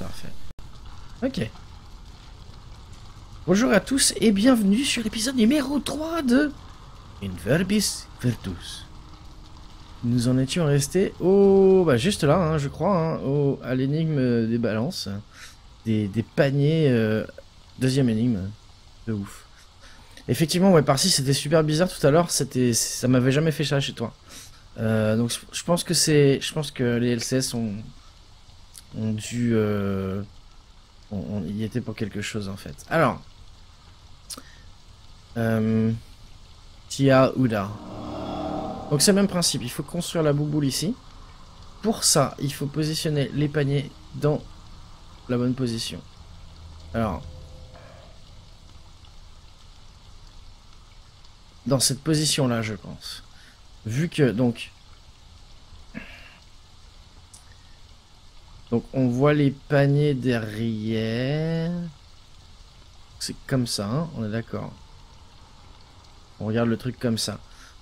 parfait. Ok. Bonjour à tous et bienvenue sur l'épisode numéro 3 de In Verbis Virtus. Nous en étions restés au... Bah juste là, hein, je crois, hein, au... à l'énigme des balances. Des, paniers... euh, Deuxième énigme. De ouf. Effectivement, ouais, par-ci, c'était super bizarre tout à l'heure. C'était, Ça m'avait jamais fait ça chez toi. Euh, donc je pense que c'est... Je pense que les LCS ont... ont dû... euh, On, y était pour quelque chose en fait. Alors... Euh... Tia Uda. Donc c'est le même principe, il faut construire la bouboule ici. Pour ça, il faut positionner les paniers dans la bonne position. Alors... Dans cette position-là, je pense. Vu que, donc... Donc on voit les paniers derrière. C'est comme ça, hein, on est d'accord. On regarde le truc comme ça.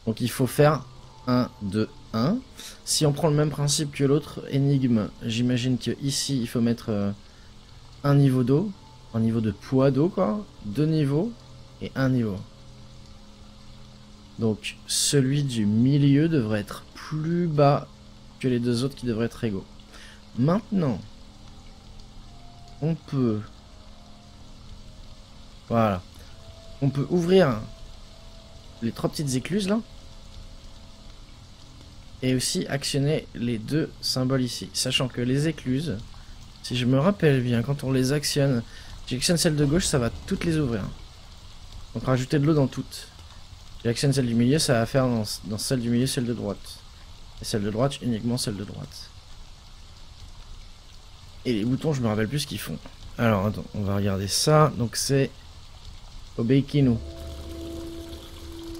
Donc il faut faire 1, 2, 1. Si on prend le même principe que l'autre énigme, j'imagine que ici il faut mettre euh, un niveau d'eau, un niveau de poids d'eau quoi, deux niveaux et un niveau. Donc celui du milieu devrait être plus bas que les deux autres qui devraient être égaux. Maintenant, on peut... Voilà. On peut ouvrir les trois petites écluses là. Et aussi actionner les deux symboles ici. Sachant que les écluses, si je me rappelle bien, quand on les actionne, j'actionne celle de gauche, ça va toutes les ouvrir. Donc rajouter de l'eau dans toutes. J'actionne celle du milieu, ça va faire dans, dans celle du milieu celle de droite. Et celle de droite uniquement celle de droite. Et les boutons, je me rappelle plus ce qu'ils font. Alors, attends, on va regarder ça. Donc, c'est Obeikinu.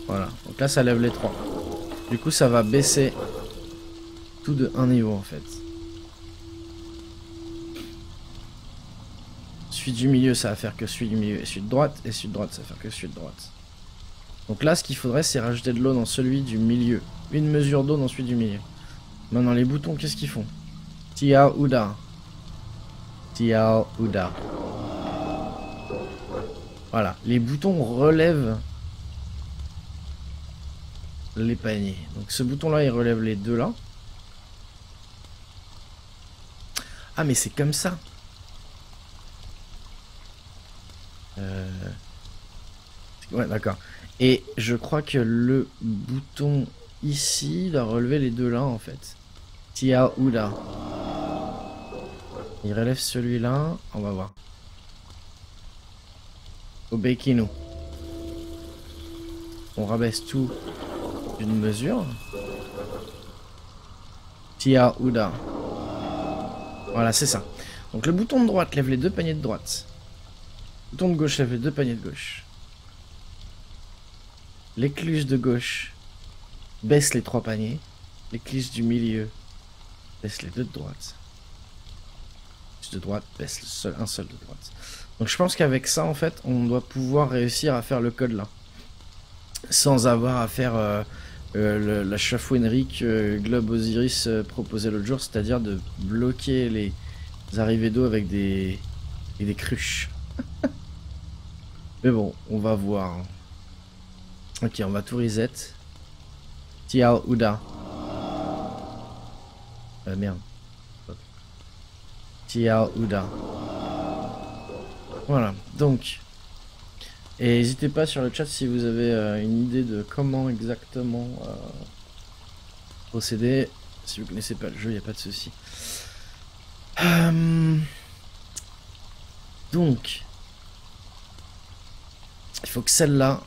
Voilà. Donc là, ça lève les trois. Du coup, ça va baisser tout de un niveau, en fait. Celui du milieu, ça va faire que celui du milieu et celui droite. Et celui droite, ça va faire que celui de droite. Donc là, ce qu'il faudrait, c'est rajouter de l'eau dans celui du milieu. Une mesure d'eau dans celui du milieu. Maintenant, les boutons, qu'est-ce qu'ils font? Tia Uda. Tiao Uda. Voilà, les boutons relèvent les paniers. Donc ce bouton-là, il relève les deux là. Ah, mais c'est comme ça. Euh... Ouais, d'accord. Et je crois que le bouton ici doit relever les deux là en fait. Tia Uda. Il relève celui-là. On va voir. Obeikinu. On rabaisse tout d'une mesure. Tia Uda. Voilà, c'est ça. Donc le bouton de droite lève les deux paniers de droite. Le bouton de gauche lève les deux paniers de gauche. L'écluse de gauche baisse les trois paniers. L'écluse du milieu baisse les deux de droite de droite baisse le seul, un seul de droite. Donc je pense qu'avec ça, en fait, on doit pouvoir réussir à faire le code là. Sans avoir à faire euh, euh, le- la chafouinerie que Globe Osiris euh, proposait l'autre jour, c'est-à-dire de bloquer les arrivées d'eau avec des, et des cruches. Mais bon, on va voir. Ok, on va tout reset. Tiao Uda. Euh, merde. Tiao. Voilà, donc. Et n'hésitez pas sur le chat si vous avez euh, une idée de comment exactement euh, procéder. Si vous connaissez pas le jeu, il n'y a pas de souci. Euh, donc. Il faut que celle-là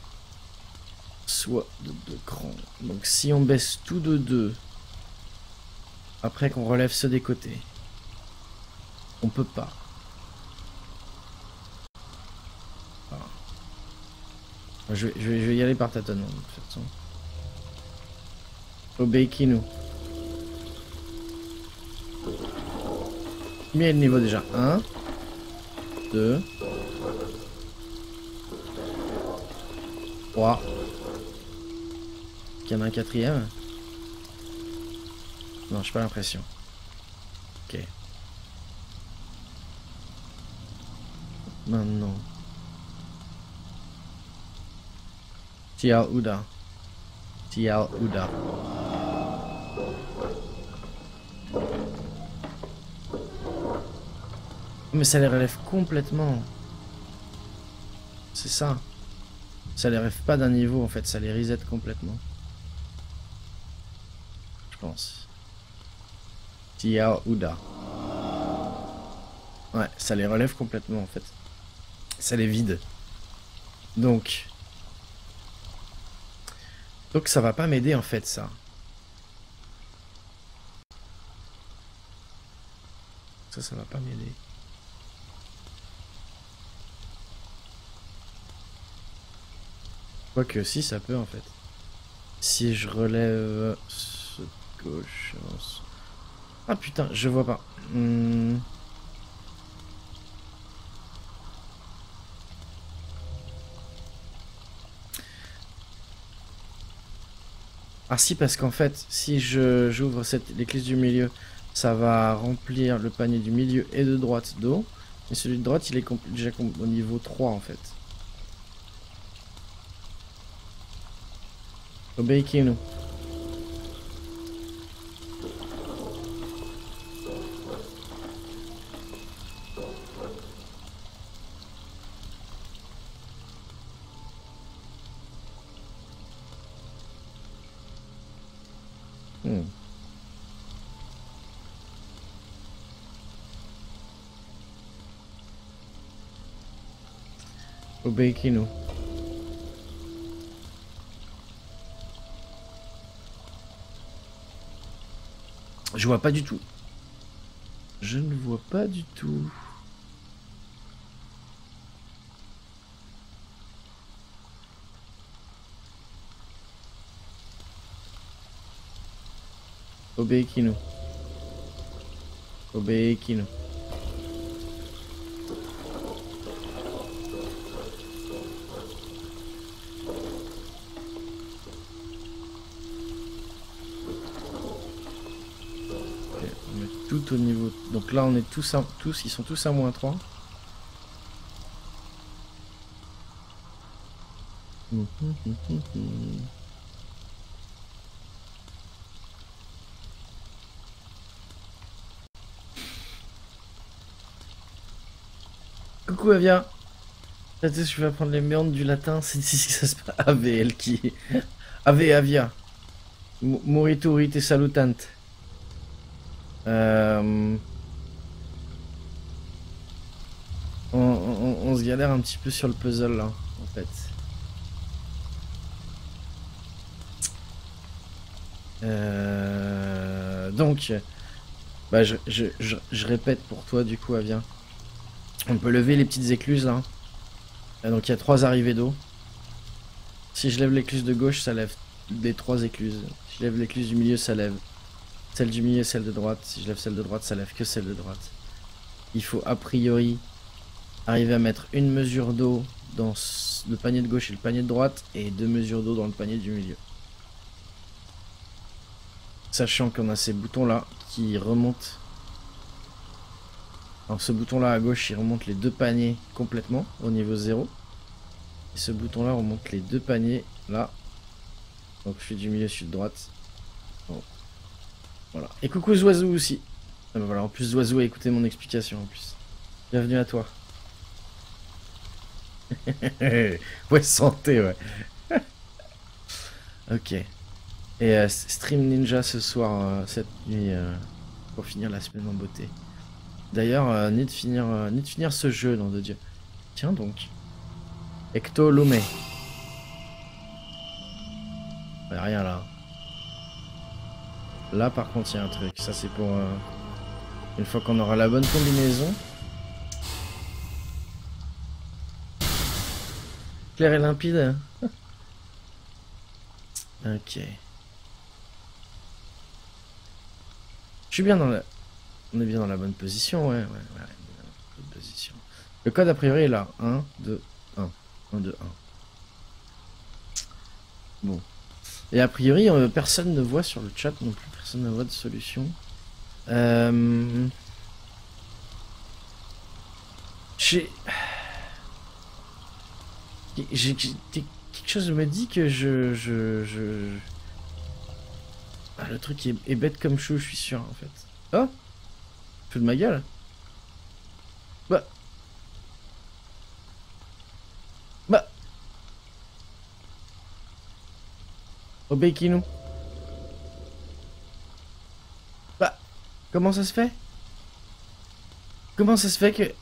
soit de 2 crans. Donc si on baisse tout de 2, après qu'on relève ceux des côtés, on peut pas. Je, vais- y aller par tâtonnement de toute façon. Obeikinu. Combien est le niveau déjà? 1, 2, 3. Qu'il y en a un quatrième? Non, j'ai pas l'impression. Ok. Maintenant. Tial Uda. Tial Uda. Mais ça les relève complètement. C'est ça. Ça les relève pas d'un niveau en fait, ça les reset complètement. Je pense. Tia Uda. Ouais, ça les relève complètement en fait. Ça les vide. Donc. Donc ça va pas m'aider en fait ça. Ça, ça va pas m'aider. Quoique si ça peut en fait. Si je relève ce gauche. Ah putain, je vois pas. Hmm. Ah si parce qu'en fait, si j'ouvre l'écluse du milieu, ça va remplir le panier du milieu et de droite d'eau. Et celui de droite, il est déjà au niveau 3 en fait. Obéissez-nous. Obéissez-nous. Je vois pas du tout. Je ne vois pas du tout. Obéikino. Obéikino. Au niveau. Donc là, on est tous, à, tous ils sont tous à moins 3. Coucou Avia je vais apprendre les méandres du latin, c'est ici que ça se passe. AVL qui... Ave Avia. Morituri te salutante. Euh, on, se galère un petit peu sur le puzzle là, en fait. Euh, donc, bah, je, répète pour toi du coup, Avien. On peut lever les petites écluses là. Euh, donc il y a trois arrivées d'eau. Si je lève l'écluse de gauche, ça lève les trois écluses. Si je lève l'écluse du milieu, ça lève celle du milieu et celle de droite. Si je lève celle de droite, ça lève que celle de droite. Il faut a priori arriver à mettre une mesure d'eau dans le panier de gauche et le panier de droite et deux mesures d'eau dans le panier du milieu. Sachant qu'on a ces boutons là qui remontent. Alors ce bouton là à gauche il remonte les deux paniers complètement au niveau 0. Et ce bouton là remonte les deux paniers là. Donc je suis du milieu, je suis de droite. Et coucou Zoazou aussi. Ah bah voilà, en plus Zoazou a écouté mon explication en plus. Bienvenue à toi. ouais, santé, ouais. ok. Et euh, stream ninja ce soir, euh, cette nuit, euh, pour finir la semaine en beauté. D'ailleurs, ni de finir, ni de finir ce jeu, nom de Dieu. Tiens donc. Ecto Lume. rien là. Là, par contre, il y a un truc. Ça, c'est pour... Euh, une fois qu'on aura la bonne combinaison. Clair et limpide. ok. Je suis bien dans la... On est bien dans la bonne position, ouais, ouais, ouais. Le code, a priori, est là. 1, 2, 1. 1, 2, 1. Bon. Et a priori, euh, personne ne voit sur le chat non plus, personne ne voit de solution. Euh... J'ai... Quelque chose me dit que je... je, je... Ah, le truc est, bête comme chou, je suis sûr, en fait. Oh Fais de ma gueule Bah... Bah... Obéis-nous. Bah... Comment ça se fait? Comment ça se fait que...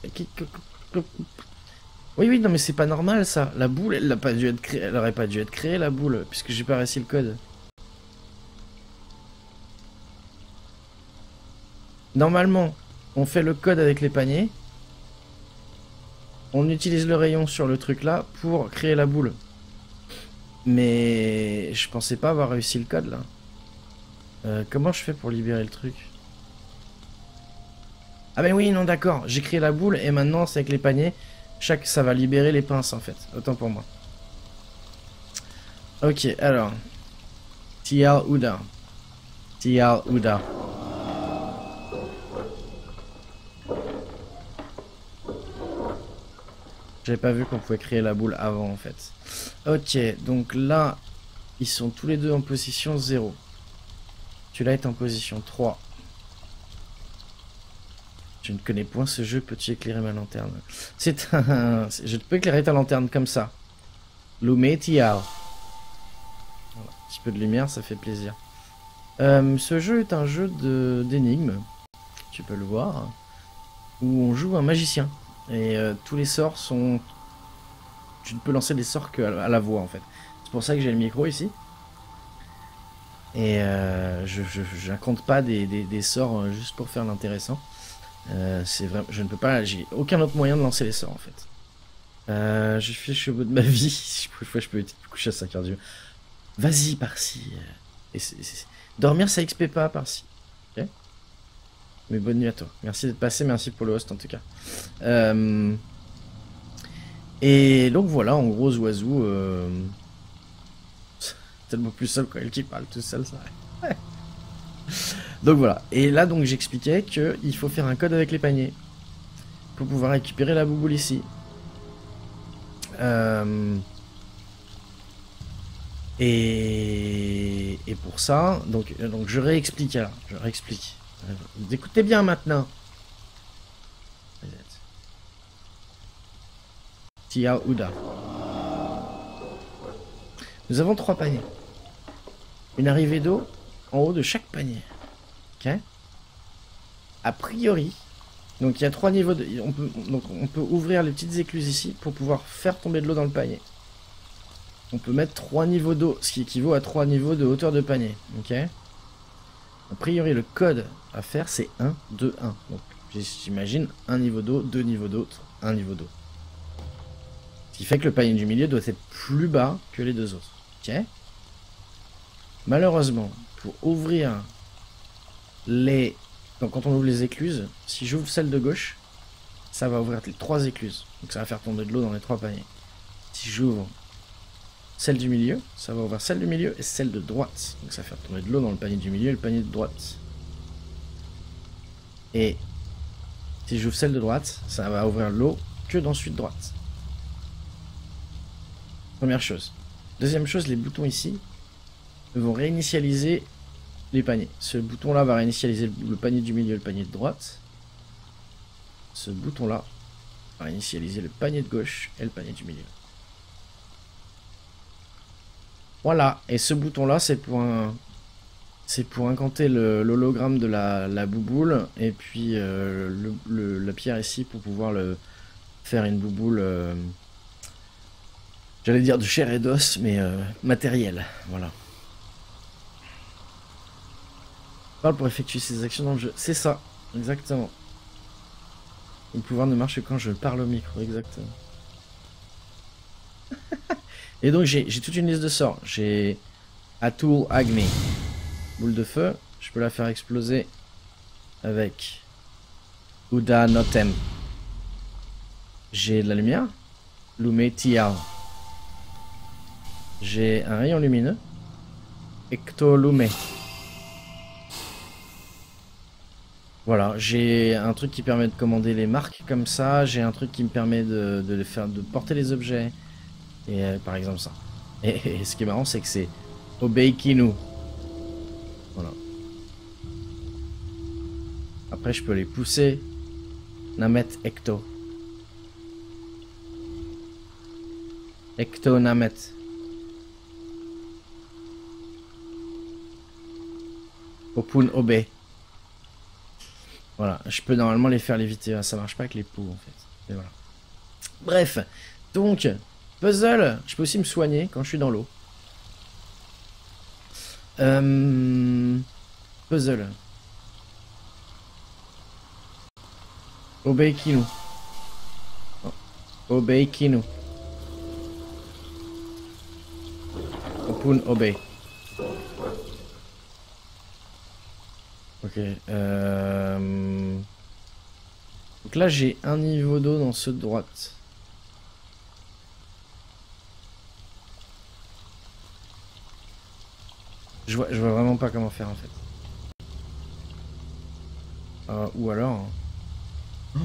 Oui, oui, non, mais c'est pas normal, ça. La boule, elle, pas dû être créée, elle aurait pas dû être créée, la boule, puisque j'ai pas réussi le code. Normalement, on fait le code avec les paniers. On utilise le rayon sur le truc là pour créer la boule. Mais je pensais pas avoir réussi le code là. Euh, comment je fais pour libérer le truc? Ah ben oui, non d'accord, j'ai créé la boule et maintenant c'est avec les paniers. Chaque, ça va libérer les pinces en fait. Autant pour moi. Ok, alors. TL Uda. TL Uda. J'avais pas vu qu'on pouvait créer la boule avant en fait. Ok, donc là, ils sont tous les deux en position 0. Celui-là est en position 3. Je ne connais point ce jeu, peux-tu éclairer ma lanterne? C'est un... Je peux éclairer ta lanterne comme ça. Lumetial. Voilà, un petit peu de lumière, ça fait plaisir. Euh, ce jeu est un jeu d'énigmes, tu peux le voir, où on joue un magicien. Et euh, tous les sorts sont... Tu ne peux lancer des sorts qu'à la voix en fait. C'est pour ça que j'ai le micro ici. Et euh, je n'accorde pas des, sorts juste pour faire l'intéressant. Euh, c'est vrai, je ne peux pas, j'ai aucun autre moyen de lancer les sorts en fait. Euh, je fais le bout de ma vie. Si je peux être coucher à 5 heures du Vas-y par-ci. Dormir ça XP pas par-ci. Mais bonne nuit à toi. Merci d'être passé, merci pour le host en tout cas. Euh... Et donc voilà, en gros, Oiseau. Euh... Tellement plus seul quand il parle tout seul, ça. Donc voilà. Et là, donc, j'expliquais qu'il faut faire un code avec les paniers pour pouvoir récupérer la bouboule ici. Euh, et... pour ça, donc, donc je réexplique alors, je réexplique. écoutez bien maintenant. Tia Uda. Nous avons trois paniers. Une arrivée d'eau en haut de chaque panier. A priori, donc il y a trois niveaux de... On peut, donc on peut ouvrir les petites écluses ici pour pouvoir faire tomber de l'eau dans le panier. On peut mettre trois niveaux d'eau, ce qui équivaut à trois niveaux de hauteur de panier. A priori, le code à faire, c'est 1, 2, 1. Donc j'imagine un niveau d'eau, deux niveaux d'eau, un niveau d'eau. Ce qui fait que le panier du milieu doit être plus bas que les deux autres. Malheureusement, pour ouvrir les... Donc quand on ouvre les écluses, si j'ouvre celle de gauche, ça va ouvrir les trois écluses. Donc ça va faire tomber de l'eau dans les trois paniers. Si j'ouvre celle du milieu, ça va ouvrir celle du milieu et celle de droite. Donc ça va faire tomber de l'eau dans le panier du milieu et le panier de droite. Et si j'ouvre celle de droite, ça va ouvrir l'eau que dans celui de droite. Première chose. Deuxième chose, les boutons ici vont réinitialiser Ce bouton-là va réinitialiser le panier du milieu et le panier de droite. Ce bouton-là va initialiser le panier de gauche et le panier du milieu. Voilà, et ce bouton-là, c'est pour un... Pour incanter l'hologramme de la, bouboule et puis euh, la pierre ici pour pouvoir faire une bouboule, euh, j'allais dire de chair et d'os, mais euh, matériel, voilà. Parle pour effectuer ses actions dans le jeu. C'est ça, exactement. Le pouvoir ne marche que quand je parle au micro, exactement. Et donc j'ai toute une liste de sorts. J'ai Atul Agni. Boule de feu. Je peux la faire exploser avec Uda Notem. J'ai de la lumière. Lume Tial. J'ai un rayon lumineux. Ectolume. Voilà, j'ai un truc qui permet de commander les marques comme ça, j'ai un truc qui me permet de, faire, de porter les objets Et euh, par exemple ça. Et, ce qui est marrant, c'est que c'est Obeikinu. Voilà. Après, je peux les pousser. Namet Ecto. Ecto Namet. Opun Obe. Voilà, je peux normalement les faire léviter. Ça marche pas avec les poux en fait. Et voilà. Bref, donc, puzzle. Je peux aussi me soigner quand je suis dans l'eau. Euh, puzzle. Obeikinu. Oh. Obeikinu. Opun Obey. Ok. Euh... Donc là, j'ai un niveau d'eau dans ceux de droite. Je vois, je vois vraiment pas comment faire en fait. Euh, ou alors... Oh.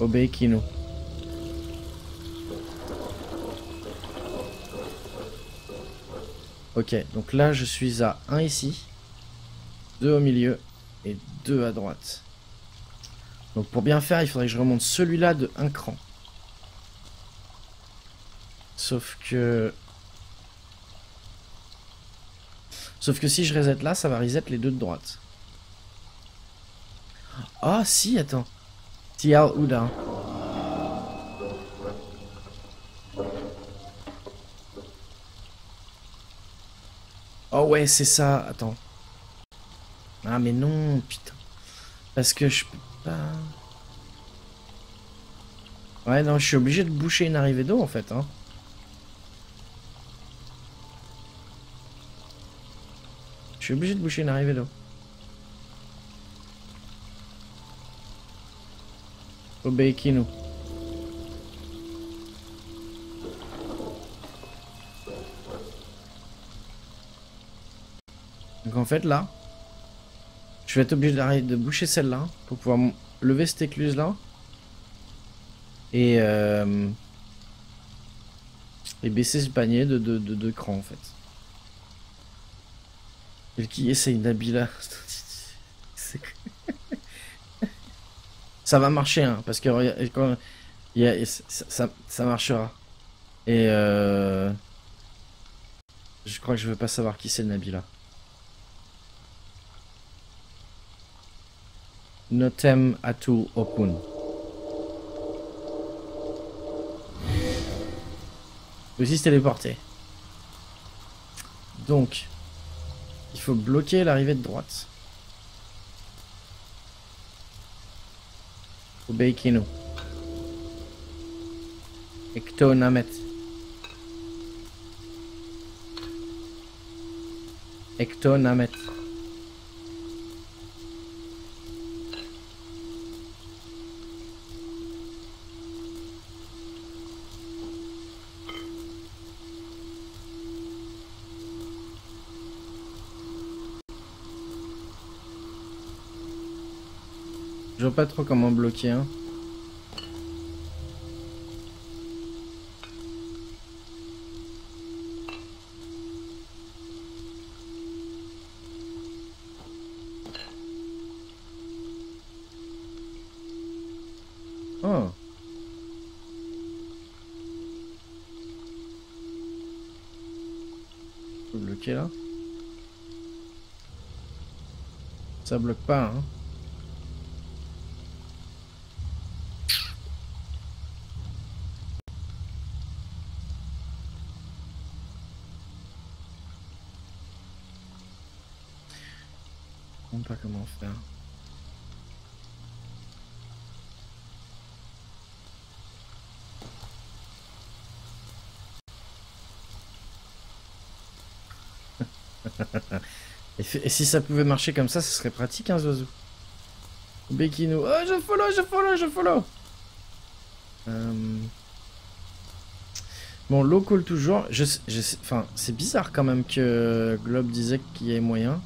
Obey Kino. Ok, donc là je suis à 1 ici, 2 au milieu et 2 à droite. Donc pour bien faire, il faudrait que je remonte celui-là de un cran. Sauf que... Sauf que si je reset là, ça va reset les deux de droite. Ah si, attends. Tial Ouda. Ouais, c'est ça. Attends. Ah mais non, putain. Parce que je peux pas... Ouais, non, je suis obligé de boucher une arrivée d'eau, en fait. Hein. Je suis obligé de boucher une arrivée d'eau. Obeikinu. Donc en fait là, je vais être obligé d'arrêter de boucher celle-là pour pouvoir lever cette écluse là. Et, euh, et baisser ce panier de deux de, de, crans en fait. Et qui essaye Nabila Ça va marcher hein, parce que ça, marchera. Et euh, je crois que je veux pas savoir qui c'est Nabila. Notem Atu Opun. Aussi se téléporter. Donc, il faut bloquer l'arrivée de droite. Ubeikinu. Ekto Namet. Ekto Namet. Pas trop comment bloquer. Hein. Oh. bloquer là. Ça bloque pas, hein. pas comment faire. et, si ça pouvait marcher comme ça, ce serait pratique, hein, Zozo. Bekino. Oh, je follow, je follow, je follow. Euh... Bon, coule toujours. Je, enfin, c'est bizarre quand même que Globe disait qu'il y ait moyen.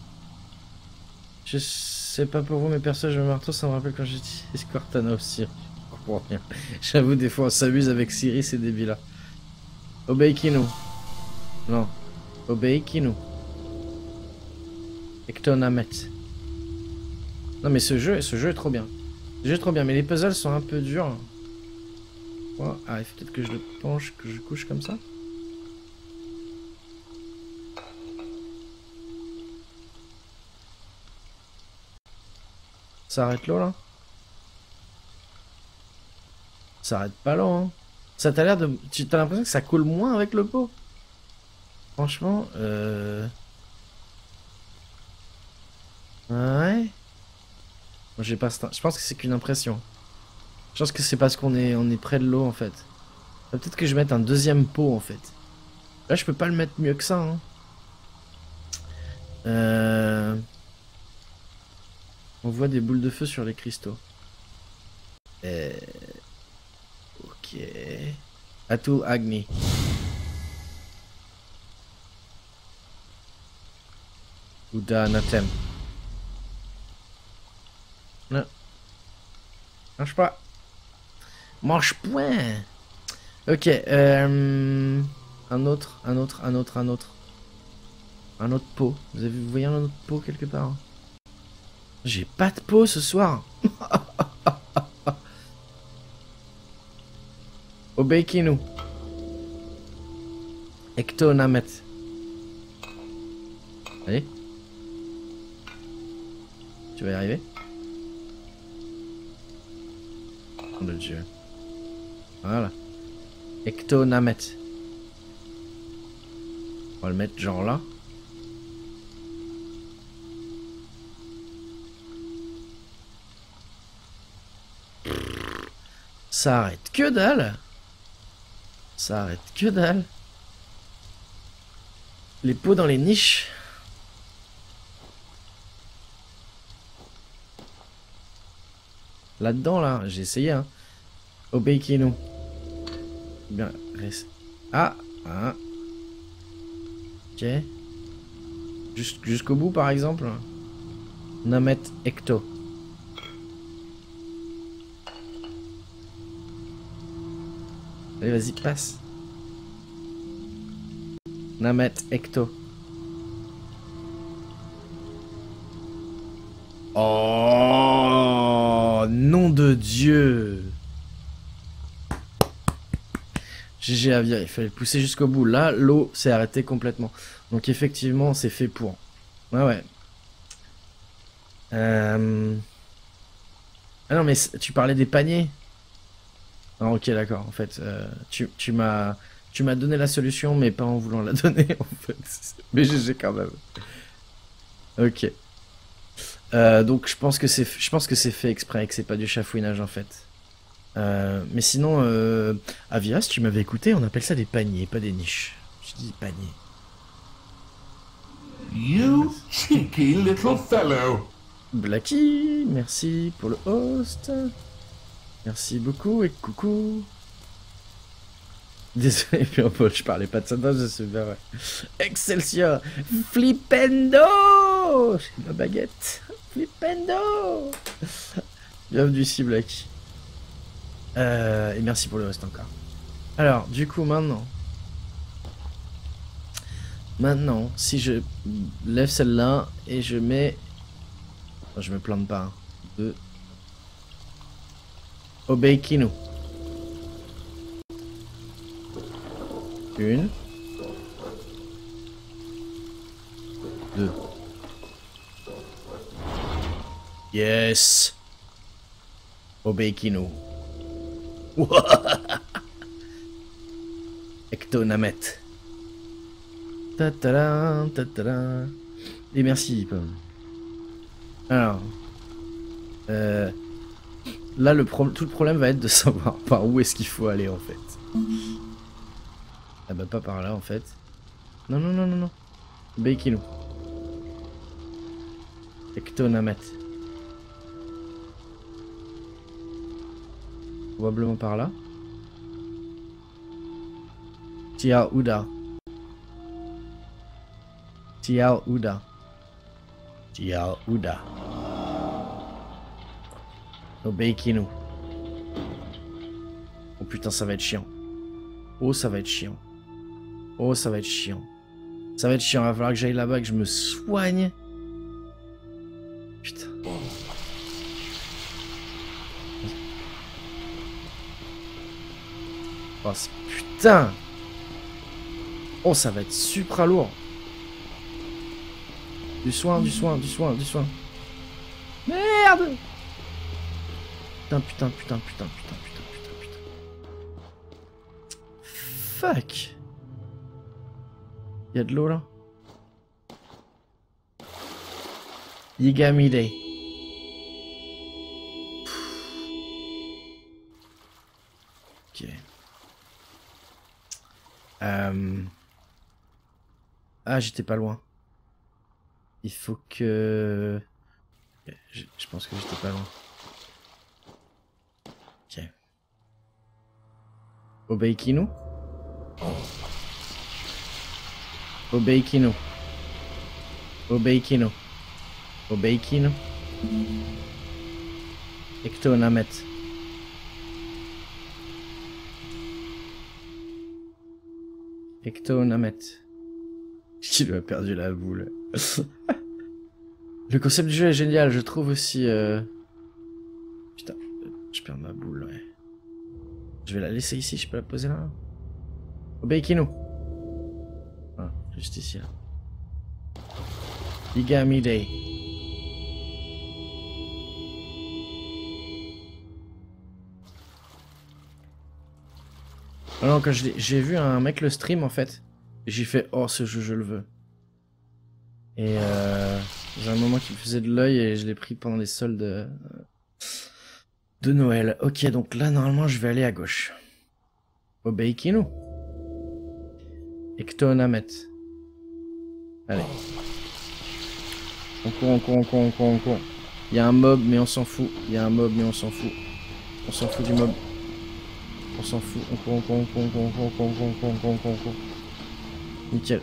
Je sais pas pour vous, mais perso, je me marteau, ça me rappelle quand j'étais Cortana aussi. J'avoue, des fois, on s'amuse avec Siri, c'est débile là. Obeikinu. Non. Obeikinu. Ektonamet. Non mais ce jeu, ce jeu est trop bien. Ce jeu est trop bien, mais les puzzles sont un peu durs. Oh, ah, il faut peut-être que je le penche, que je couche comme ça. Ça arrête l'eau là Ça arrête pas l'eau hein. Ça t'a l'air de... Tu as l'impression que ça coule moins avec le pot? Franchement, euh... Ouais. J'ai pas... Je pense que c'est qu'une impression. Je pense que c'est parce qu'on est, on est près de l'eau en fait. Peut-être que je vais mettre un deuxième pot en fait. Là je peux pas le mettre mieux que ça. Hein. Euh... On voit des boules de feu sur les cristaux. Euh... Ok. Atu Agni. Ouda Natem. Non. Marche pas. Mange point. Ok. Euh, un autre, un autre, un autre, un autre. Un autre pot. Vous, avez, vous voyez un autre pot quelque part J'ai pas de pot ce soir. Obeikinu. Ecto Namet. Allez. Tu vas y arriver Oh de Dieu. Voilà. Ectonamet. On va le mettre genre là. Ça arrête que dalle. Ça arrête que dalle. Les pots dans les niches. Là-dedans, là, j'ai essayé, hein. Obeikinu. Bien, reste. Ah, ah. Ok. Jusqu'au bout, par exemple. Namet Ecto. Allez, vas-y, passe. Namet Ecto. Oh, nom de Dieu. GG Avia, il fallait pousser jusqu'au bout. Là, l'eau s'est arrêtée complètement. Donc effectivement, c'est fait pour. Ouais, ouais. Euh... Ah non, mais tu parlais des paniers ah, ok, d'accord. En fait, euh, tu, tu m'as tu m'as donné la solution, mais pas en voulant la donner, en fait. Mais GG quand même. Ok. Euh, donc je pense que c'est je pense que c'est fait exprès, que c'est pas du chafouinage en fait. Euh, mais sinon, euh, Avias, tu m'avais écouté, on appelle ça des paniers, pas des niches. Je dis paniers. You cheeky little fellow. Blacky, merci pour le host. Merci beaucoup et coucou. Désolé, je parlais pas de ça, non, je suis vrai. Excelsior, Flipendo J'ai ma baguette. Flipendo Bienvenue ici, Blacky. Euh, et merci pour le reste encore. Alors, du coup, maintenant. Maintenant, si je lève celle-là et je mets... je me plante pas. Hein. Deux. Obeikinu. Une. Deux. Yes. Obeikinu. Ectonamet. ta ta Et merci. Alors. Euh, là, le tout le problème va être de savoir par où est-ce qu'il faut aller en fait. Ah bah pas par là en fait. Non, non, non, non, non. Beikinu. Ectonamet. Probablement par là. Tia Uda. Tia Uda. Tia Uda. Obeikinu. Oh putain, ça va être chiant. Oh, ça va être chiant. Oh, ça va être chiant. Ça va être chiant, il va falloir que j'aille là-bas, que je me soigne. Putain. Oh, putain Oh, ça va être supra lourd. Du soin, du soin, du soin, du soin. Merde Putain, putain, putain, putain, putain, putain, putain, putain. Fuck Y'a de l'eau là? Yigamide. Ok. Euh... Ah, j'étais pas loin. Il faut que... Je pense que j'étais pas loin. Ok. Obeikinu? Obeikinu. Obeikinu. Obeikinu. Ecto Namet. Ecto Namet. Qui lui a perdu la boule. Le concept du jeu est génial, je trouve aussi. euh, Putain, je perds ma boule, ouais. Je vais la laisser ici, je peux la poser là Obeikinu. Ah, juste ici là. Igamide. Ah non, quand j'ai vu un mec le stream en fait, j'ai fait oh ce jeu je le veux. Et euh, j'ai un moment qui me faisait de l'œil et je l'ai pris pendant les soldes euh, de Noël. Ok, donc là normalement je vais aller à gauche. Obeikinu. Ectonamet. Allez. On court, on court, on court, on court, on court. Il y a un mob mais on s'en fout. Il y a un mob mais on s'en fout. On s'en fout du mob. On s'en fout. On court, on court, on court, on court, on court, on court, on court, on court, on court, on court, on court. Nickel.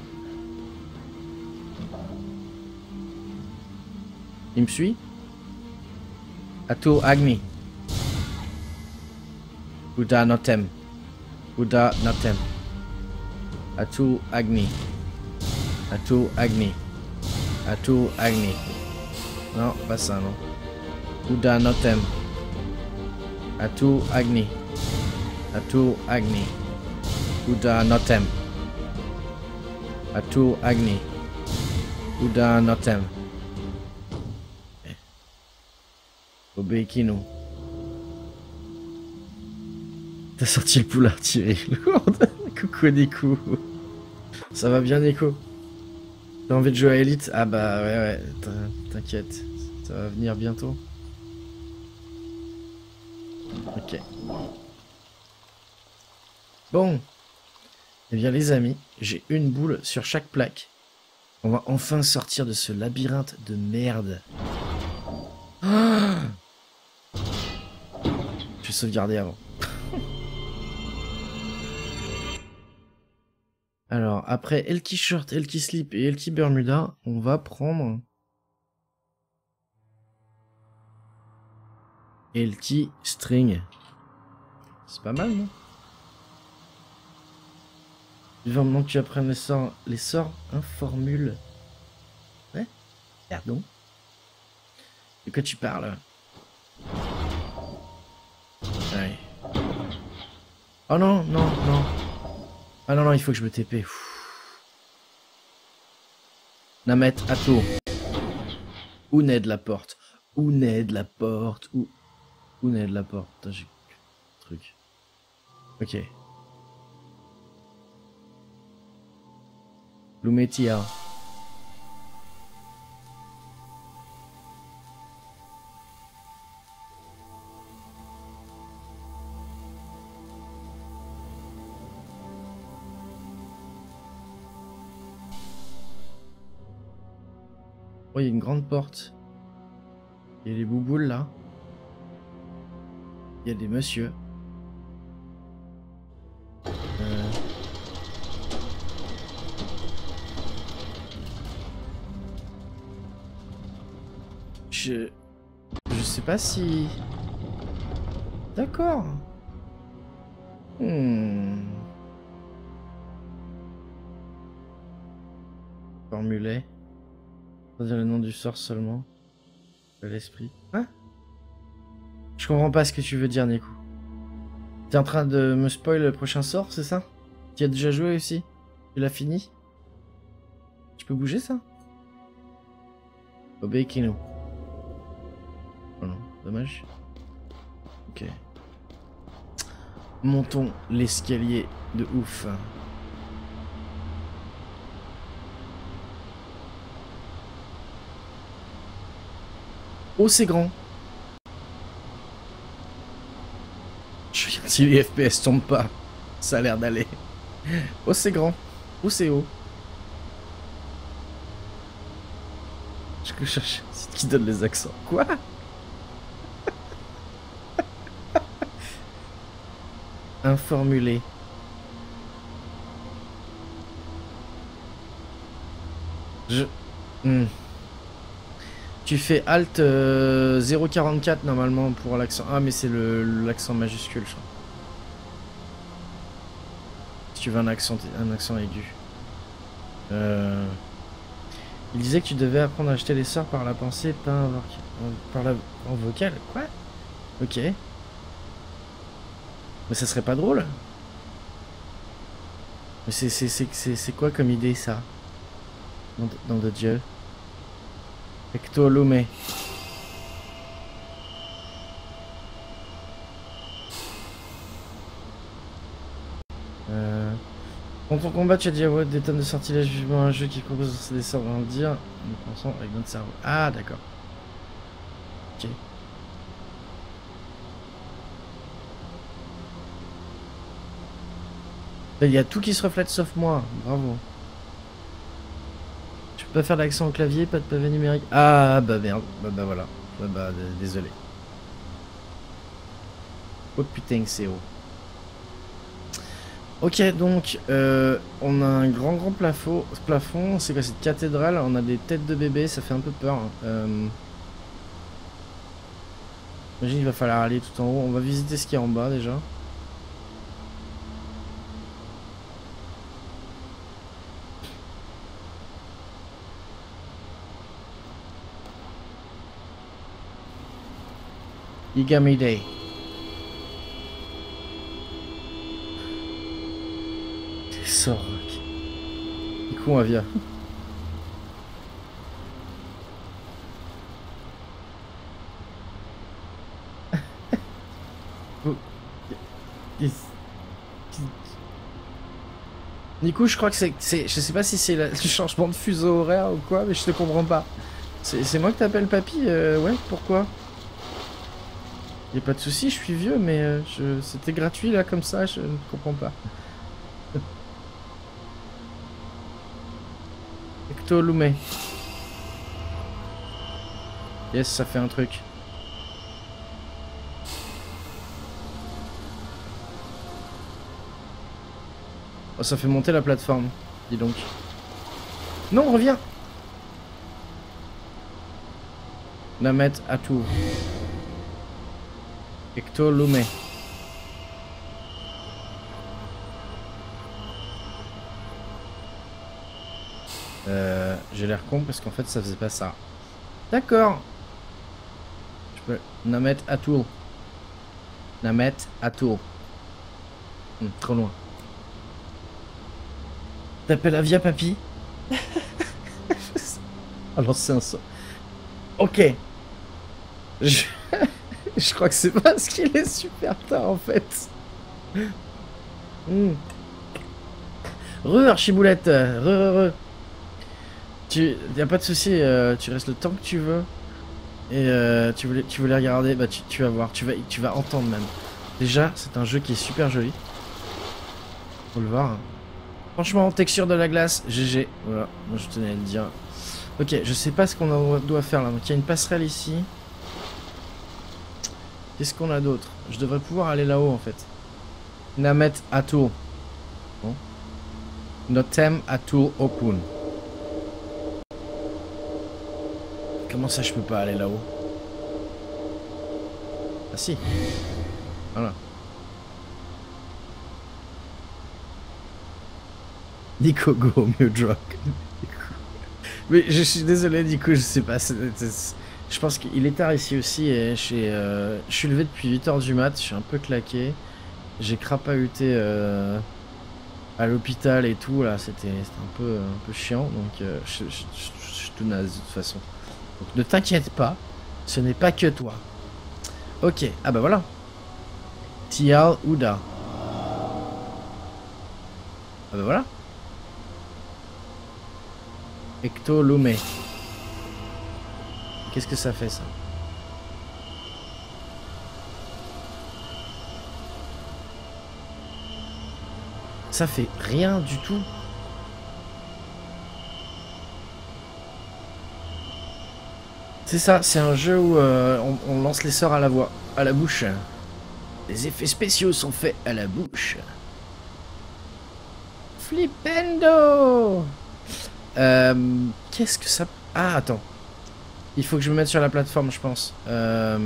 Il me suit Ato Agni. Buddha Notem. Buddha Notem. Atu Agni. Atu Agni. Atu Agni. Non, pas ça, non. Buddha Notem. Atu Agni. Atu Agni. Buddha Notem. Atu Agni. Buddha Notem. Eh. T'as sorti le poulard tiré. Coucou Nico. Ça va bien Nico? T'as envie de jouer à Elite? Ah bah ouais ouais, t'in- t'inquiète. Ça va venir bientôt. Ok. Bon. Eh bien les amis, j'ai une boule sur chaque plaque. On va enfin sortir de ce labyrinthe de merde. Ah Je vais sauvegarder avant. Alors, après Elky Shirt, Elky Slip et Elky Bermuda, on va prendre... Elky String. C'est pas mal, non? Il va maintenant que tu apprennes les sorts, les sorts informule. Ouais Pardon De quoi tu parles? Ouais. Oh non, non, non. Ah non, non, il faut que je me TP. Namet, Ato. Où naît de la porte? Où de la porte? Où Où de la porte? Putain, j'ai... Truc. Ok. Lumetia. Il y a une grande porte. Il y a les bouboules là. Il y a des messieurs. Euh, Je... Je sais pas si... D'accord. Hmm. Dire le nom du sort seulement. De l'esprit. Hein? Je comprends pas ce que tu veux dire, Nico. T'es en train de me spoil le prochain sort, c'est ça? Tu as déjà joué aussi? Tu l'as fini? Tu peux bouger ça? Obey Kino. Oh non, dommage. Ok. Montons l'escalier de ouf. Oh, c'est grand. Je regarde si les FPS tombent pas. Ça a l'air d'aller. Oh, c'est grand. Oh, c'est haut? Je cherche c'est qui donne les accents. Quoi? Informulé. Je... Hmm. Tu fais Alt 044 euh, normalement pour l'accent. Ah mais c'est l'accent majuscule je crois. Si tu veux un accent, un accent aigu. Euh... Il disait que tu devais apprendre à acheter les sorts par la pensée, pas un par la en vocal. Quoi? Ok. Mais ça serait pas drôle Mais c'est quoi comme idée ça? Dans, dans de Dieu Ecto Lume. Euh... Quand on combat, tu as dit avoir des tonnes de sortilèges vivement un jeu qui propose des sorts dire nous pensons avec notre cerveau. Ah, d'accord. Ok. Il y a tout qui se reflète sauf moi. Bravo. Pas faire l'accent au clavier, pas de pavé numérique. Ah bah merde, bah, bah voilà. Bah, bah désolé. Oh putain c'est haut. Ok donc euh, on a un grand grand plafond. plafond. C'est quoi cette cathédrale? On a des têtes de bébé, ça fait un peu peur. Hein. Euh... Qu'il va falloir aller tout en haut. On va visiter ce qu'il y a en bas déjà. Day. T'es sort, Du coup, on vient. Nico, je crois que c'est... Je sais pas si c'est le changement de fuseau horaire ou quoi, mais je te comprends pas. C'est moi que t'appelles papy euh, Ouais, pourquoi? Y'a pas de souci, je suis vieux, mais euh, c'était gratuit là comme ça, je ne comprends pas. Ecto Lume. Yes, ça fait un truc. Oh, ça fait monter la plateforme, dis donc. Non, reviens La mettre à tout. Lume. Euh, J'ai l'air con parce qu'en fait ça faisait pas ça. D'accord. Je peux... Namet Atoul. Namet Atoul. Hmm, trop loin. T'appelles Avia, papy? Alors c'est un saut. Ok. Je... Je crois que c'est parce qu'il est super tard en fait. Hmm. Re Archiboulette, re re re. Tu, y a pas de souci, euh, tu restes le temps que tu veux. Et euh, tu voulais, tu voulais regarder, bah tu, vas voir, tu vas, tu vas entendre même. Déjà, c'est un jeu qui est super joli. Faut le voir. Hein. Franchement, texture de la glace, GG. Voilà, moi je tenais à le dire. Ok, je sais pas ce qu'on doit faire là. Donc il y a une passerelle ici. Qu'est-ce qu'on a d'autre? Je devrais pouvoir aller là-haut en fait. Namet Atul. Notem Atul Opun. Comment ça je peux pas aller là-haut? Ah si. Voilà. Nico Go, mieux drunk. Mais je suis désolé Nico, je sais pas. Je pense qu'il est tard ici aussi et euh, je suis levé depuis 8h du mat, je suis un peu claqué. J'ai crapahuté euh, à l'hôpital et tout, là, c'était un peu, un peu chiant, donc euh, je, suis tout naze de toute façon. Donc ne t'inquiète pas, ce n'est pas que toi. Ok, ah bah voilà. Tial Ouda. Ah bah voilà. Ecto Lumé. Qu'est-ce que ça fait ça Ça fait rien du tout. C'est ça, c'est un jeu où euh, on, lance les sorts à la voix, à la bouche. Les effets spéciaux sont faits à la bouche. Flipendo euh, Qu'est-ce que ça... Ah, attends. Il faut que je me mette sur la plateforme, je pense. Euh,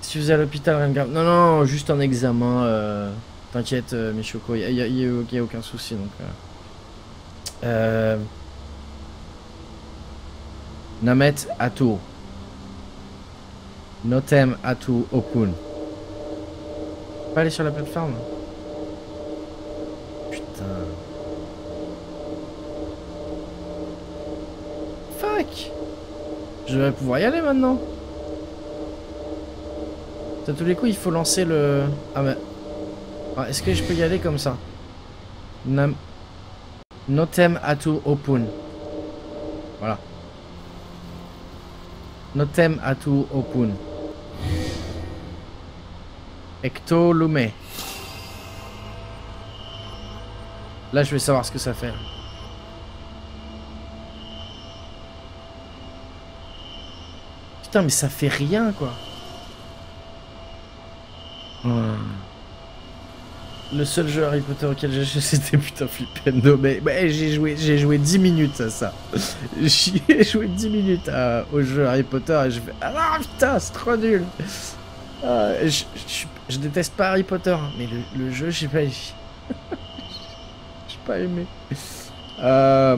si vous êtes à l'hôpital, rien de grave. Non, non, juste un examen. euh, T'inquiète, euh, Michoko, il n'y a, aucun souci. Donc. Euh, Namet Atu. Notem Atu Okun. Pas aller sur la plateforme? Putain. Fuck Je vais pouvoir y aller maintenant. À tous les coups, il faut lancer le... Ah mais... Ah, Est-ce que je peux y aller comme ça? Nam... Notem Atu Opun. Voilà. Notem Atu Opun. Ecto Lume. Là, je vais savoir ce que ça fait. Putain, mais ça fait rien, quoi. Le seul jeu Harry Potter auquel j'ai joué, c'était putain Flipendo. Mais bah, j'ai joué, j'ai joué 10 minutes à ça. J'ai joué 10 minutes à- au jeu Harry Potter et je fais Ah putain, c'est trop nul. Ah, je, déteste pas Harry Potter, hein, mais le, jeu, j'ai pas, j'ai pas aimé. Euh,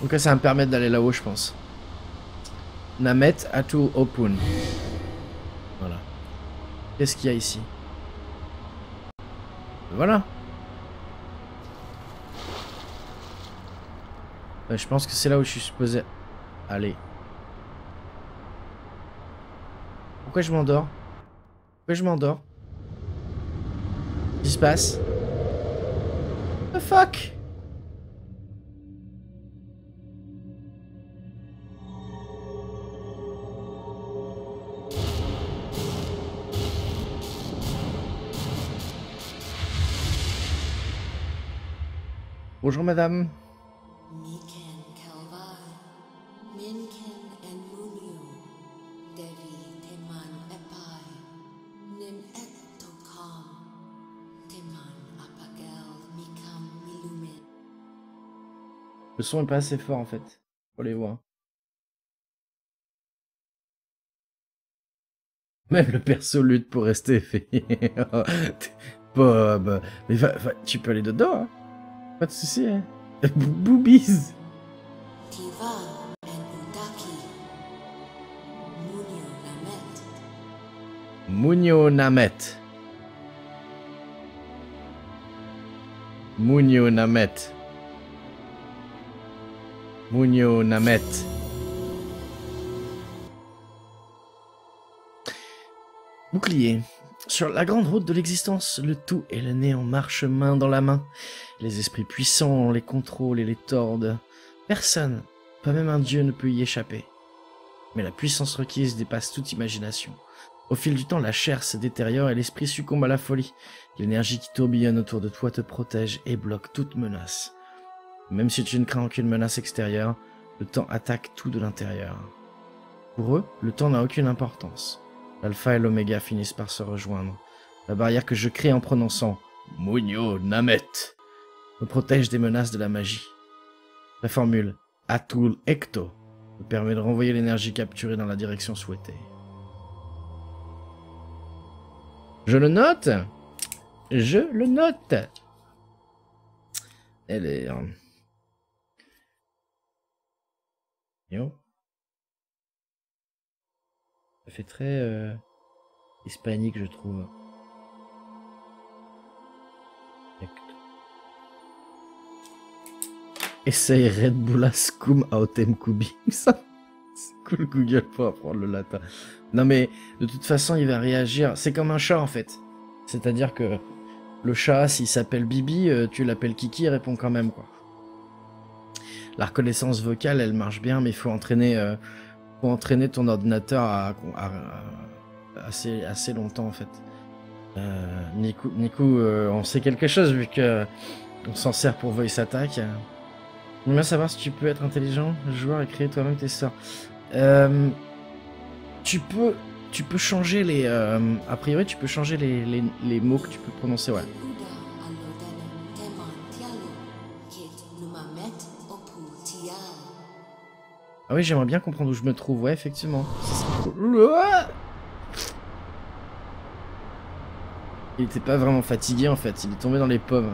donc là, ça va me permettre d'aller là-haut, je pense. Namet Atu Opun. Voilà. Qu'est-ce qu'il y a ici? Voilà. Je pense que c'est là où je suis supposé aller. Pourquoi je m'endors? Pourquoi je m'endors? Qu'est-ce qui se passe? The fuck? Mikam Milumin. Le son est pas assez fort en fait. Pour les. Même le perso lutte pour rester éveillé. Bob. Mais va, va- tu peux aller dedans, hein. Pas de soucis, hein. Boobies. Munyo Namet. Munyo Namet. Munyo Namet. Bouclier. Sur la grande route de l'existence, le tout et le néant marchent main dans la main. Les esprits puissants les contrôlent et les tordent. Personne, pas même un dieu, ne peut y échapper. Mais la puissance requise dépasse toute imagination. Au fil du temps, la chair se détériore et l'esprit succombe à la folie. L'énergie qui tourbillonne autour de toi te protège et bloque toute menace. Même si tu ne crains aucune menace extérieure, le temps attaque tout de l'intérieur. Pour eux, le temps n'a aucune importance. L'alpha et l'oméga finissent par se rejoindre. La barrière que je crée en prononçant Munyo Namet me protège des menaces de la magie. La formule Atul Ecto me permet de renvoyer l'énergie capturée dans la direction souhaitée. Je le note Je le note Elle est. Yo. Ça fait très euh, hispanique, je trouve. Essaye Red Bull Ascum Autem Kubi. Ça, c'est cool Google pour apprendre le latin. Non mais, de toute façon, il va réagir. C'est comme un chat en fait. C'est-à-dire que le chat, s'il s'appelle Bibi, euh, tu l'appelles Kiki, il répond quand même quoi. La reconnaissance vocale, elle marche bien, mais il faut entraîner, euh, faut entraîner ton ordinateur assez, assez longtemps en fait. Euh, Nico, euh, on sait quelque chose vu que on s'en sert pour voice attack. J'aimerais savoir si tu peux être intelligent, joueur et créer toi-même tes sorts. Euh, tu peux, tu peux changer les, euh, a priori, tu peux changer les, les mots que tu peux prononcer, ouais. Ah oui, j'aimerais bien comprendre où je me trouve, ouais, effectivement. Il était pas vraiment fatigué en fait, il est tombé dans les pommes.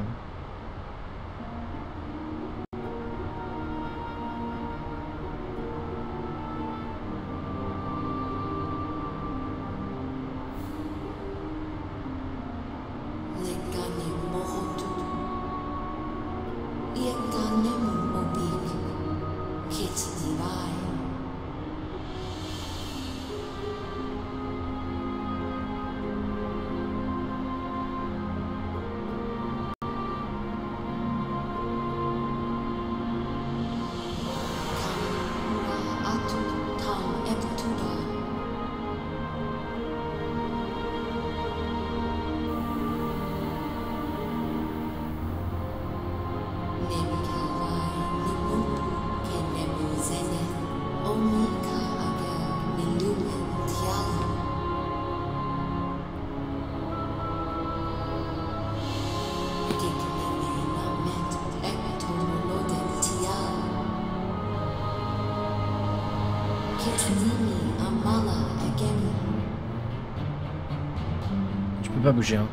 Peux pas bouger, hein.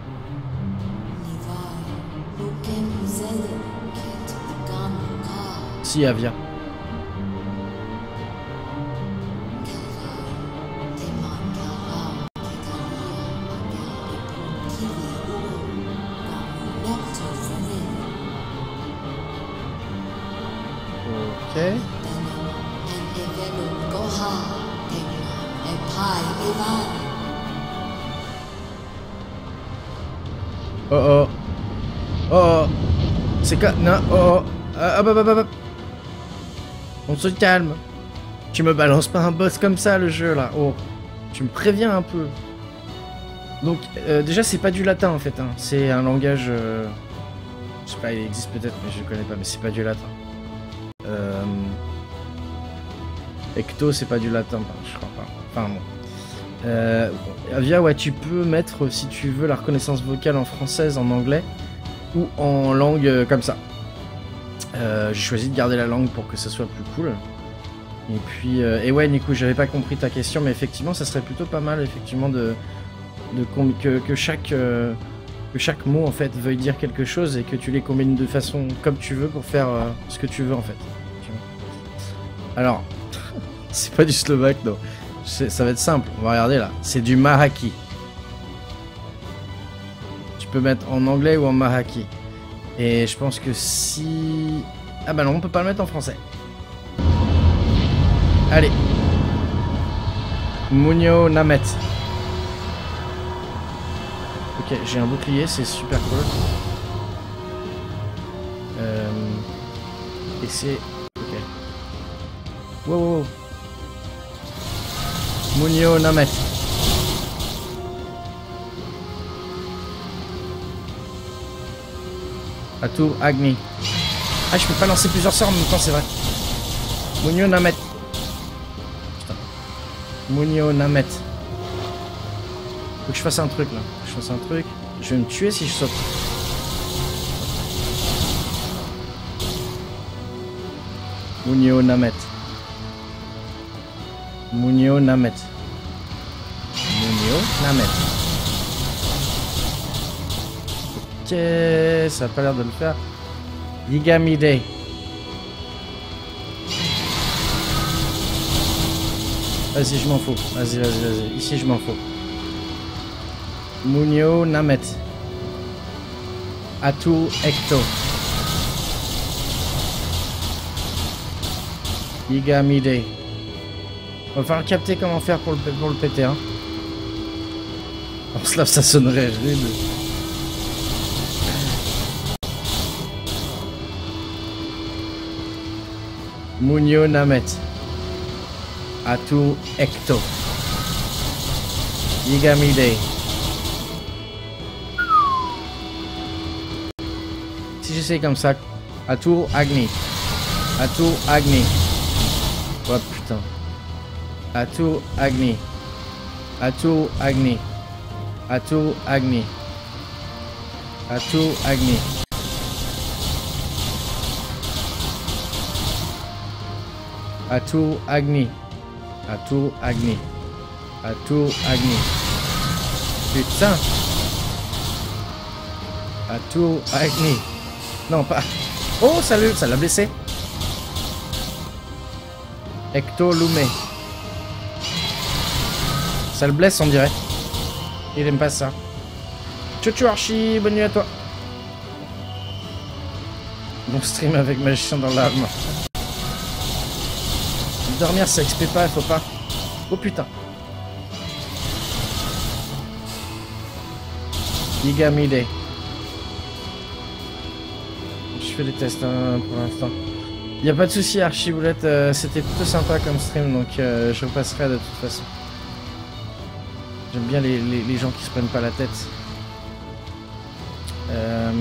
Si, Avia. C'est Non, oh oh. Hop, hop, hop, hop. On se calme. Tu me balances pas un boss comme ça, le jeu, là. Oh. Tu me préviens un peu. Donc, euh, déjà, c'est pas du latin, en fait. hein. C'est un langage... euh, Je sais pas, il existe peut-être, mais je le connais pas. Mais c'est pas du latin. Euh... Ecto, c'est pas du latin, je crois pas. Enfin, bon. Euh, Avia, ouais, tu peux mettre, si tu veux, la reconnaissance vocale en française, en anglais, en langue euh, comme ça. Euh, J'ai choisi de garder la langue pour que ça soit plus cool. Et puis, euh, et ouais, Nico, j'avais pas compris ta question, mais effectivement, ça serait plutôt pas mal, effectivement, de, de que, que chaque que chaque mot en fait veuille dire quelque chose et que tu les combines de façon comme tu veux pour faire ce que tu veux en fait. Alors, c'est pas du slovaque, non. Ça va être simple. On va regarder là. C'est du mahaki. Tu peux mettre en anglais ou en mahaki. Et je pense que si. Ah bah non, on peut pas le mettre en français. Allez. Munyo Namet. Ok, j'ai un bouclier, c'est super cool. Euh... Et c'est. Ok. Wow, wow, wow. Munyo Namet. Atu Agni. Ah, je peux pas lancer plusieurs sorts en même temps, c'est vrai. Munyo Namet. Putain. Munyo Namet. Faut que je fasse un truc là. Faut que je fasse un truc. Je vais me tuer si je saute. Munyo Namet. Munyo Namet. Munyo Namet. Ok, ça a pas l'air de le faire. Yigamide. Vas-y, je m'en fous. Vas-y, vas-y, vas-y. Ici, je m'en fous. Munio Namet. Atu Ecto. Yigamide. On va falloir capter comment faire pour le, pour le péter. Hein. En slave, ça sonnerait rude. Munio Namet. Atu Ecto. Yigamide. Si j'essaie comme ça. Atu Agni. Atu Agni. Oh putain. Atu Agni. Atu Agni. Atu Agni. Atu Agni. Atu Agni. Atu Agni. Atu Agni. Putain. Atu Agni. Non, pas. Oh, salut, ça l'a blessé. Ecto Lumé. Ça le blesse, on dirait. Il aime pas ça. Tchou Archie, bonne nuit à toi. Bon stream avec magicien dans l'âme. Dormir ça XP pas, faut pas. Oh putain. Gigamide. Je fais des tests hein, pour l'instant. Y a pas de souci Archiboulette, euh, c'était plutôt sympa comme stream donc euh, je repasserai de toute façon. J'aime bien les, les- les gens qui se prennent pas la tête. Euh...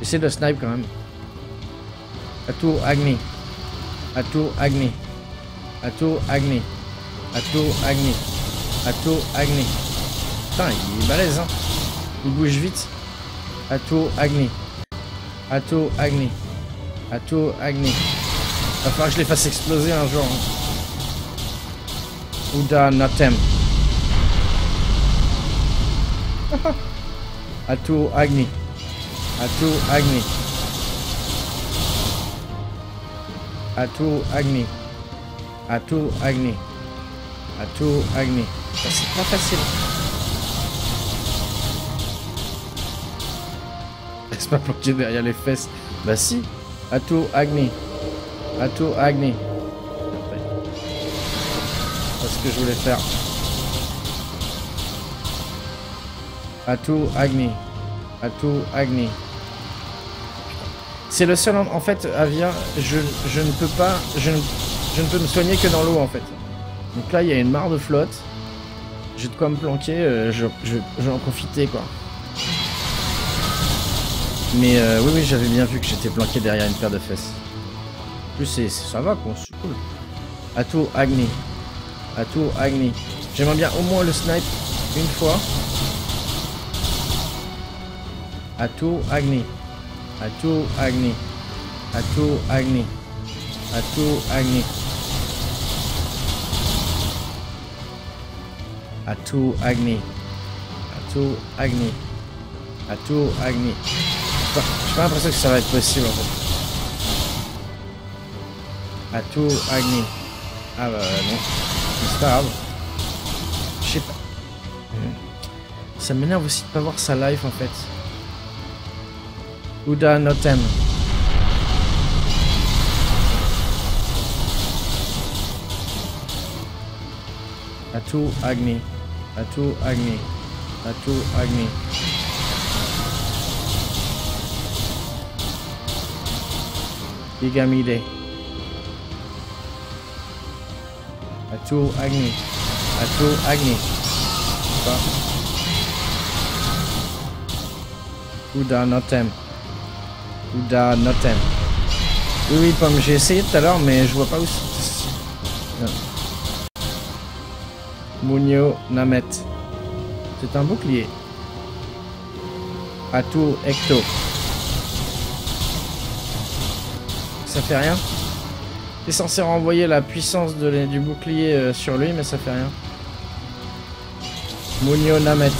J'essaie de snipe quand même. Atu Agni. Atu Agni. Atu Agni. Atu Agni. Atu Agni. Putain, il est balèze hein. Il bouge vite. Atu Agni. Atu Agni. Atu Agni. Va falloir que je les fasse exploser un jour. hein. Ouda Natem. Atu Agni. Atu Agni. Atu Agni. Atu Agni. Atu Agni. C'est pas facile. Laisse pas planquer derrière les fesses. Bah si. Atu Agni. Atu Agni. C'est ce que je voulais faire. Atu Agni. Atu Agni. C'est le seul en, fait, Avia, je, je ne peux pas, je ne, peux me soigner que dans l'eau en fait. Donc là, il y a une mare de flotte. J'ai de quoi me planquer, euh, je, je, en profiter quoi. Mais euh, oui, oui, j'avais bien vu que j'étais planqué derrière une paire de fesses. En plus, c'est- ça va quoi, c'est cool. Atu Agni. Atu Agni. J'aimerais bien au moins le snipe une fois. Atu Agni. Atu Agni. Atu Agni. Atu Agni. Atu Agni. Atu Agni. Atu Agni. J'ai pas- l'impression que ça va être possible en fait. Atu Agni. Ah bah non. C'est pas grave. Je sais pas. Ça m'énerve aussi de pas voir sa life en fait. Ouda Notem. Atu Agni. Atu Agni. Atu Agni. Gigamide. Atu Agni. Atu Agni. Ouda Notem. Ouda Notem. Oui, oui, Pomme, j'ai essayé tout à l'heure, mais je vois pas où c'est. Munio Namet. C'est un bouclier. Atu Ecto. Ça fait rien. C'est censé renvoyer la puissance de du bouclier euh, sur lui, mais ça fait rien. Munio Namet.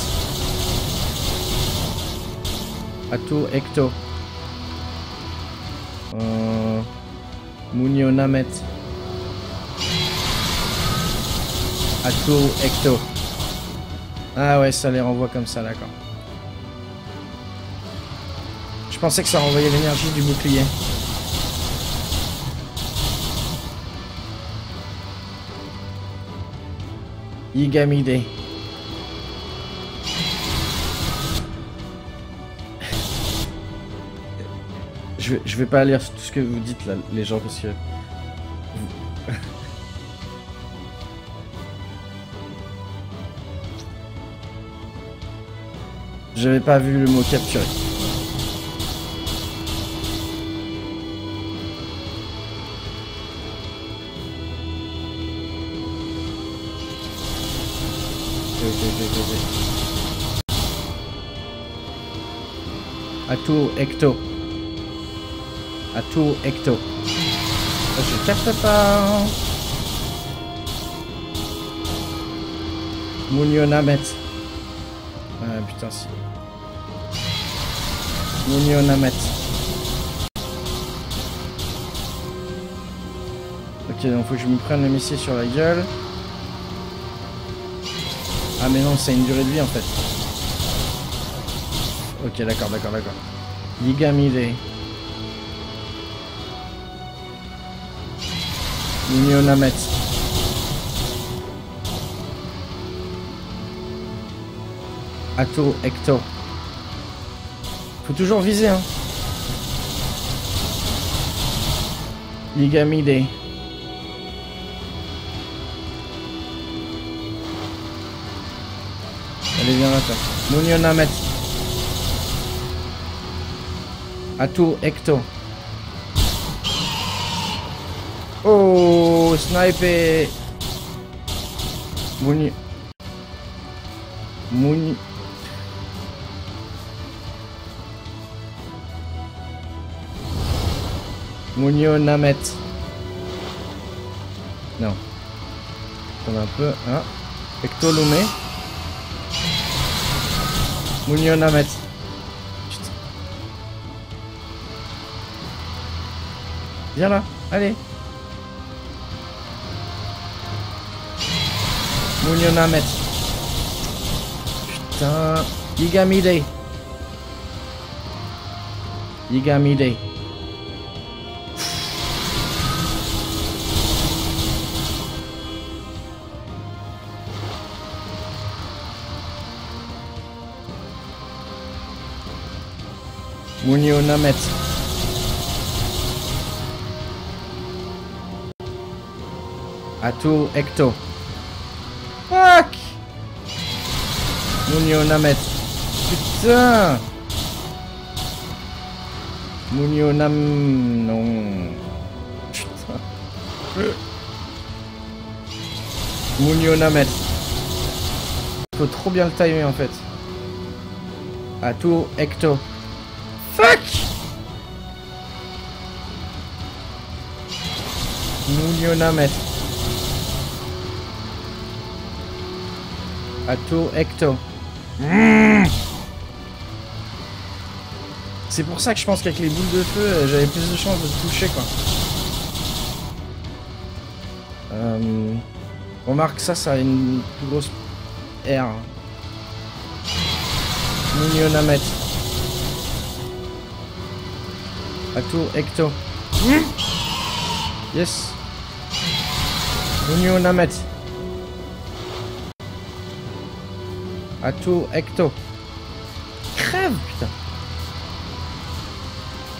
Ato Ecto. Euh... Munio Namet. Ecto. Ah ouais, ça les renvoie comme ça, d'accord. Je pensais que ça renvoyait l'énergie du bouclier. Yigamide. Je vais, pas lire tout ce que vous dites là, les gens, parce que... J'avais pas vu le mot capturé. Ok, ok, ok, ok. Ato Ecto. Ato Ecto. Ça, Je capte pas. Munio Namet. Ah putain si. Munio Namet. Ok donc faut que je me prenne le missile sur la gueule. Ah mais non c'est une durée de vie en fait. Ok d'accord d'accord d'accord. Ligamide. Namet. Ato Ecto. Faut toujours viser, hein. Ligamide. Allez, viens là, toi. Munio Namet. Ato sniper. Munio. Munio. Munio Namet. Non. On a un peu. Hein. Ectolumé. Munio Namet. Viens là. Allez. Munio Namet. Putain. Yigamide. Yigamide. Munio Namet. Ato Ecto. Munio Namet. Putain Munio Nam... Non. Putain. Munio Namet. Faut trop bien le timer en fait. Ato Ecto. Fuck Munio Namet. Ato Ecto. Mm. C'est pour ça que je pense qu'avec les boules de feu, euh, j'avais plus de chances de toucher quoi. Euh, remarque ça, ça a une plus grosse R. Munio Namet. Ato Ecto. Mm. Yes. Munio Namet. Ato Ecto. Crève, putain.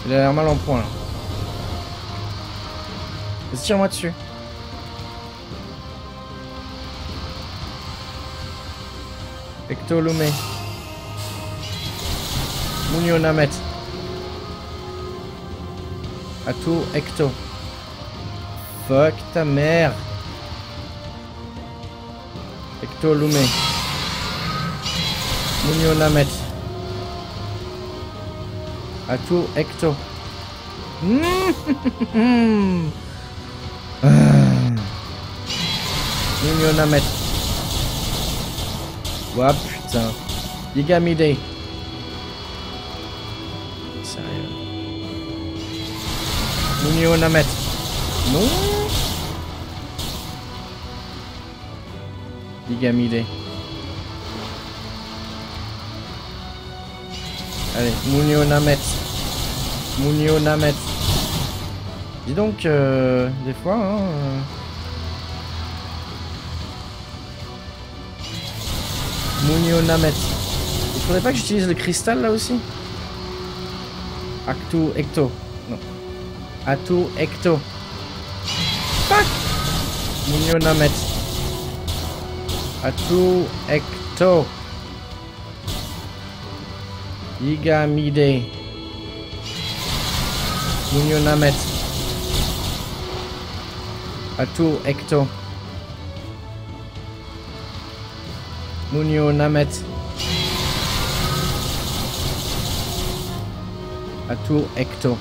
Il a l'air mal en point là. Vas-y, tire-moi dessus. Ecto Lumé. Munio Namet. Ato Ecto. Fuck ta mère. Ecto Lumé. Munio Namet. Ato Ecto. Mm. Ah. Munio Namet. Ouah putain. Yigamide. Sérieux. Munio Namet. Non Gigamide. Allez, Munio Namet. Munio Namet. Dis donc, euh, des fois, hein, euh, Munio Namet. Il faudrait pas que j'utilise le cristal là aussi? Actu Ecto. Non. Atu Ecto. Fuck Munio Namet. Atu Ecto. Yigamide. Munio Namet. Atu Ecto. Munio Namet. Atu Ecto.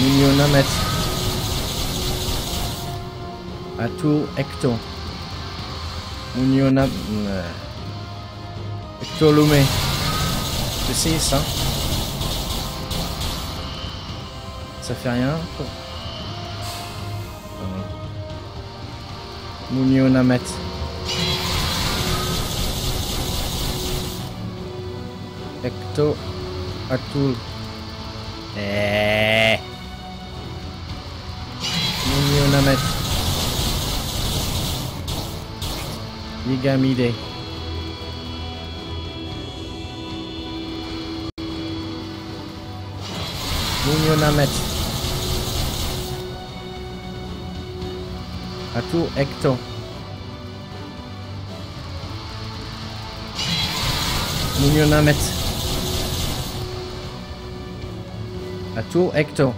Munio Namet. Atu Ecto. Ecto Lume. Je vais essayer ça. Ça fait rien. Munio Namet. Ecto Atul. Eh. Namet. Yigamide. Munio Namet. Atu Ecto. Munio Namet. Atu Ecto.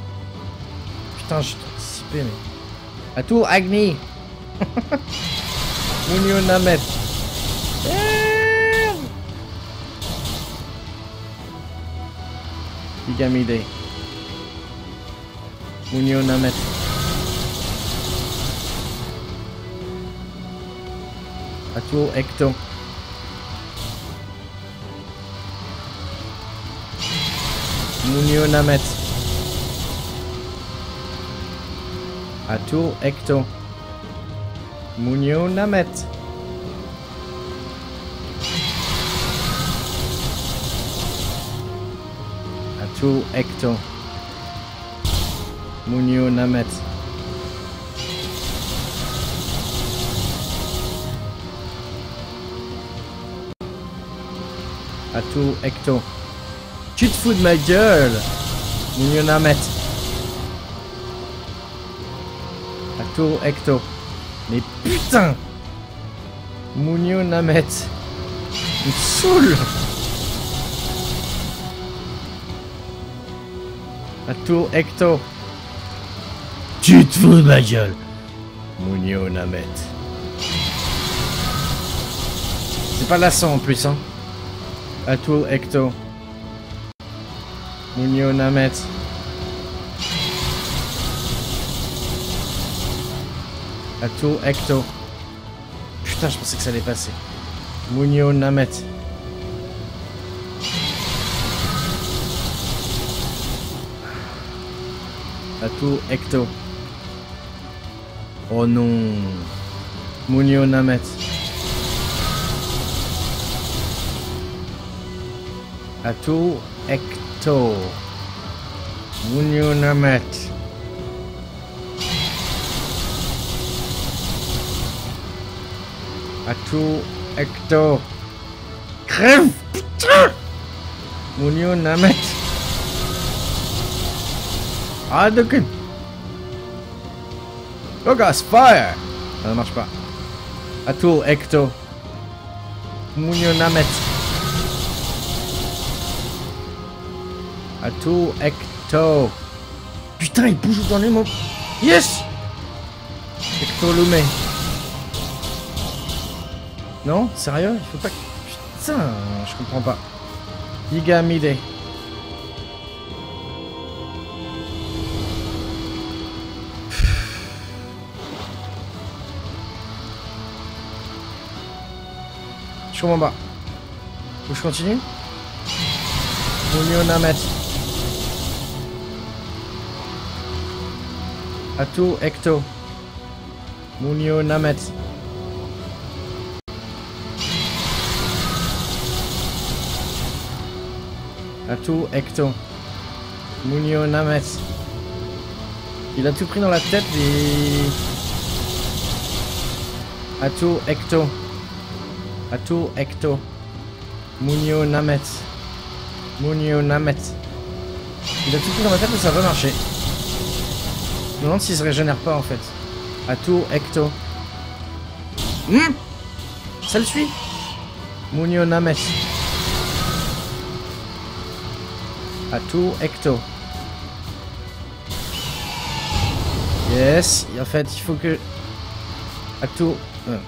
Putain, je t'ai anticipé, mais. Atu Agni. Munio Namet. Merde. Gigamide. Munio Namet. Atu Ecto. Munio Namet. Atu Ecto. Munio Namet. Atu Ecto. Munio Namet. Atu Ecto. Tu te fous de ma gueule Munio Namet. Atu Ecto. Mais putain Munio Namet. Il saoule Atu Ecto. Tu te fous de ma gueule Munio Namet. C'est pas lassant en plus, hein. Atu Ecto. Munio Namet. Atu Ecto. Putain, je pensais que ça allait passer. Munio Namet. Atu Ecto. Oh non. Munio Namet. Atu Ecto. Munio Namet. Atu Ecto. Crève Putain Munio Namet. Ah, de cul. Oh, gas, fire Ça ne marche pas. Atu Ecto. Munio Namet. Atu Ecto. Putain, il bouge dans les mots. Yes Ecto Lume. Non Sérieux? Il faut pas. Putain, je comprends pas. Gigamide. Je Je comprends pas. Faut que je continue? Munio Namet. Atu Ecto. Munio Namet. Atu Ecto. Munio Namet. Il a tout pris dans la tête et... Atu Ecto. Atu Ecto. Munio Namet. Munio Namet. Il a tout pris dans la tête et ça va marcher. Je me demande s'il se régénère pas en fait. Atu Ecto. Hmm ça le suit Munio Namet. Atu Ecto. Yes, en fait, il faut que... Atu... euh,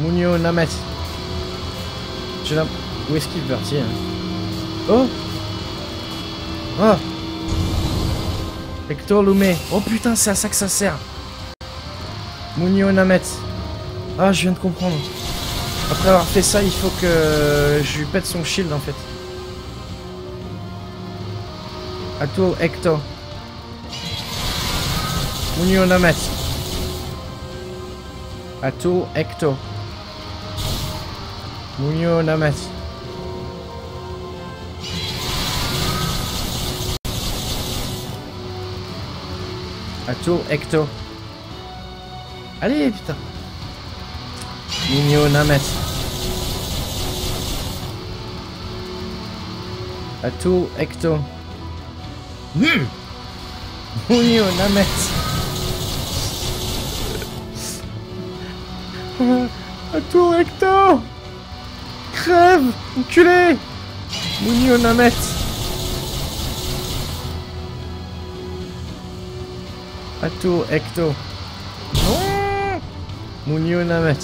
Munio Namet. L'imp- Où est-ce qu'il est parti hein Oh Oh Hector Lumé. Oh putain, c'est à ça que ça sert. Munio Namet. Ah, je viens de comprendre. Après avoir fait ça, il faut que je lui pète son shield en fait. Ato Hector. Munio Namet. Ato Hector. Munio Namet. Ato Hector. Allez, putain. Munio Namet. Ato Hector. Hmm. Munio Namet. Ato Hector. Crève, enculé. Munio Namet. Ato Hector. Non. Munio Namet.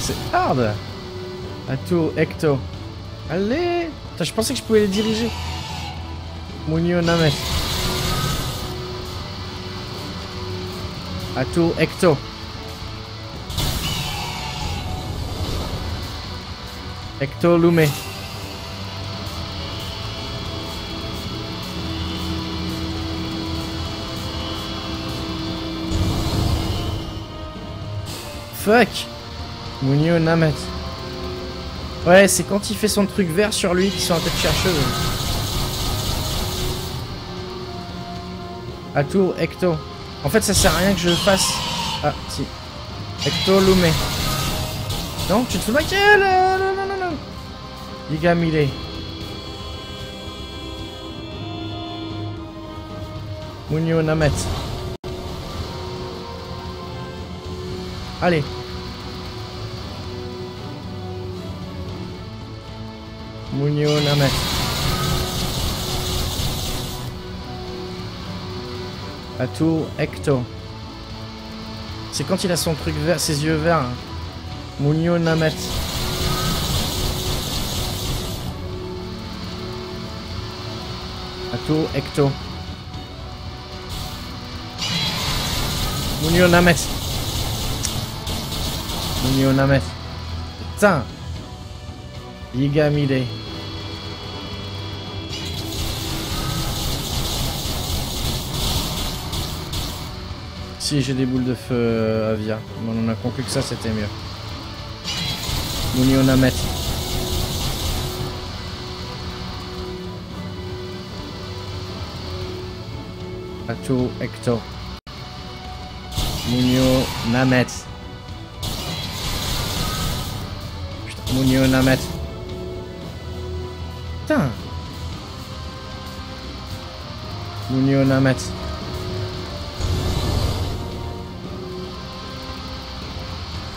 C'est hard. Ato Hector. Allez je pensais que je pouvais les diriger. Munio Namet. Ato Hector. Hector Lumé. Fuck Munio Namet. Ouais, c'est quand il fait son truc vert sur lui qui sont un tête chercheuse. Ato Hecto. En fait, ça sert à rien que je fasse. Ah, si. Hecto Lumé. Non, tu te fous de ma gueule euh, Non, non. Munio Namet. Allez. Munio Namet. Atou Hecto. C'est quand il a son truc vert, ses yeux verts. hein. Munio Namet. Atou Hecto. Munio Namet. Munio Namet. Putain. Yiga Mide. Si j'ai des boules de feu euh, à Via. On a conclu que ça c'était mieux. Munio Namet. Atou Hector. Munio Namet. Putain, Munio Namet. Putain. Munio Namet.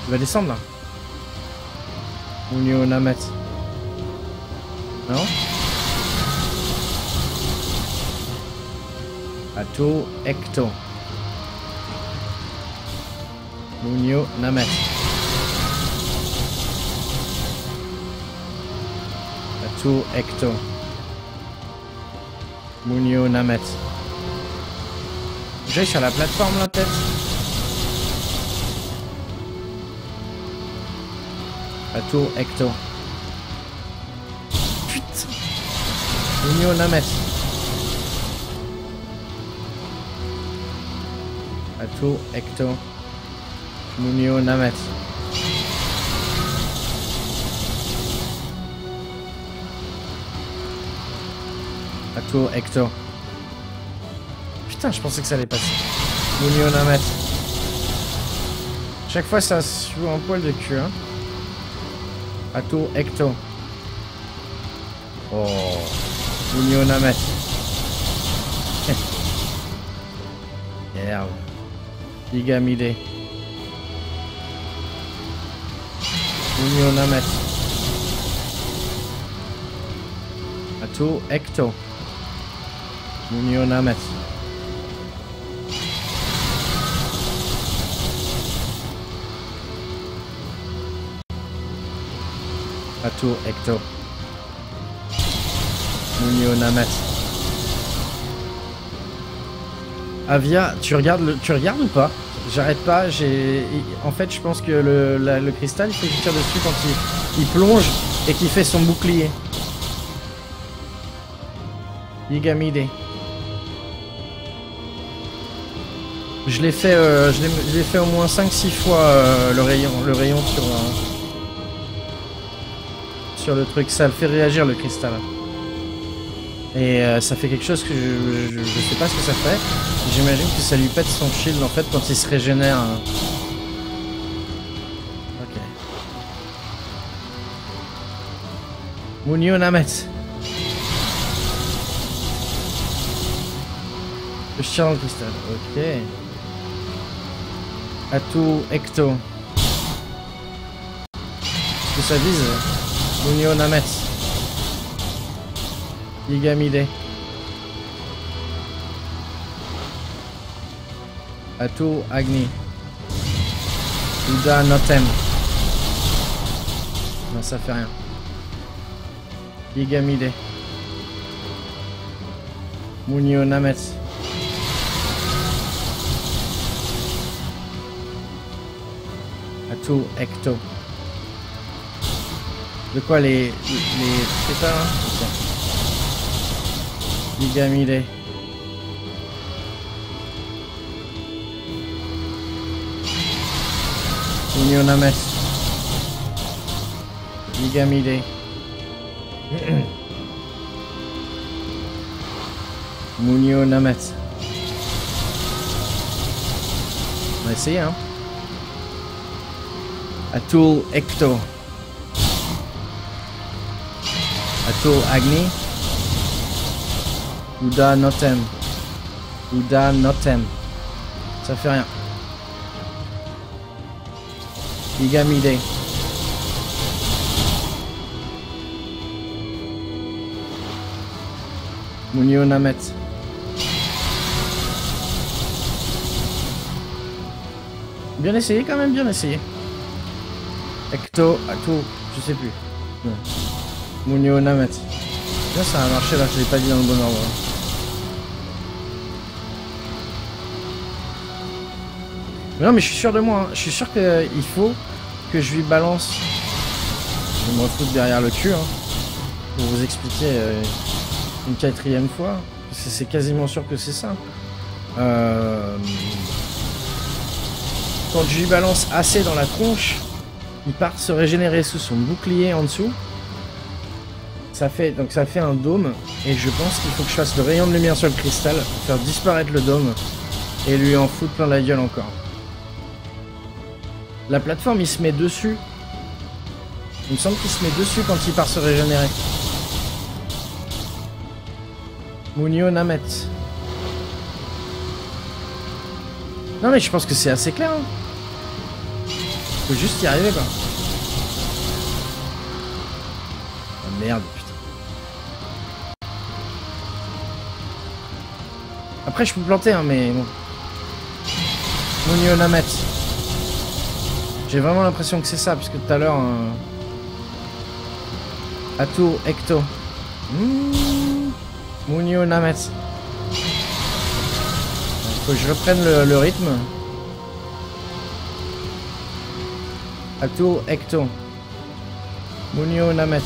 Il va descendre là. Munio Namet. Non? Ato Hecto. Munio Namet. Fu Munio Namet. J'ai sur la plateforme là peut-être La Ecto. Putain Munio Namet. La tour Ecto. Munio Namet. Ato Ecto. Putain, je pensais que ça allait passer. Munio Namet. Chaque fois, ça se joue un poil de cul, hein. Ato Ecto. Oh. Munio Namet. Merde. Gigamide. Munio Namet. Ato Namet. Ato Ecto. Munio Namet. Avia, tu regardes tu regardes ou pas? J'arrête pas. J'ai, en fait, je pense que le, cristal, il faut que je tire dessus quand il, il plonge et qu'il fait son bouclier. Yigamide. Je l'ai fait, euh, je l'ai fait au moins 5-6 fois euh, le rayon, le rayon sur, euh, sur le truc. Ça le fait réagir le cristal. Et euh, ça fait quelque chose que je, je, sais pas ce que ça fait. J'imagine que ça lui pète son shield en fait quand il se régénère. hein. Ok. Munio Namet. Je tire dans le cristal. Ok. Atou Ecto. Que ça vise Munio Namet. Yigamide. Atou Agni. Uda Notem. Non, ça fait rien. Yigamide. Munio Namet. Atou Ecto. De quoi les. les. C'est ça hein? Munio Namet. Yigamide. Munio Namet. On va essayer, hein? Atul Ecto. Atul Agni. Uda Notem. Uda Notem. Ça fait rien. Igamide. Munio Namet. Bien essayé quand même, bien essayé. Ecto, Ato, je sais plus. Non. Munio Namet. Bien ça a marché là, je l'ai pas dit dans le bon ordre. Mais non mais je suis sûr de moi, hein. je suis sûr qu'il faut que je lui balance. Je me refoutre derrière le cul hein, pour vous expliquer euh, une quatrième fois. C'est quasiment sûr que c'est ça. Euh, Quand je lui balance assez dans la tronche, il part se régénérer sous son bouclier en dessous. Ça fait, donc ça fait un dôme et je pense qu'il faut que je fasse le rayon de lumière sur le cristal pour faire disparaître le dôme et lui en foutre plein la gueule encore. La plateforme il se met dessus. Il me semble qu'il se met dessus quand il part se régénérer. Munio Namet. Non mais je pense que c'est assez clair. Hein. Faut juste y arriver quoi. Oh merde, putain. Après je peux planter hein, mais bon. Munio Namet. J'ai vraiment l'impression que c'est ça, puisque tout à l'heure... Euh... Ato Ecto. Mmh. Munio Namet. Faut que je reprenne le rythme. Ato Ecto. Munio Namet.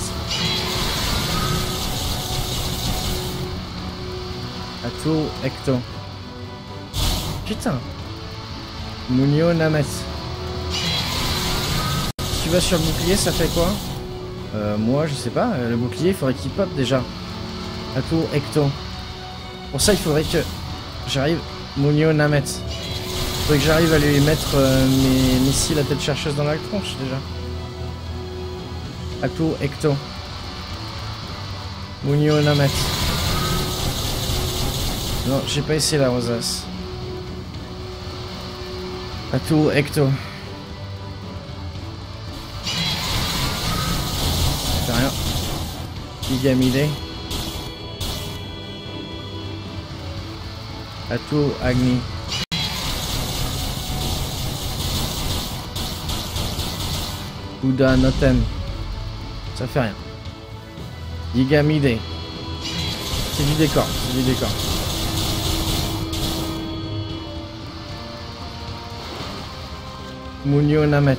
Ato Ecto. Putain. Munio Namet. Tu vas sur le bouclier, ça fait quoi? Euh, Moi, je sais pas. euh, Le bouclier, il faudrait qu'il pop déjà. Ato Ecto. Pour ça, il faudrait que j'arrive. Munio Namet. Faudrait que j'arrive à lui mettre euh, mes missiles à tête chercheuse dans la tronche déjà. Ato Ecto. Munio Namet. Non, j'ai pas essayé la rosace. Ato Ecto. Fait rien. Gigamide. Ato Agni. Ouda Notem. Ça fait rien. Gigamide. C'est du décor, c'est du décor. Munio Namet.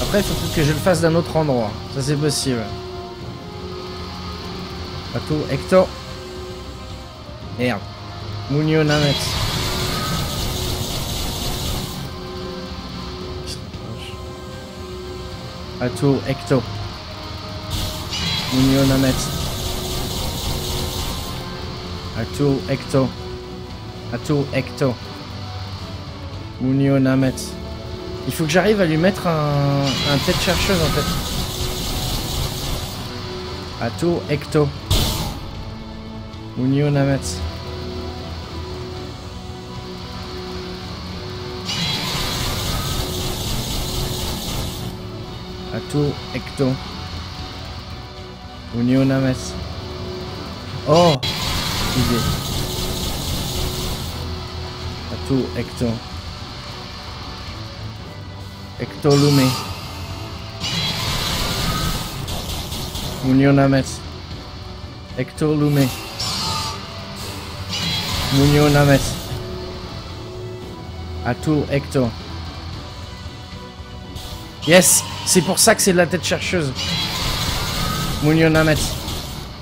Après, il faut que je le fasse d'un autre endroit. Ça, c'est possible. Ato Hector. Merde. Munio Namet. Ato Hector. Munio Namet. Ato Hector. Ato Hector. Munio Namet. Il faut que j'arrive à lui mettre un, tête chercheuse en fait. Ato Ecto. Munio Namet. Ato Ecto. Munio Namet. Oh Idée. Ato Ecto. Ectolume. Munio Namet. Ectolume. Munio Namet. Atul Ecto. Yes C'est pour ça que c'est de la tête chercheuse. Munio Namet.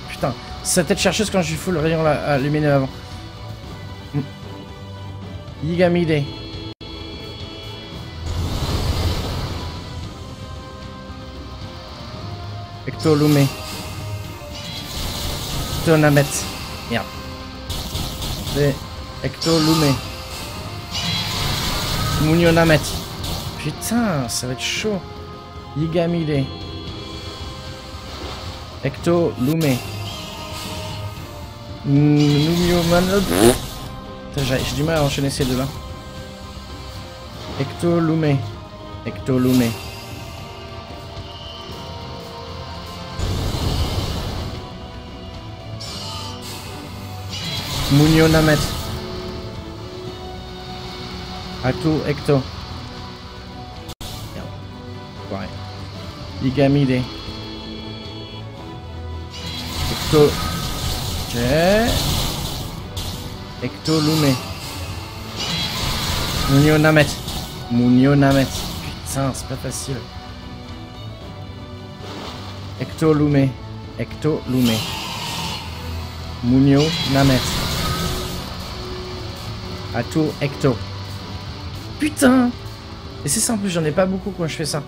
Putain, c'est la tête chercheuse quand je fous le rayon là, lumineux avant. Mm. Yigamide. Ectolume. Ectonamet. Merde. C'est Ectolume. Munionamet. Putain, ça va être chaud. Yigamide. Ectolume. Numioman. Putain, J'ai du mal à enchaîner ces deux-là. Ectolume. Ectolume. Munio Namet. Ato Ecto. Ligamide. Ecto. Ok. Ecto Lume. Munio Namet. Munio Namet. Putain, c'est pas facile. Ecto Lume. Ecto Lume. Munio Namet. Ato Ecto. Putain Et c'est plus, j'en ai pas beaucoup quand je fais ça.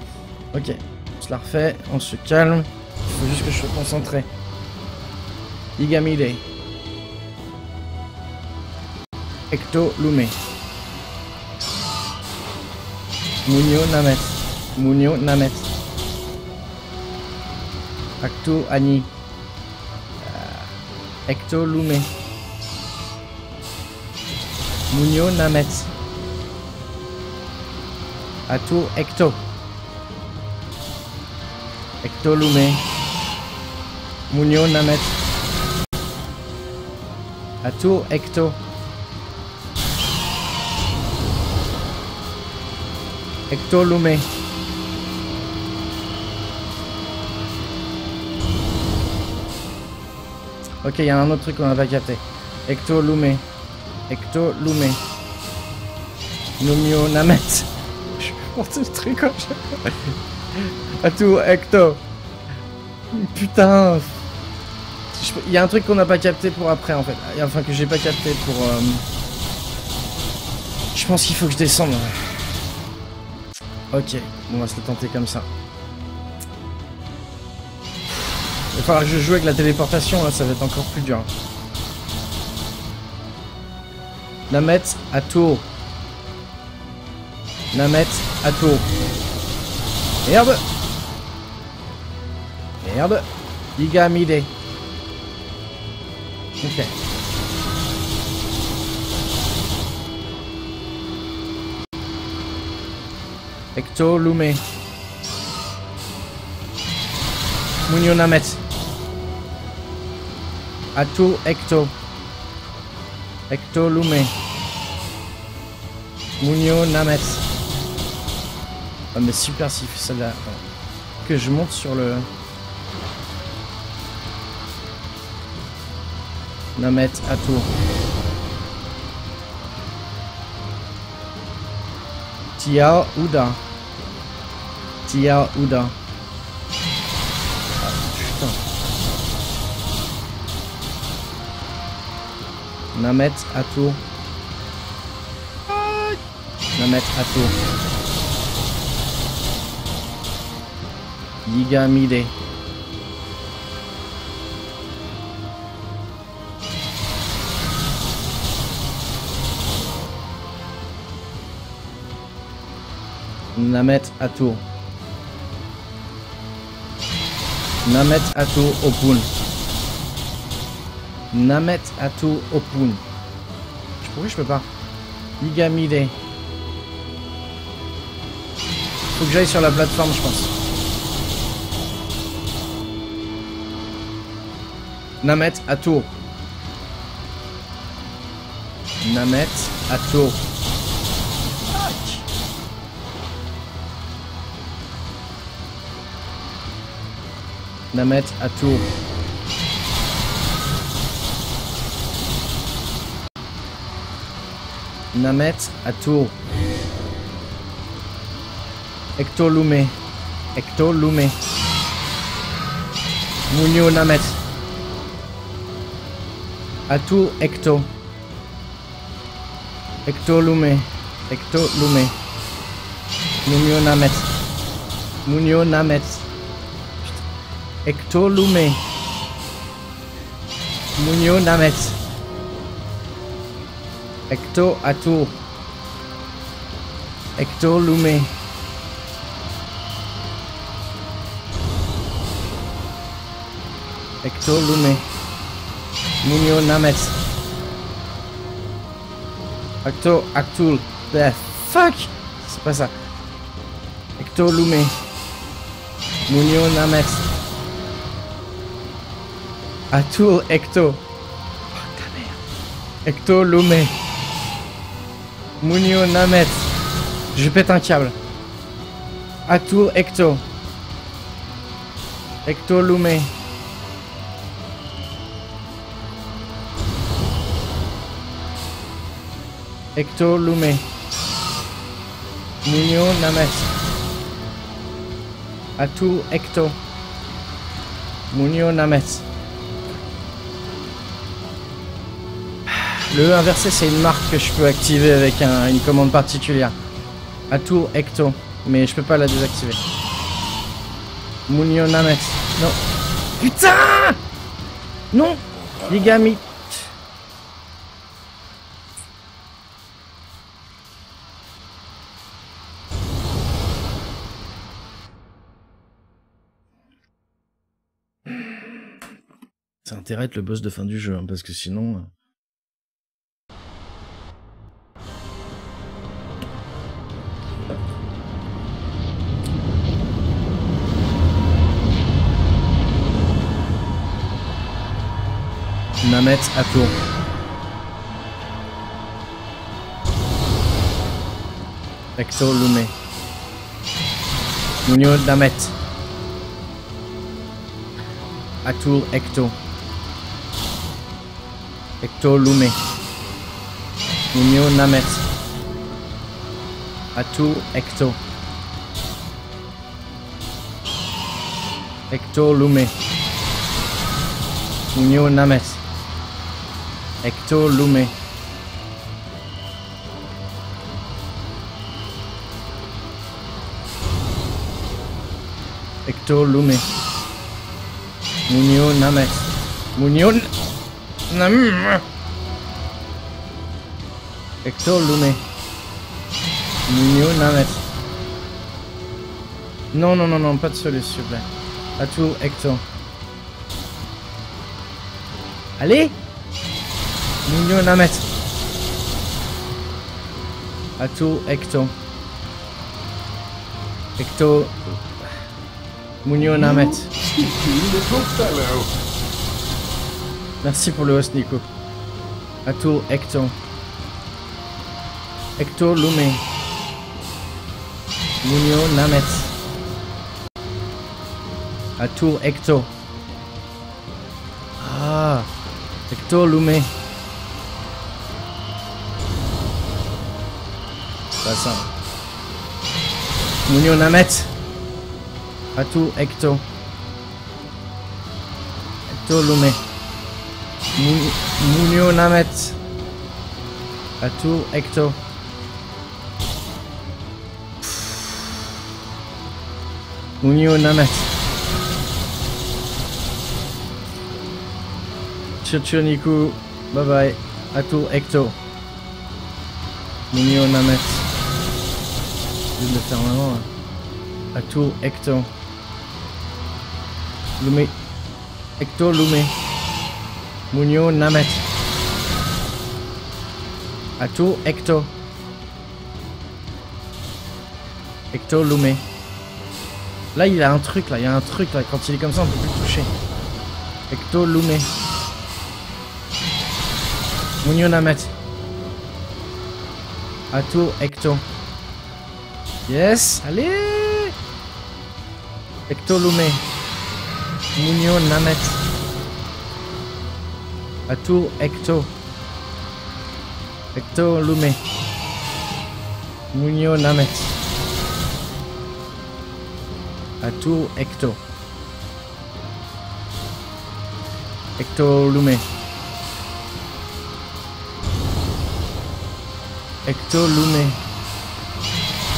Ok, on se la refait, on se calme. Il faut juste que je sois concentré. Igamide. Ecto Lume. Munio Namet. Munio Namet. Acto Ani. Euh, Ecto Lume. Munio Namet. Ato Ecto. Ecto Lume. Munio Namet. Ato Ecto. Ecto Lume. Ok, il y a un autre truc qu'on n'a pas capté. Ecto Lume. Ecto Lume. Numio Namet. n'importe truc quoi. À tout, Hecto. Putain. Il y a un truc qu'on n'a pas capté pour après en fait. Enfin que j'ai pas capté pour. euh, Je pense qu'il faut que je descende. Ok, on va se le tenter comme ça. Il va falloir que je joue avec la téléportation là, ça va être encore plus dur. Namet à tour. Namet à tour. Merde Merde Liga Mide. Ok. Ecto Lume. Munio Namet. Ato Ecto. Ecto Lume. Munio Namet. Ah mais super si celle-là. Attends. Que je monte sur le... Namet Ato. Tia Uda. Tia Uda. Ah, putain. Namet Ato. Namet Ato. Yiga Mide. Namet Ato. Namet Ato Opun. Namet Ato Opun. Pourquoi je peux pas Yiga Mide. Faut que j'aille sur la plateforme, je pense. Namet Ato. Namet Ato. Namet Ato. Namet Ato. Ecto Lume. Ecto Lume. Munio Namet. Atu Ecto. Ecto Lume. Ecto Lume. Munio Namet. Munio Namet. Ecto Lume. Munio Namet. Ecto Atu. Ecto Lume. Ecto Lume. Munio Namet. Acto Actul. The fuck? C'est pas ça. Ecto Lume. Munio Namet. Atul Ecto. Oh ta. Munio Namet. Je pète un câble. Atul Ecto. Ecto Lume. Ecto Lume. Munio Namet. Atu Ecto. Munio Namet. Le E inversé, c'est une marque que je peux activer avec un- une commande particulière. Atu Ecto. Mais je peux pas la désactiver. Munio Namet. Non. Putain Non Ligami. Ça intéresse le boss de fin du jeu, hein, parce que sinon... mettre à plomb. Recto lume. Nuno Damet. Ecto. Ecto lume. Nuno Namet. Atur Ecto. Ecto lume. Nuno Namet. Ecto Lume. Ecto Lume. Munio Namet. Munio Nam. Ecto Lume. Munio Namet. Non, non, non, non, pas de solution, s'il vous tout, Ecto. Allez Mignon Namet. À tout, Ecto. Ecto. Mignon little fellow. Merci pour le host, Nico. À tout, Ecto. Ecto Lume. Mignon Namet. À tout, Ecto. Ah. Ecto Lume. Pas ça. Mignon Namet. À tout, Ecto. Ecto Lume. Mu- Munio Namet. À tout, Ecto. Munio Namet. Nico. Bye bye. À tout, Ecto. Munio Namet. Vais le faire maintenant. là. À tout, Ecto. Lume. Ecto Lume. Munio Namet. Ato Ecto. Ecto Lume. Là, il a un truc, là. Il y a un truc, là. Quand il est comme ça, on peut plus le toucher. Ecto Lume. Munio Namet. Ato Ecto. Yes, allez Ecto Lume. Munio Namet. Ato Ecto. Ecto Lume. Munio Namet. Ato Ecto. Ecto Lume.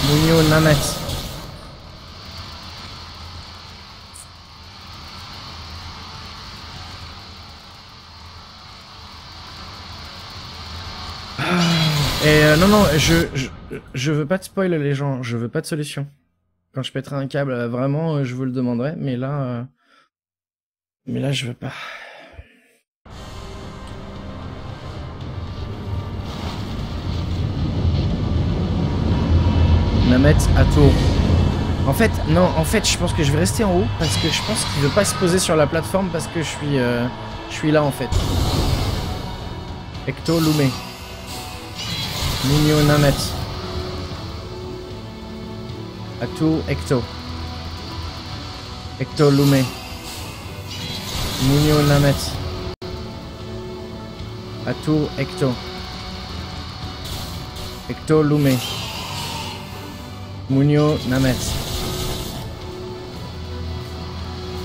Munio Namet. Et euh, non, non, je, je, je veux pas de spoil les gens, je veux pas de solution. Quand je pèterai un câble, euh, vraiment, euh, je vous le demanderai, mais là... euh, Mais là, je veux pas. Namet à tour. En fait, non, en fait, je pense que je vais rester en haut parce que je pense qu'il veut pas se poser sur la plateforme parce que je suis, euh, je suis là en fait. Ecto Lume. Munio Namet. Atu Ecto. Ecto Lume. Munio Namet. Atu Ecto. Ecto Lume. Munio Namet.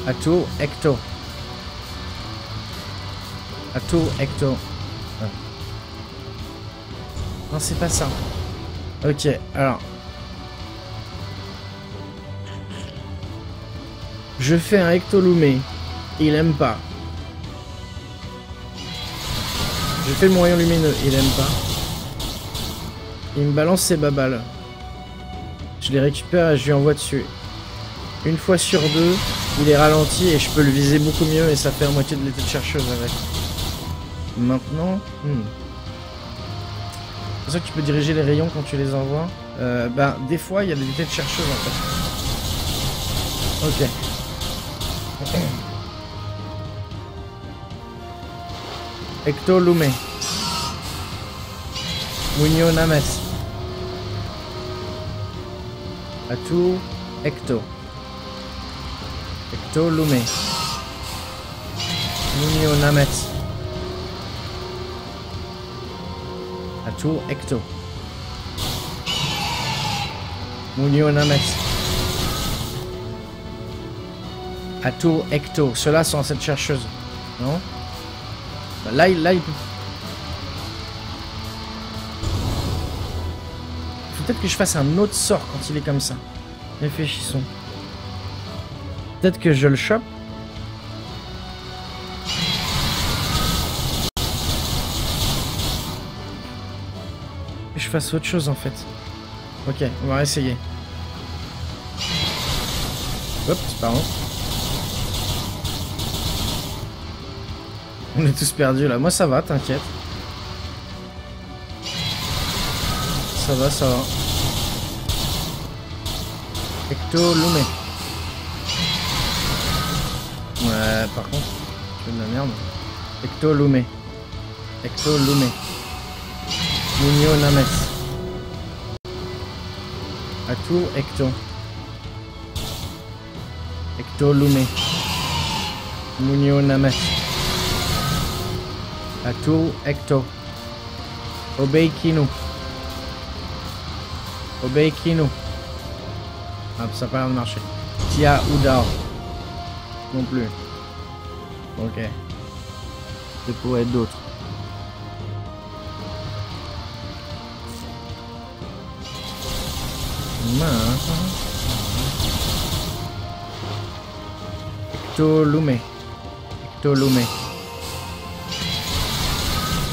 Atu Ecto. Atu Ecto. Ah. Non, c'est pas ça. Ok, alors. Je fais un Ectolumé. Il aime pas. Je fais le moyen lumineux. Il aime pas. Il me balance ses babales. Je les récupère et je lui envoie dessus. Une fois sur deux, il est ralenti et je peux le viser beaucoup mieux et ça fait à moitié de l'été de chercheuse avec. Maintenant, hmm. c'est pour ça que tu peux diriger les rayons quand tu les envoies. Euh, bah, des fois, il y a des têtes chercheuses en fait. Ok. Ecto Lume. Munio Names. Atu Ecto. Ecto Lume. Munio Namet. Atu Ecto. Munio Namet. Ato, Ecto. Ceux-là sont cette chercheuse. Non? Là, il- là, il. Peut-être que je fasse un autre sort quand il est comme ça. Réfléchissons. Peut-être que je le chope. Je fasse autre chose en fait. Ok, on va essayer. Hop, bon. On est tous perdus là. Moi ça va, t'inquiète. Ça va, ça va. Ecto Lumé. Ouais, par contre, fais de la merde. Ecto Lumé. Ecto Lumé. Munio Namet. Atu Ecto. Ecto Lumé. Munio Namet. Atu Ecto. Obey Kinu. Ah, ça n'a pas l'air marcher. Tia Udao. Non plus. Ok. Ça pourrait être d'autres. Mince. Ectolume. Ectolume.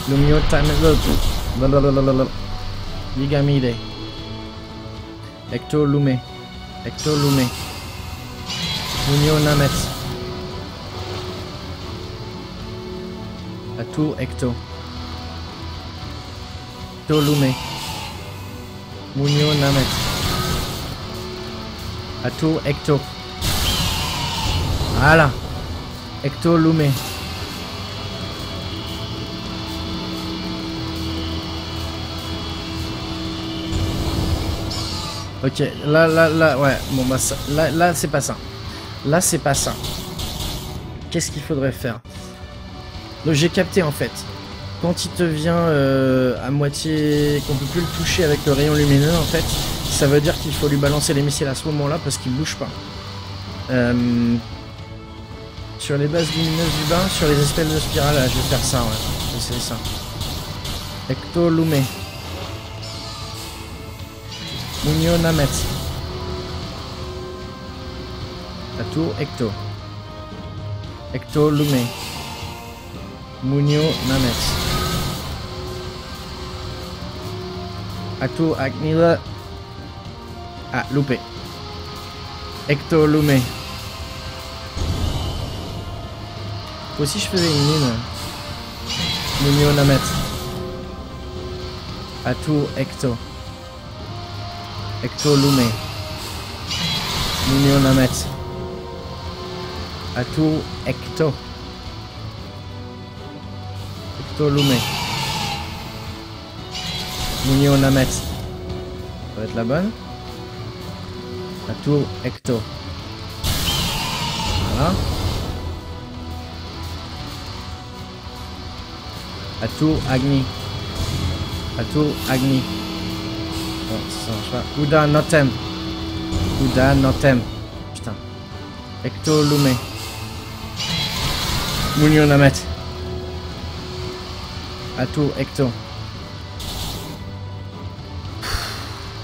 Lumio time Lalalala. Ligamide. Ectolume. Ectolume. Lumio namet. Atu ecto. Ectolume. Munio namet. Atu ecto. Voilà. Ecto Lumé. Ok, là, là, là, ouais, bon bah ça, là, là c'est pas ça. Là c'est pas ça. Qu'est-ce qu'il faudrait faire? Donc j'ai capté en fait. Quand il te vient euh, à moitié, qu'on peut plus le toucher avec le rayon lumineux en fait, ça veut dire qu'il faut lui balancer les missiles à ce moment-là parce qu'il bouge pas. Euh, sur les bases lumineuses du bas, sur les espèces de spirale, là, je vais faire ça, ouais. Essayer ça. Ecto Lumé. Munio Namet. Atu Ecto. Ecto Lumé. Munio Namet. Atu Agnila. Ah, loupé. Ecto Lumé. Aussi je faisais une mine. Munio Namet. Atu Ecto. Ecto Lumé. Munio Namet. Atu Ecto. Ecto Lumé. Munio Namet. Ça va être la bonne. Atu Ecto. Voilà. Atu Agni. Atu Agni. Uda Notem. Uda Notem. Putain. Ecto Lumé. Munio Namet. Atu Ecto.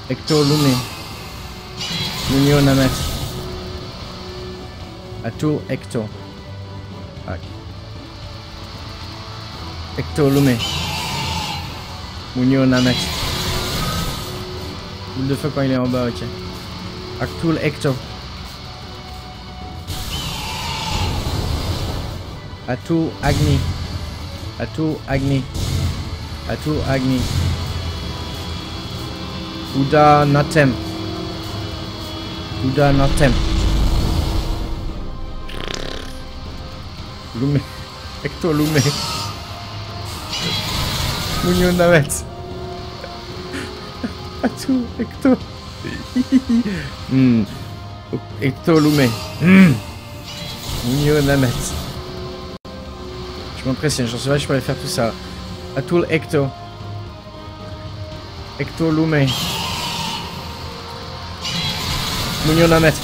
Ecto Lumé. Munio Namet. Atu Ecto. Ecto Lumé. Munio Namet. Boule de feu quand il est en bas, ok. Actul Ecto. Atu Agni. Atu Agni. Atu Agni. Uda Natem. Uda Natem. Lumé. Ecto Lumé. Munio Namet. Atu Ecto. Hmm. Ecto Lumé. Hmm. Je m'impressionne, j'en sais pas, je pourrais faire tout ça. Atul Ecto. Ecto Lumé. Munio Namet.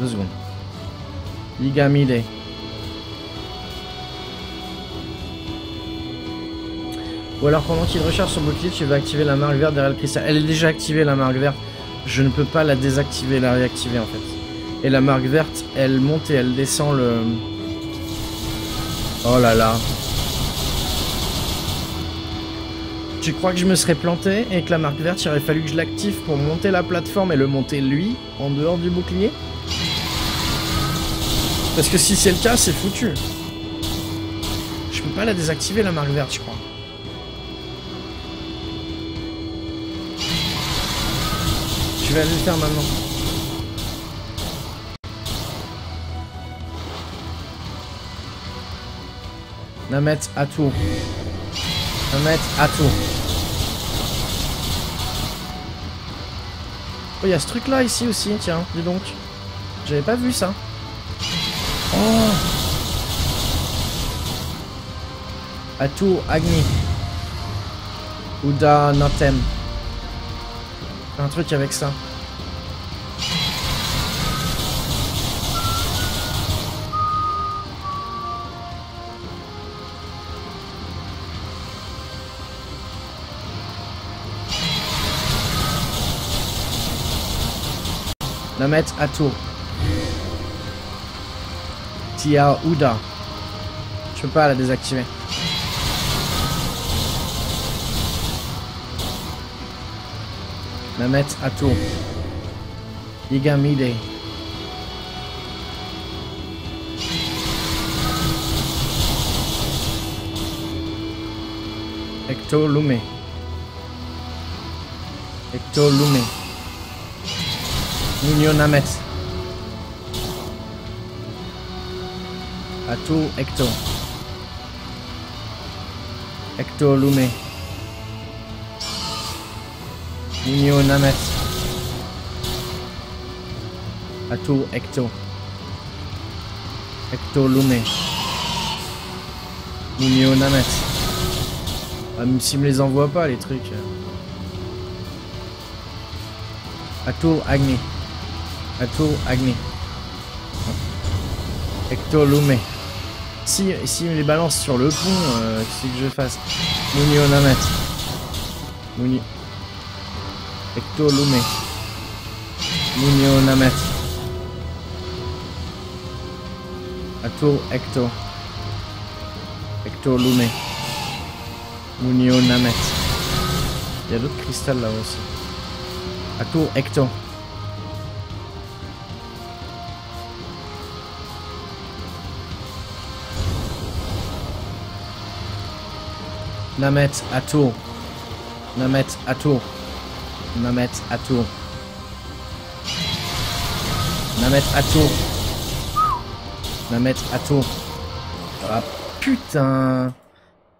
Deux secondes. Ligamide. Ou alors pendant qu'il recharge son bouclier, tu vas activer la marque verte derrière le cristal. Elle est déjà activée la marque verte. Je ne peux pas la désactiver, la réactiver en fait. Et la marque verte, elle monte et elle descend le... Oh là là. Tu crois que je me serais planté et que la marque verte, il aurait fallu que je l'active pour monter la plateforme et le monter lui, en dehors du bouclier? Parce que si c'est le cas, c'est foutu. Je peux pas la désactiver la marque verte, je crois. Vais aller le faire maintenant. Namet à tour. Namet à tour. Oh, il y a ce truc là ici aussi, tiens, dis donc. J'avais pas vu ça. Oh Agni. Uda Notem. Un truc avec ça. Namet Atur. Tia Uda. Je peux pas la désactiver. Namet Atur. Yigamide. Ecto Lume. Ecto Lume. Munio Namet. Atu Ecto. Ecto Lume. Munio Namet. Atu Ecto. Ecto Lume. Munio Namet. Ah, même s'il me les envoie pas les trucs. Atu Agni. Atu Agni. Ecto Lume. Si, si me les balance sur le pont, euh, qu'est-ce que je fasse Munio Namet. Muni. Ecto Lume. Munio Namet. Atu Ecto. Ecto Lume. Munio Namet. Il y a d'autres cristals là aussi. Atu Ecto. Namet Atu. Namet Atu. Namet Atu. Namet Atu. Namet Atu. Ah putain.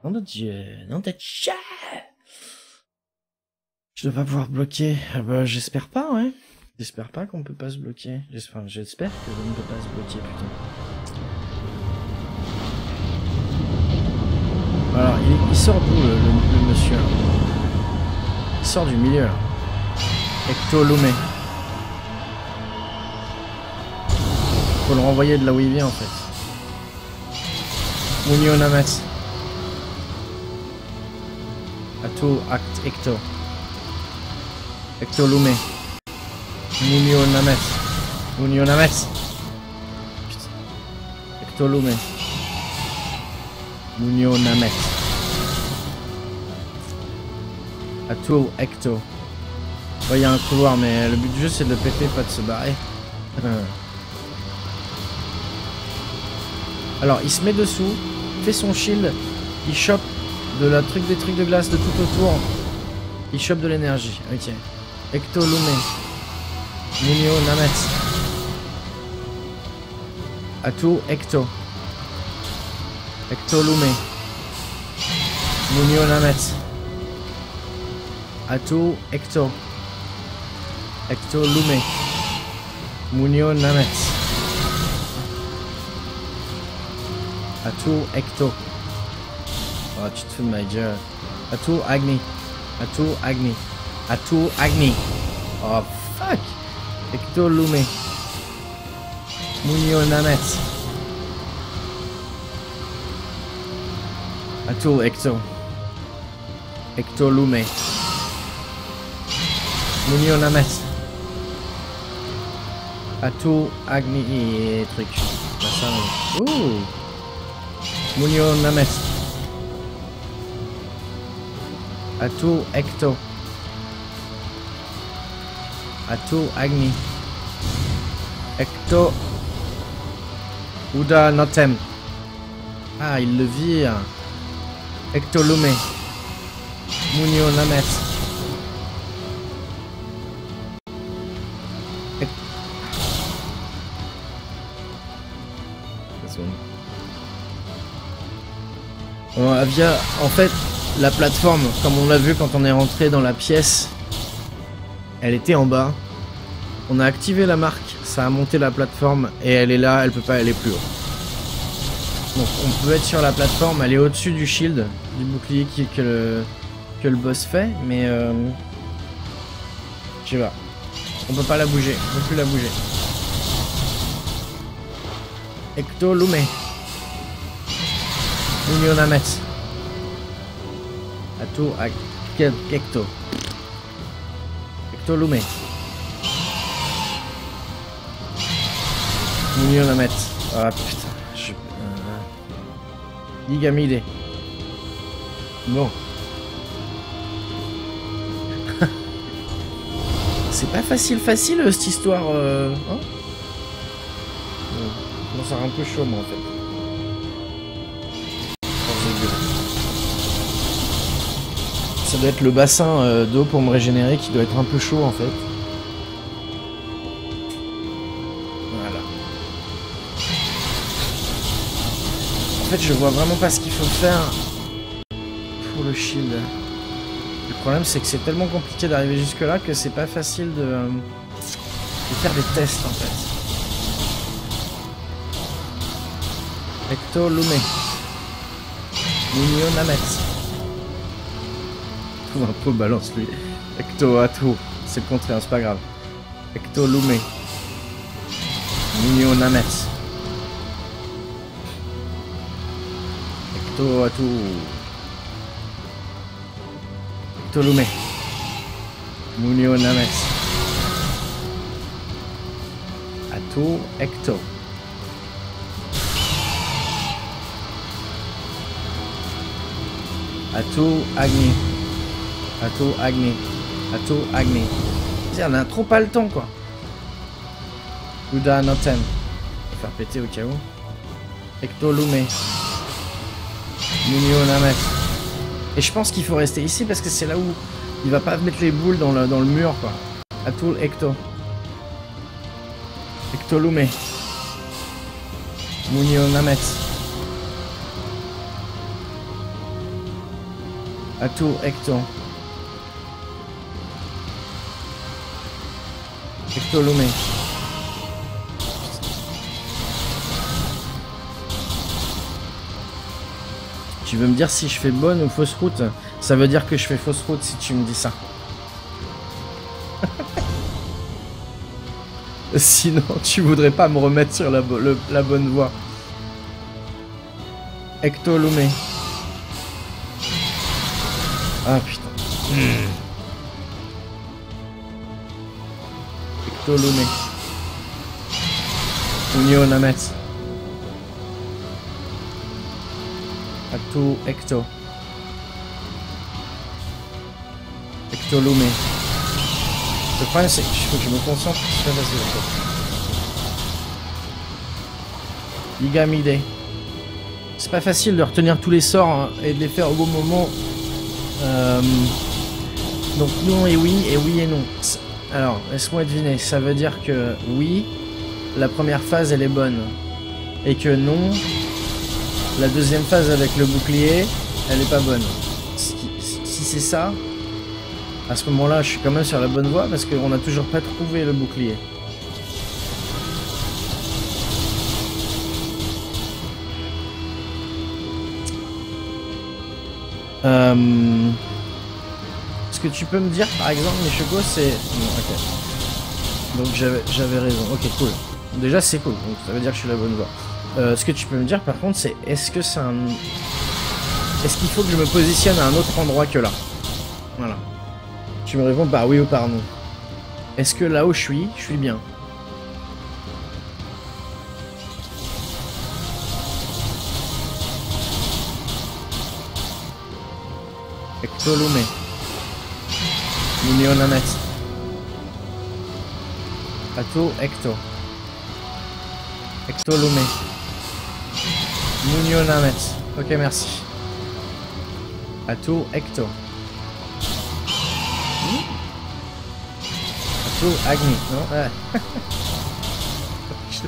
Nom de Dieu. Nom de Dieu. Je dois pas pouvoir bloquer. Ah bah, j'espère pas, ouais. J'espère pas qu'on peut pas se bloquer. J'espère que je ne peux pas se bloquer, putain. Alors, il, il sort d'où le, monsieur? Il sort du milieu là. Ectolomé. Faut le renvoyer de là où il vient en fait. Munio Namet. Ato Act Ecto. Ectolomé. Munio Namet. Munio Namet. Putain. Ectolomé. Munio Namet. Ato Ecto. Ouais, il y a un couloir, mais le but du jeu c'est de le péter, pas de se barrer. Euh. Alors, il se met dessous, fait son shield, il chope de la truc des trucs de glace de tout autour. Il chope de l'énergie. Ok. Ecto Lume. Munio Namet. Atu Ecto. Ecto Lume. Munio Namet. Atu Ecto. Ecto Lume. Munio Namet. Atu Ecto. Oh, tu te fous de ma gueule. Atu Agni. Atu Agni. Atu Agni. Oh, fuck. Ecto Lume. Munio Nametz. Ato Ecto. Ecto Lume. Munio Nametz. Ato Agni truc. Ouh Munio Nametz. Ato Ecto. Ato Agni. Ecto. Uda Notem. Ah, il le vire. Ecto Lume. Munio Namet. Bon, Avia, en fait, la plateforme, comme on l'a vu quand on est rentré dans la pièce, elle était en bas. On a activé la marque, ça a monté la plateforme et elle est là, elle peut pas aller plus haut. Donc on peut être sur la plateforme, elle est au-dessus du shield, du bouclier qui- que, le, que le boss fait, mais euh, je sais pas. On peut pas la bouger, on peut plus la bouger. Ecto Lume. Unionamet. Ato Ag- Ke- Ecto. Ecto Lume? Unionamet. Ah putain, je... euh, Gigamide. Bon. C'est pas facile facile cette histoire. Euh... Hein? Bon, je commence à avoir un peu chaud moi en fait. Ça doit être le bassin euh, d'eau pour me régénérer qui doit être un peu chaud en fait. Voilà. En fait, je vois vraiment pas ce qu'il faut faire pour le shield. Le problème, c'est que c'est tellement compliqué d'arriver jusque là que c'est pas facile de, euh, faire des tests en fait. Ecto. Munio Namet. Trouve un peu balance lui. Ecto Ato. C'est le contraire, c'est pas grave. Ecto Lume. Munio Namet. Ecto Ato. Ecto Lume. Munio Namet. Ato Ecto. Ato Agni. Ato Agni. Ato Agni. Tiens, on a trop pas le temps quoi. Uda Noten. Faire péter au cas où. Ecto Lume. Munio Namet. Et je pense qu'il faut rester ici parce que c'est là où il va pas mettre les boules dans le, mur quoi. Atul Ecto. Ecto Lume. Munio Namet. Atul Ecto. Tu veux me dire si je fais bonne ou fausse route? Ça veut dire que je fais fausse route si tu me dis ça. Sinon, tu voudrais pas me remettre sur la, bonne voie. Ecto Lume. Ah putain. Ecto Lume. Unio Namet. Atu Ecto. Ecto Lume. Le problème c'est que je me concentre, facile en fait. Igamide. C'est pas facile de retenir tous les sorts hein, et de les faire au bon moment. Euh, Donc non et oui, et oui et non. Alors, laisse-moi deviner. Ça veut dire que oui, la première phase elle est bonne. Et que non, la deuxième phase avec le bouclier, elle est pas bonne. Si, si c'est ça, à ce moment-là, je suis quand même sur la bonne voie parce qu'on n'a toujours pas trouvé le bouclier. Euh... Ce que tu peux me dire, par exemple, Michiko, c'est... Non, ok. Donc j'avais raison. Ok, cool. Déjà, c'est cool. Donc, ça veut dire que je suis la bonne voie. Euh, ce que tu peux me dire, par contre, c'est est-ce que c'est un... Est-ce qu'il faut que je me positionne à un autre endroit que là? Voilà. Tu me réponds par oui ou par non. Est-ce que là où je suis, je suis bien? Ectolume. Minionamet. Ato Ecto. Ectolume. Minionamet. Ok, merci. Ato Ecto. Ato Agni, non Ouais. je,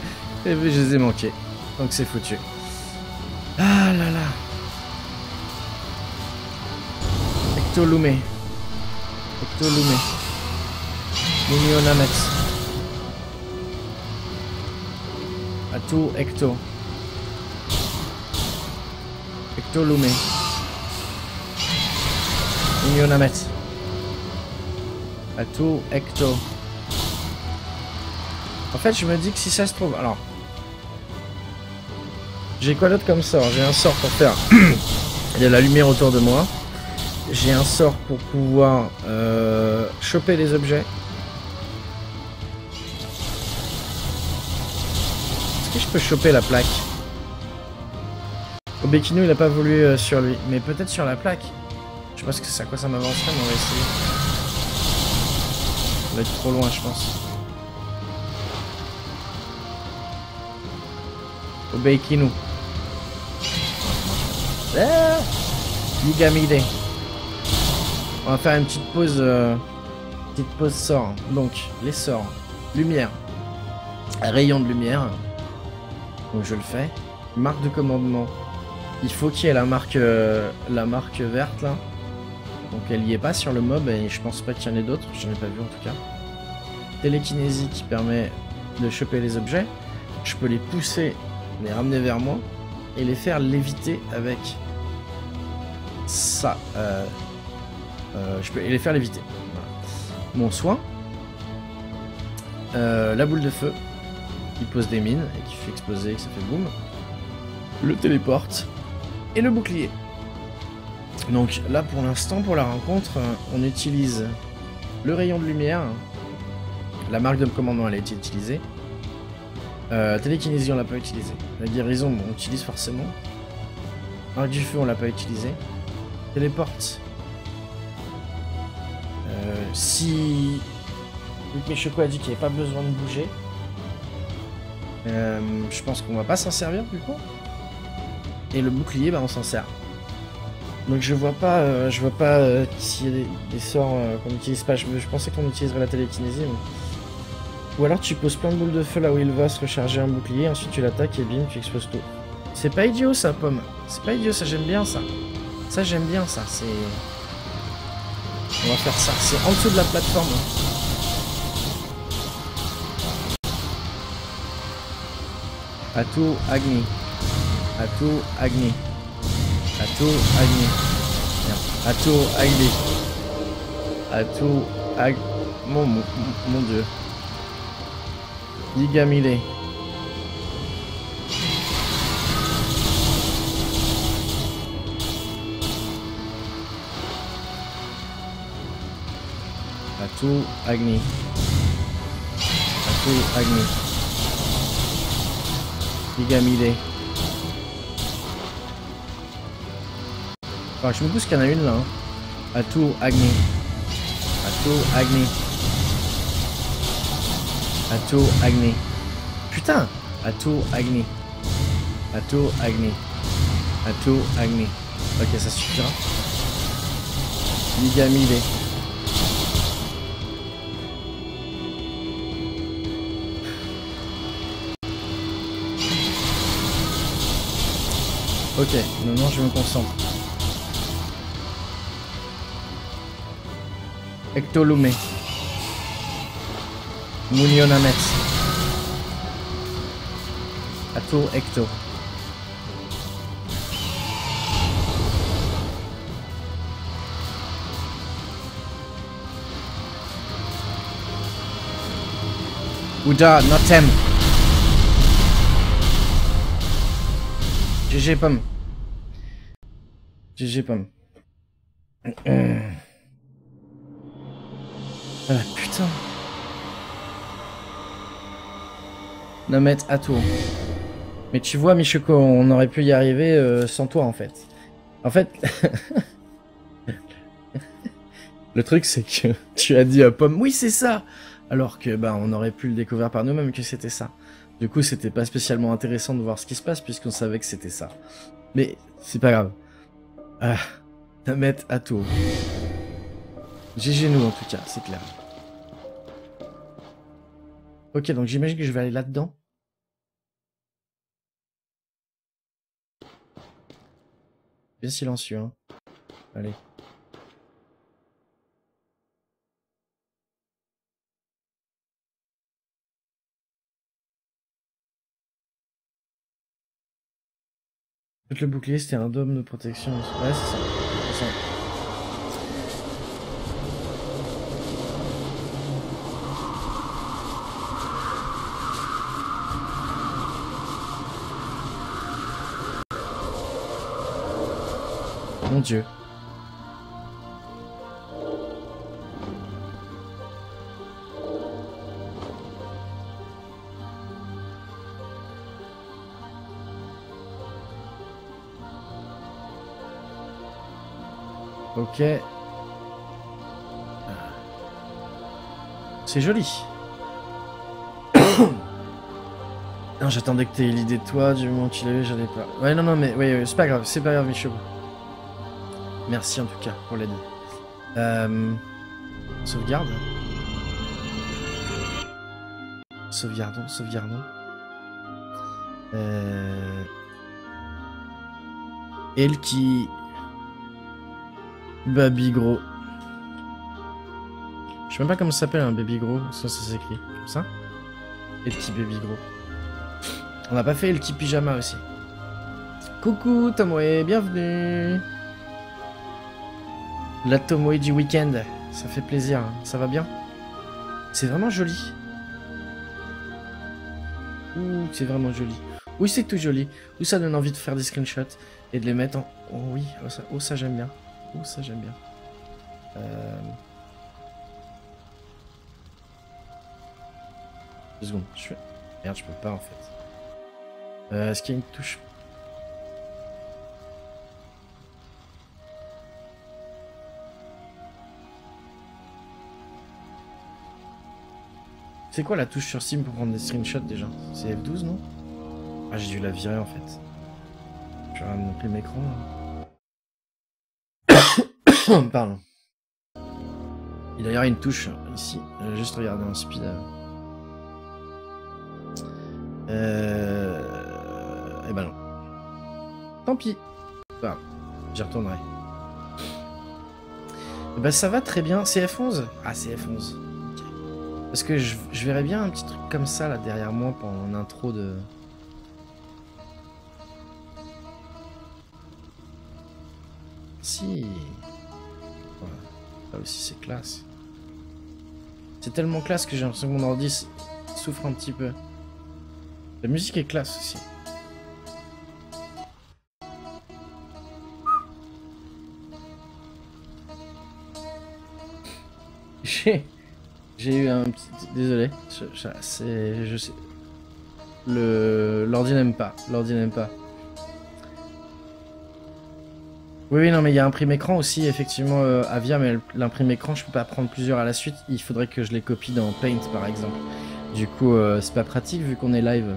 ben, je les ai manqués. Donc c'est foutu. Ah là là. Ectolume. Ectolume. Minionamet. Ato Ecto. Ectolume. Minionamet. Ato Ecto. En fait, je me dis que si ça se trouve... Alors... J'ai quoi d'autre comme sort? J'ai un sort pour faire... Il y a la lumière autour de moi. J'ai un sort pour pouvoir euh, choper les objets. Est-ce que je peux choper la plaque? Obekino il a pas voulu euh, sur lui, mais peut-être sur la plaque. Je sais pas que c'est à quoi ça m'avancerait, mais on va essayer. Ça va être trop loin, je pense. Obekino. Ah. On va faire une petite pause. euh, petite pause sort. Donc, les sorts. Lumière. Rayon de lumière. Donc je le fais. Marque de commandement. Il faut qu'il y ait la marque, euh, la marque verte là. Donc elle y est pas sur le mob et je pense pas qu'il y en ait d'autres. J'en ai pas vu en tout cas. Télékinésie qui permet de choper les objets. Je peux les pousser, les ramener vers moi et les faire léviter avec ça. Euh, je peux les faire léviter. Mon soin. Euh, la boule de feu qui pose des mines et qui fait exploser et que ça fait boum. Le téléporte et le bouclier. Donc là pour l'instant pour la rencontre euh, on utilise le rayon de lumière. La marque de commandement elle a été utilisée. Euh, télékinésie on l'a pas utilisé. La guérison on utilise forcément. Arc du feu on l'a pas utilisé. Téléporte. Euh, si Luc Choco a dit qu'il n'y avait pas besoin de bouger. Euh, je pense qu'on va pas s'en servir du coup. Et le bouclier, bah on s'en sert. Donc je vois pas, euh, je vois pas s'il y a des, sorts qu'on n'utilise pas. Je, je pensais qu'on utiliserait la télékinésie. mais- Ou alors tu poses plein de boules de feu là où il va se recharger un bouclier, ensuite tu l'attaques et bim, tu exploses tout. C'est pas idiot ça, pomme. C'est pas idiot, ça j'aime bien ça. Ça j'aime bien ça. C'est. On va faire ça. C'est en dessous de la plateforme. Atou Agni. Atou Agni. Atou Agni. Atou Agni. Atou Ag... Mon, mon, mon dieu. Yigamile. Atou Agni. Atou Agni. Yigamile. Enfin, je me pousse qu'il y en a une là. Hein. Atou Agni. Atou Agni. Atou Agni. Putain Atou Agni. Atou Agni. Atou Agni. Ok, ça suffira. Yigamile. Ok, maintenant je me concentre. Ectolomé. Munionametz. Atour Ecto. Ouda, not him. GG pomme. GG pomme. Ah putain. Nomet à tour. Mais tu vois, Michiko, on aurait pu y arriver euh, sans toi en fait. En fait, le truc c'est que tu as dit à Pomme, oui c'est ça, alors que bah on aurait pu le découvrir par nous-mêmes que c'était ça. Du coup, c'était pas spécialement intéressant de voir ce qui se passe puisqu'on savait que c'était ça. Mais c'est pas grave. Ah, Nomet à tour. GG nous en tout cas, c'est clair. Ok, donc j'imagine que je vais aller là-dedans. Bien silencieux, hein. Allez. Le bouclier, c'était un dôme de protection. Ouais, c'est ça. Mon dieu. Ok. C'est joli. non, j'attendais que t'aies l'idée de toi, du moment que tu l'avais, j'allais pas. Ouais, non, non, mais ouais, c'est pas grave, c'est pas grave, Michaud. Merci en tout cas pour l'aide. Euh... Sauvegarde. Sauvegardons, sauvegardons. Euh... Elle qui... Baby gros. Je sais même pas comment ça s'appelle un baby gros, ça, ça s'écrit comme ça. Et petit baby gros. On n'a pas fait le petit pyjama aussi. Coucou Tomoe, bienvenue La Tomoe du week-end, ça fait plaisir, hein. ça va bien? C'est vraiment joli. Ouh, c'est vraiment joli. Oui, c'est tout joli. Ou ça donne envie de faire des screenshots et de les mettre en... Oh oui, oh oh, ça j'aime bien. Oh ça j'aime bien. Euh... Deux secondes, je. Merde, je peux pas en fait. Euh, Est-ce qu'il y a une touche? C'est quoi la touche sur Steam pour prendre des screenshots déjà? C'est F12 non? Ah j'ai dû la virer en fait. Je vais mon mon écran. Pardon. Il y avoir une touche ici. Vais juste regarder en speed. Euh... Eh ben non. Tant pis. Bah, j'y retournerai. Eh ben ça va très bien. C'est F11 Ah c'est F11. Ok. Parce que je, je verrais bien un petit truc comme ça là derrière moi pendant l'intro de... Là aussi c'est classe. C'est tellement classe que j'ai l'impression que mon ordi souffre un petit peu. La musique est classe aussi. J'ai eu un petit désolé, je, je- je sais le l'ordi n'aime pas, l'ordi n'aime pas. Oui, oui, non, mais il y a un écran aussi, effectivement, euh, Avia, mais l'imprime écran, je peux pas prendre plusieurs à la suite. Il faudrait que je les copie dans Paint, par exemple. Du coup, euh, c'est pas pratique vu qu'on est live.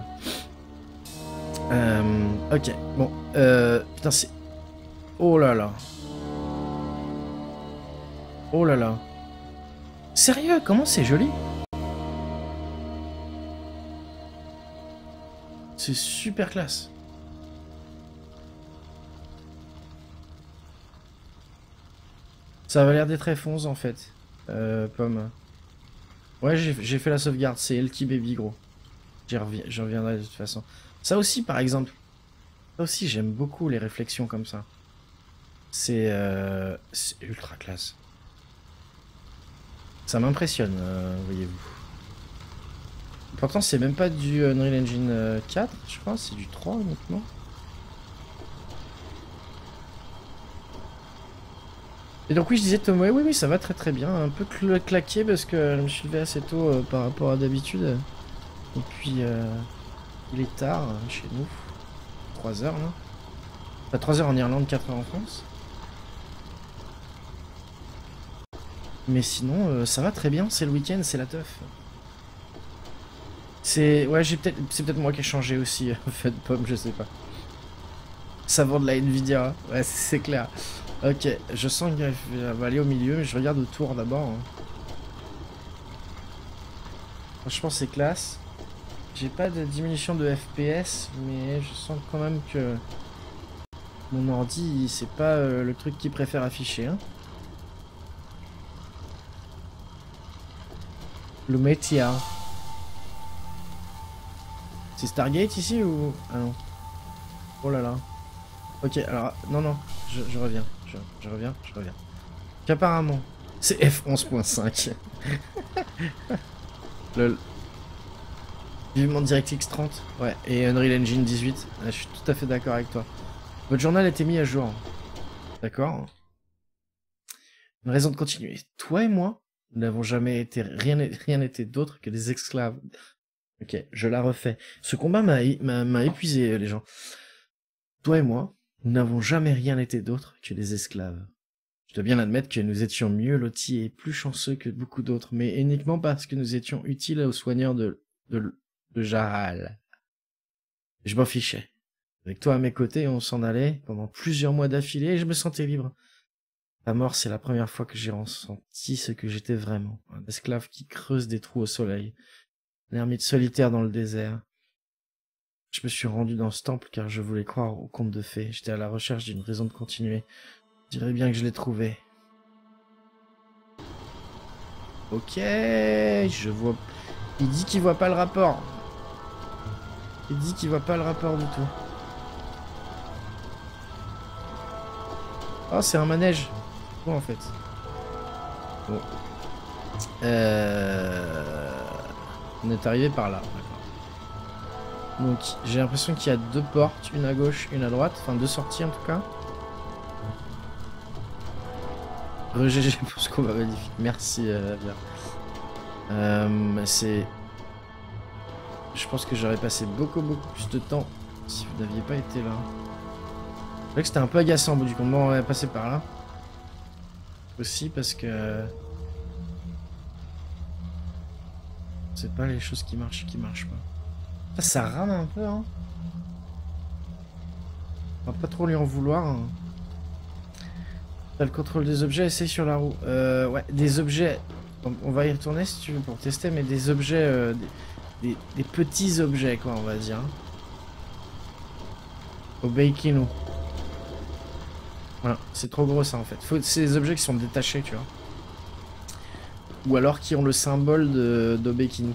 Euh, ok, bon. Euh, putain, c'est. Oh là là. Oh là là. Sérieux, comment c'est joli C'est super classe. Ça avait l'air d'être F11 en fait. Euh, pomme. Ouais, j'ai fait la sauvegarde, c'est LT Baby gros. J'y revi- j'y reviendrai de toute façon. Ça aussi, par exemple. Ça aussi, j'aime beaucoup les réflexions comme ça. C'est euh, ultra classe. Ça m'impressionne, euh, voyez-vous. Pourtant, c'est même pas du Unreal Engine euh, 4, je crois, c'est du 3 uniquement. Et donc oui, je disais Tomoe, oui, oui, ça va très très bien. Un peu cl- claqué parce que je me suis levé assez tôt euh, par rapport à d'habitude. Et puis, euh, il est tard euh, chez nous. 3 heures là. Enfin, 3 heures en Irlande, 4 heures en France. Mais sinon, euh, ça va très bien. C'est le week-end, c'est la teuf. C'est... Ouais, j'ai peut-être... C'est peut-être moi qui ai changé aussi, en fait, pomme, je sais pas. Ça vend de la Nvidia. Ouais, c'est clair. Ok, je sens qu'elle va aller au milieu, mais je regarde autour d'abord. hein. Franchement, c'est classe. J'ai pas de diminution de FPS, mais je sens quand même que mon ordi, c'est pas euh, le truc qu'il préfère afficher. Hein. Le métier. C'est Stargate ici ou... Ah non. Oh là là. Ok, alors... Non, non. Je, je reviens. Je, reviens. Je reviens. Qu'apparemment... C'est F11.5. Lol. Vivement DirectX 30. Ouais. Et Unreal Engine 18. Ah, je suis tout à fait d'accord avec toi. Votre journal a été mis à jour. D'accord Une raison de continuer. Toi et moi, nous n'avons jamais été... Rien n'était d'autre que des esclaves. Ok, je la refais. Ce combat m'a épuisé, les gens. Toi et moi, nous n'avons jamais rien été d'autre que des esclaves. Je dois bien admettre que nous étions mieux lotis et plus chanceux que beaucoup d'autres, mais uniquement parce que nous étions utiles aux soigneurs de, de, Jahal. Je m'en fichais. Avec toi à mes côtés, on s'en allait pendant plusieurs mois d'affilée et je me sentais libre. La mort, c'est la première fois que j'ai ressenti ce que j'étais vraiment. Un esclave qui creuse des trous au soleil. Un ermite solitaire dans le désert. Je me suis rendu dans ce temple car je voulais croire au conte de fées. J'étais à la recherche d'une raison de continuer. Je dirais bien que je l'ai trouvé. Ok, je vois. Il dit qu'il voit pas le rapport. Il dit qu'il voit pas le rapport du tout. Oh, c'est un manège. Quoi en fait Bon. Euh... On est arrivé par là. Donc, j'ai l'impression qu'il y a deux portes, une à gauche, une à droite. Enfin, deux sorties en tout cas. GG pour ce combat magnifique. Merci, euh. Euh, c'est. Je pense que j'aurais passé beaucoup, beaucoup plus de temps si vous n'aviez pas été là. C'est vrai que c'était un peu agaçant au bout du compte. Bon, on va passer par là. Aussi parce que. C'est pas les choses qui marchent qui marchent pas. Ça, ça rame un peu, hein. On va pas trop lui en vouloir. hein. T'as le contrôle des objets, essaye sur la roue. Euh, ouais, des objets. On, va y retourner si tu veux pour tester, mais des objets. euh, des, petits objets, quoi, on va dire. Obéikino. Voilà, c'est trop gros ça en fait. Faut, c'est des objets qui sont détachés, tu vois. Ou alors qui ont le symbole de d'Obekinu.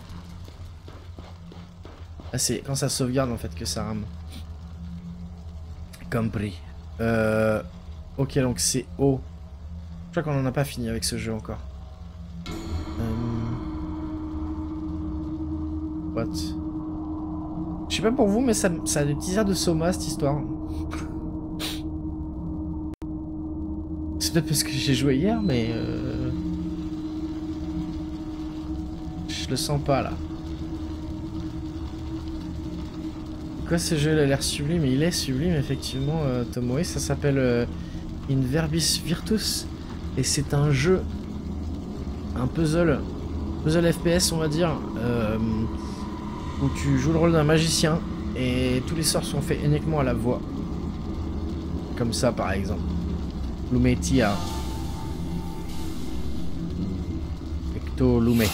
Ah, c'est quand ça sauvegarde en fait que ça rame. Compris. Euh, ok, donc c'est O. Je crois qu'on en a pas fini avec ce jeu encore. Euh, What? Je sais pas pour vous, mais ça, ça a des petits airs de Soma cette histoire. C'est peut-être parce que j'ai joué hier, mais euh... je le sens pas là. Quoi ce jeu il a l'air sublime, il est sublime effectivement euh, Tomoe, ça s'appelle euh, In Verbis Virtus et c'est un jeu, un puzzle, puzzle FPS on va dire, euh, où tu joues le rôle d'un magicien et tous les sorts sont faits uniquement à la voix. Comme ça par exemple. Lumetia. Ecto Lume.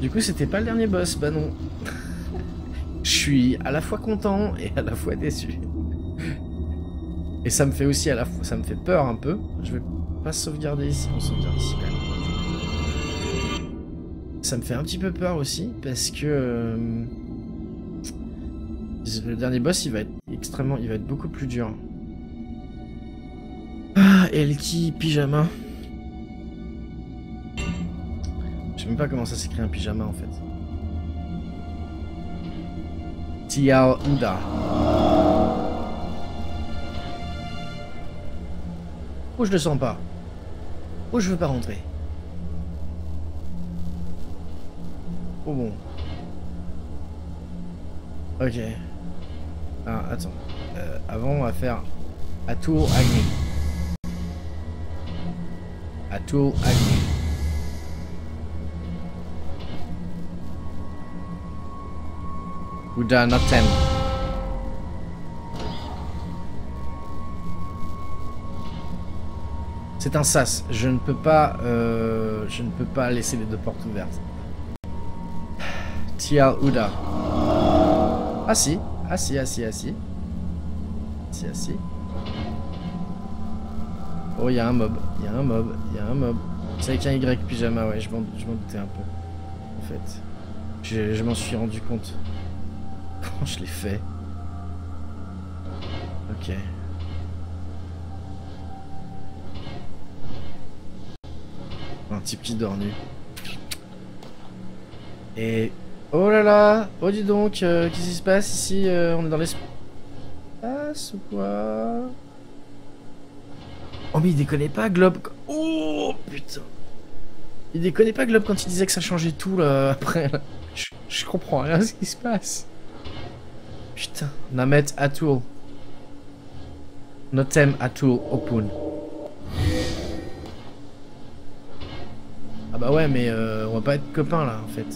Du coup, c'était pas le dernier boss, bah non. Je suis à la fois content et à la fois déçu. Et ça me fait aussi à la fois, ça me fait peur un peu. Je vais pas sauvegarder ici, on sauvegarde ici quand même. Ça me fait un petit peu peur aussi parce que euh, le dernier boss, il va être extrêmement, il va être beaucoup plus dur. Ah, Elki pyjama. Sais même pas comment ça s'écrit un pyjama en fait. Tiao Uda. Où je le sens pas? Où je veux pas rentrer? Oh bon. Ok. Ah, attends. Euh, avant, on va faire Atour Agni. Atour Agni. Buddha Notem. C'est un sas. Je ne peux pas, euh, je ne peux pas laisser les deux portes ouvertes. Tial Uda. Ah si, ah si, ah si, ah si. Si, ah si. Oh, il y a un mob, il y a un mob, il y a un mob. C'est avec un Y pyjama, ouais, je m'en doutais un peu. En fait. Je m'en suis rendu compte. Je l'ai fait. Ok. Un type qui dort nu. Et... Oh là là Oh dis donc, euh, qu'est-ce qui se passe ici euh, On est dans l'espace ou quoi? Oh mais il déconnait pas Globe Oh putain Il déconnait pas Globe quand il disait que ça changeait tout là après. Je, je comprends rien ce qui se passe. Putain, Namet Atul. Notem Atul Opun. Ah bah ouais, mais euh, on va pas être copains là en fait.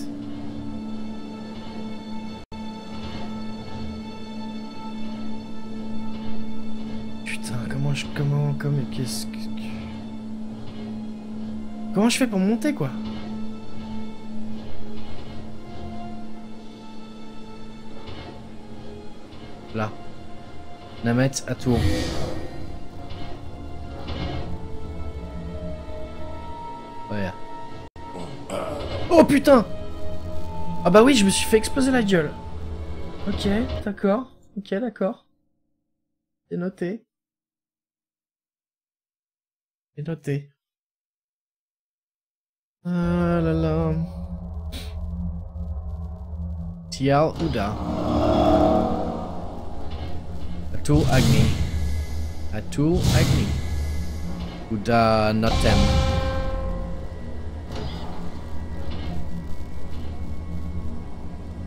Putain, comment je. Comment. Comment. Qu'est-ce que. Comment je fais pour monter quoi? Là. Namet à tour. Oh putain Ah bah oui, je me suis fait exploser la gueule. Ok, d'accord. Ok, d'accord. C'est noté. C'est noté. Ah là là. Tial Uda. Atul Agni. Atul Agni. Uda Notem.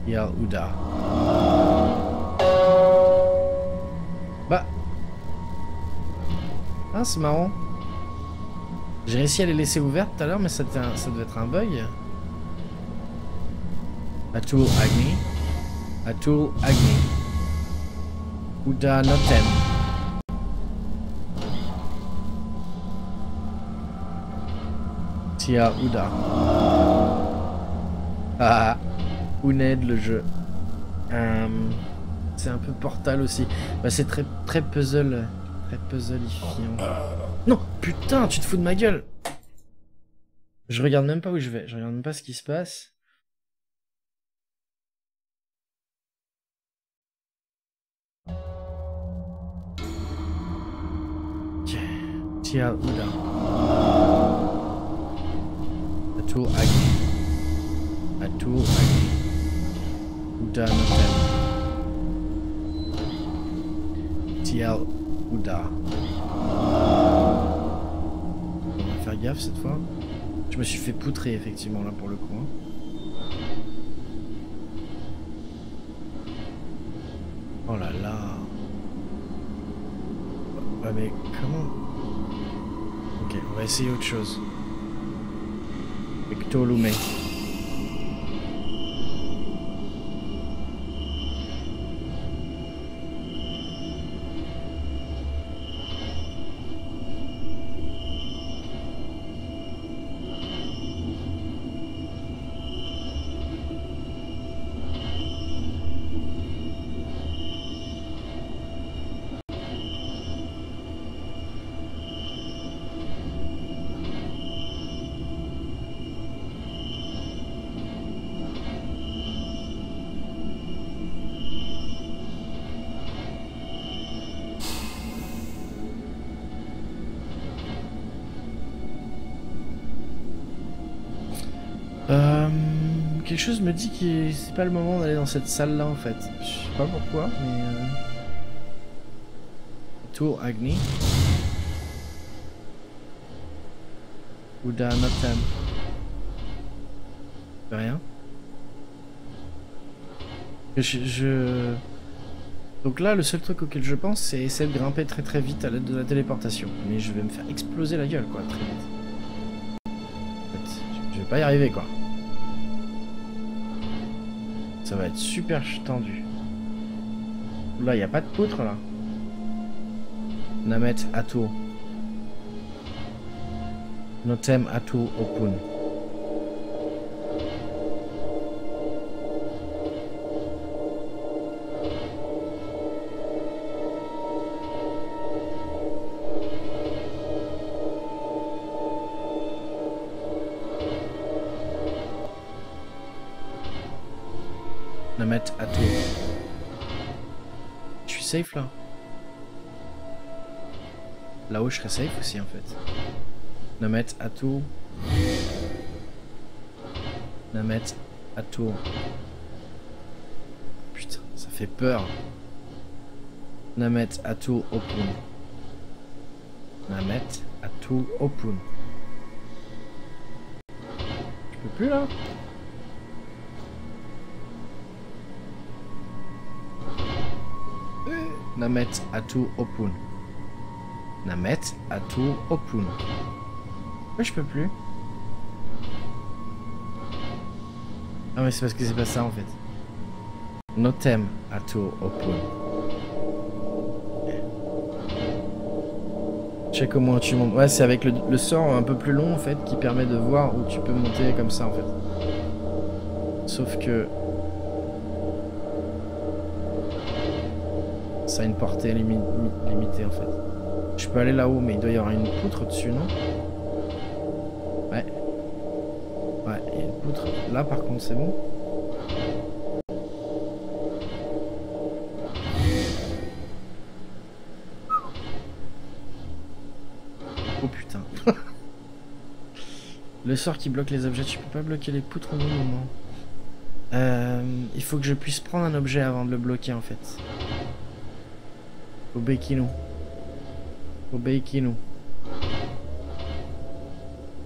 Tial Uda. Bah. Ah, c'est marrant. J'ai réussi à les laisser ouvertes tout à l'heure, mais ça, ça devait être un bug. Atul Agni. Atul Agni. Uda Notem. Tia Uda. Ah, Uned le jeu. Euh, c'est un peu Portal aussi. Bah, c'est très très puzzle, très puzzleifiant. Non, putain, tu te fous de ma gueule. Je regarde même pas où je vais. Je regarde même pas ce qui se passe. Tia Uda. Atul Agni. Atul Agni. Uda Notem. Tia Uda. On va faire gaffe cette fois. Je me suis fait poutrer effectivement là pour le coup. hein. Oh là là. Ouais mais comment on va essayer autre chose. Ectolume. Euh, me dit que c'est pas le moment d'aller dans cette salle là en fait. Je sais pas pourquoi, mais. Euh... Tour Agni. Ouda Notem. Fait Rien. Je, je- Donc là, le seul truc auquel je pense, c'est essayer de grimper très très vite à l'aide de la téléportation. Mais je vais me faire exploser la gueule, quoi, très vite. En fait, je vais pas y arriver, quoi. Ça va être super tendu. Là, y a pas de poutre, là. Namet Ato. Notem Ato Opun. Je serais safe aussi en fait. Namet Ato. Namet Ato. Putain, ça fait peur. Namet Ato Opun. Namet Ato Opun. Je peux plus là Namet Atu Opun. Namet Atu Opun. Pourquoi je peux plus Ah mais c'est parce que c'est pas ça en fait. Notem Atu Opun. Je sais comment tu montes. Ouais, c'est avec le, le sort un peu plus long en fait qui permet de voir où tu peux monter comme ça en fait. Sauf que ça a une portée limi- mi- limitée en fait. Je peux aller là-haut, mais il doit y avoir une poutre dessus, non Ouais. Ouais, il y a une poutre. Là par contre, c'est bon. Oh putain. Le sort qui bloque les objets, tu peux pas bloquer les poutres au moment. Euh, il faut que je puisse prendre un objet avant de le bloquer en fait. Obéis-nous. Obéis-nous.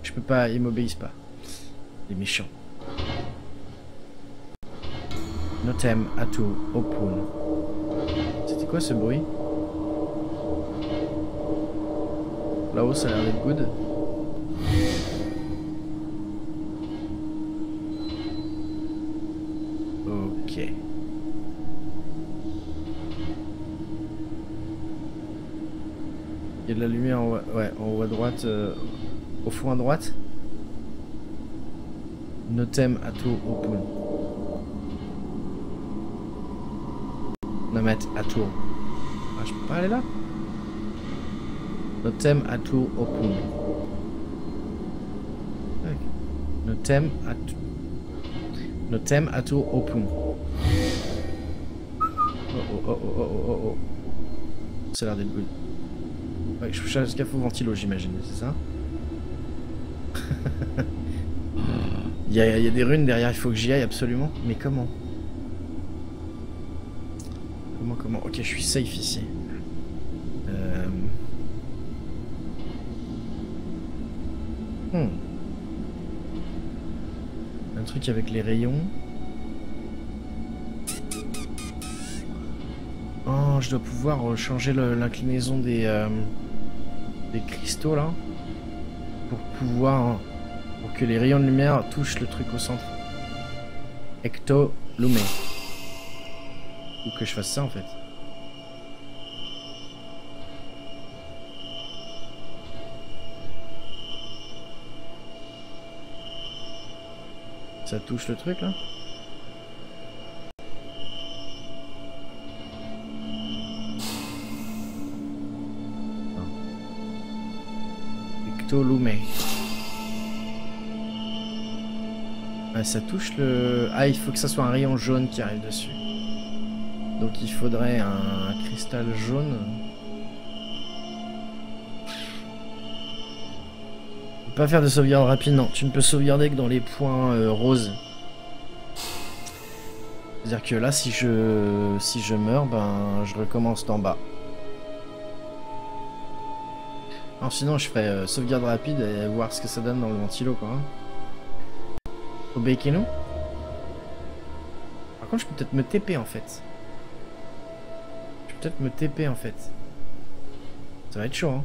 Je peux pas, ils m'obéissent pas. Les méchants. Notem Atu Opun. C'était quoi ce bruit? Là-haut, ça a l'air d'être good. Ok. Il y a de la lumière en haut, ouais, en haut à droite, euh, au fond à droite. Notem Atu Opun. Namet Atu. Ah, je peux pas aller là? Notem Atu Opun. Tac. Notem Atu. Notem Atu Opun. Oh oh oh oh oh oh oh. Ça a l'air d'être. Je cherche le scafo ventilo, j'imagine, c'est ça il, y a, des runes derrière, il faut que j'y aille absolument. Mais comment Comment, comment Ok, je suis safe ici. Euh... Hmm. Un truc avec les rayons. Oh, je dois pouvoir euh, changer l'inclinaison des, euh, des cristaux là. Pour pouvoir. Pour que les rayons de lumière touchent le truc au centre. Ecto Lumé. Ou que je fasse ça en fait. Ça touche le truc là? Ouais, ça touche le... Ah, il faut que ça soit un rayon jaune qui arrive dessus. Donc il faudrait un cristal jaune. Pas faire de sauvegarde rapide, non. Tu ne peux sauvegarder que dans les points euh, roses. C'est-à-dire que là, si je, si je meurs, ben, je recommence d'en bas. Sinon, je ferai euh, sauvegarde rapide et voir ce que ça donne dans le ventilo, quoi. Hein. Obéikino Par contre, je peux peut-être me TP, en fait. Je peux peut-être me TP, en fait. Ça va être chaud,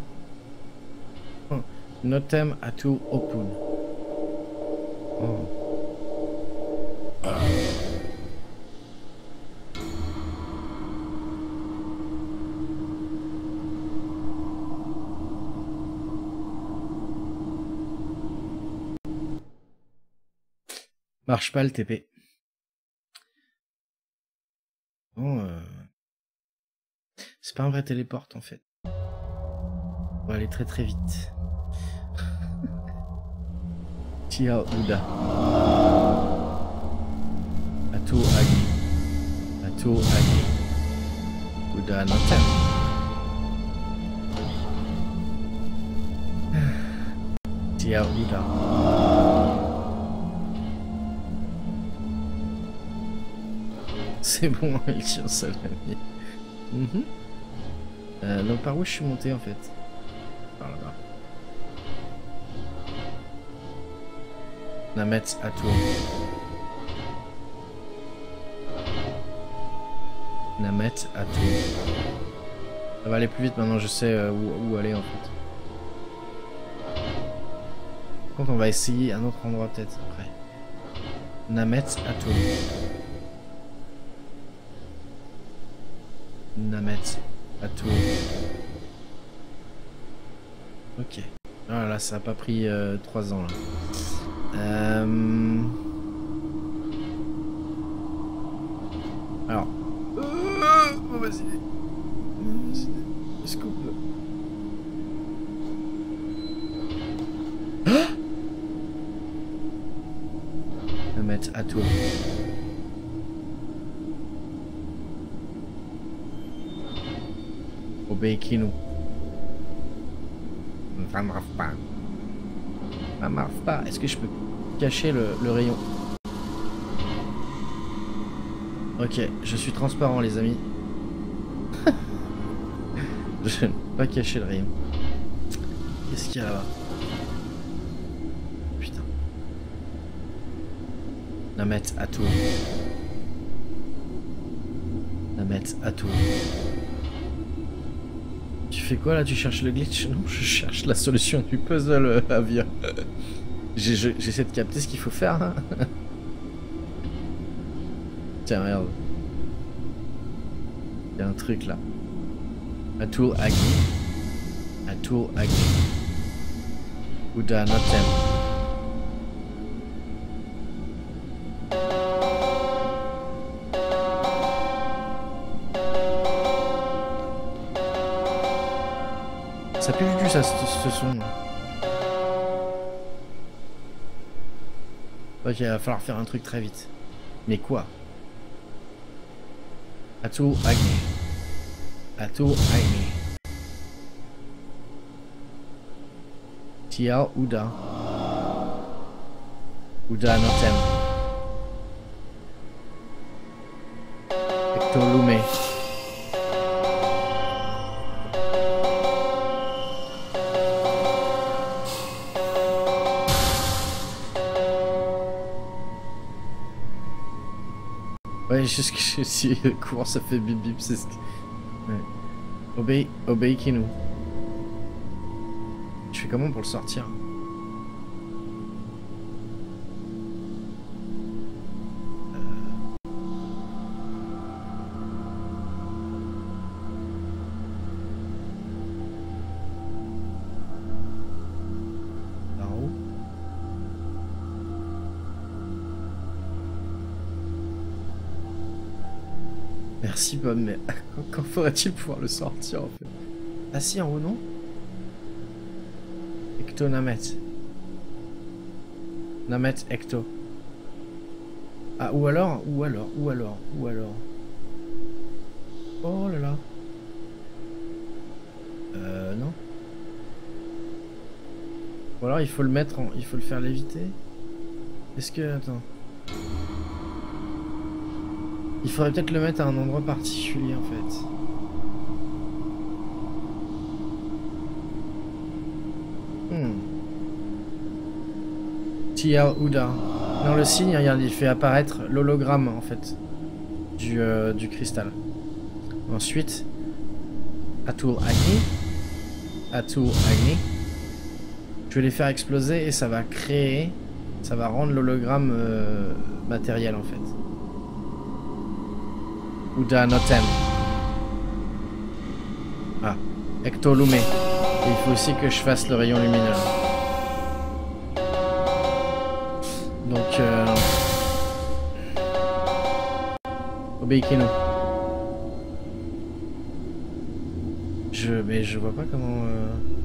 hein. Notem atu open. Oh. Marche pas le TP. Bon, euh... c'est pas un vrai téléporte en fait. On va aller très très vite. Tia Uda. Ato Agi. Ato Agi. Uda Noten. Tia Uda. C'est bon, il tient ça l'ami. Mhm. Euh, donc par où je suis monté en fait? Par là-bas. Namet Atour. Ça va aller plus vite maintenant, je sais euh, où, où aller en fait. Par contre, on va essayer un autre endroit peut-être après. Namet Namet à tout. Ok. Ah ça a pas pris 3 ans là. Euh... Alors. Est-ce Obéikino. Ça marche pas. Ça marche pas. Est-ce que je peux cacher le, rayon? Ok, je suis transparent les amis. je peux pas cacher le rayon. Qu'est-ce qu'il y a là-bas? Putain. Namet à tout. Namet à tout. Fais quoi là? Tu cherches le glitch? Non, je cherche la solution du puzzle euh, Avia. J'essaie de capter ce qu'il faut faire. Tiens, regarde. Il y a un truc là. Atul Agi. Atul Agi. Uda Notem. Ça pue du ça, ce. Ok, il va falloir faire un truc très vite. Mais quoi? Atu Agni. Atu Agni. Tia Uda. Uda Notem. Ectolume. Ce que je sais. Comment ça fait bip bip, c'est ce que. Ouais. Obey, obey Kinu. Je fais comment pour le sortir? Mais quand faudrait-il pouvoir le sortir en fait Ah si, en haut non? Ecto Namet. Namet Ecto. Ah, ou alors, ou alors, ou alors, ou alors. Oh là là. Euh, non. Ou alors il faut le mettre en... Il faut le faire léviter Est-ce que... Attends. Il faudrait peut-être le mettre à un endroit particulier en fait. Hmm. TL Uda. Non, le signe, regarde, il fait apparaître l'hologramme en fait du, euh, cristal. Ensuite, Atul Agni. Atul Agni. Je vais les faire exploser et ça va créer, ça va rendre l'hologramme euh, matériel en fait. Uda Notem. Ah, Ectolume. Et il faut aussi que je fasse le rayon lumineux. Donc, euh... Obeikino. Je, mais je vois pas comment. Euh...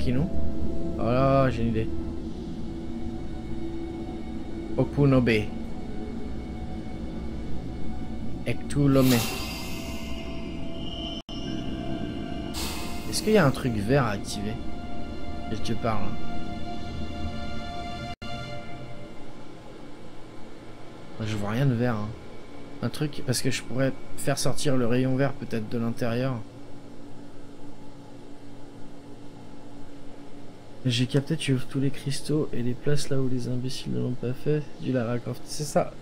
Obeikino. Oh là, j'ai une idée. Okunobe. Ektulome. Est-ce qu'il y a un truc vert à activer? Quelque part là. Je vois rien de vert. hein. Un truc, parce que je pourrais faire sortir le rayon vert peut-être de l'intérieur. J'ai capté, tu ouvres tous les cristaux et les places là où les imbéciles ne l'ont pas fait. Du Lara Croft. C'est ça.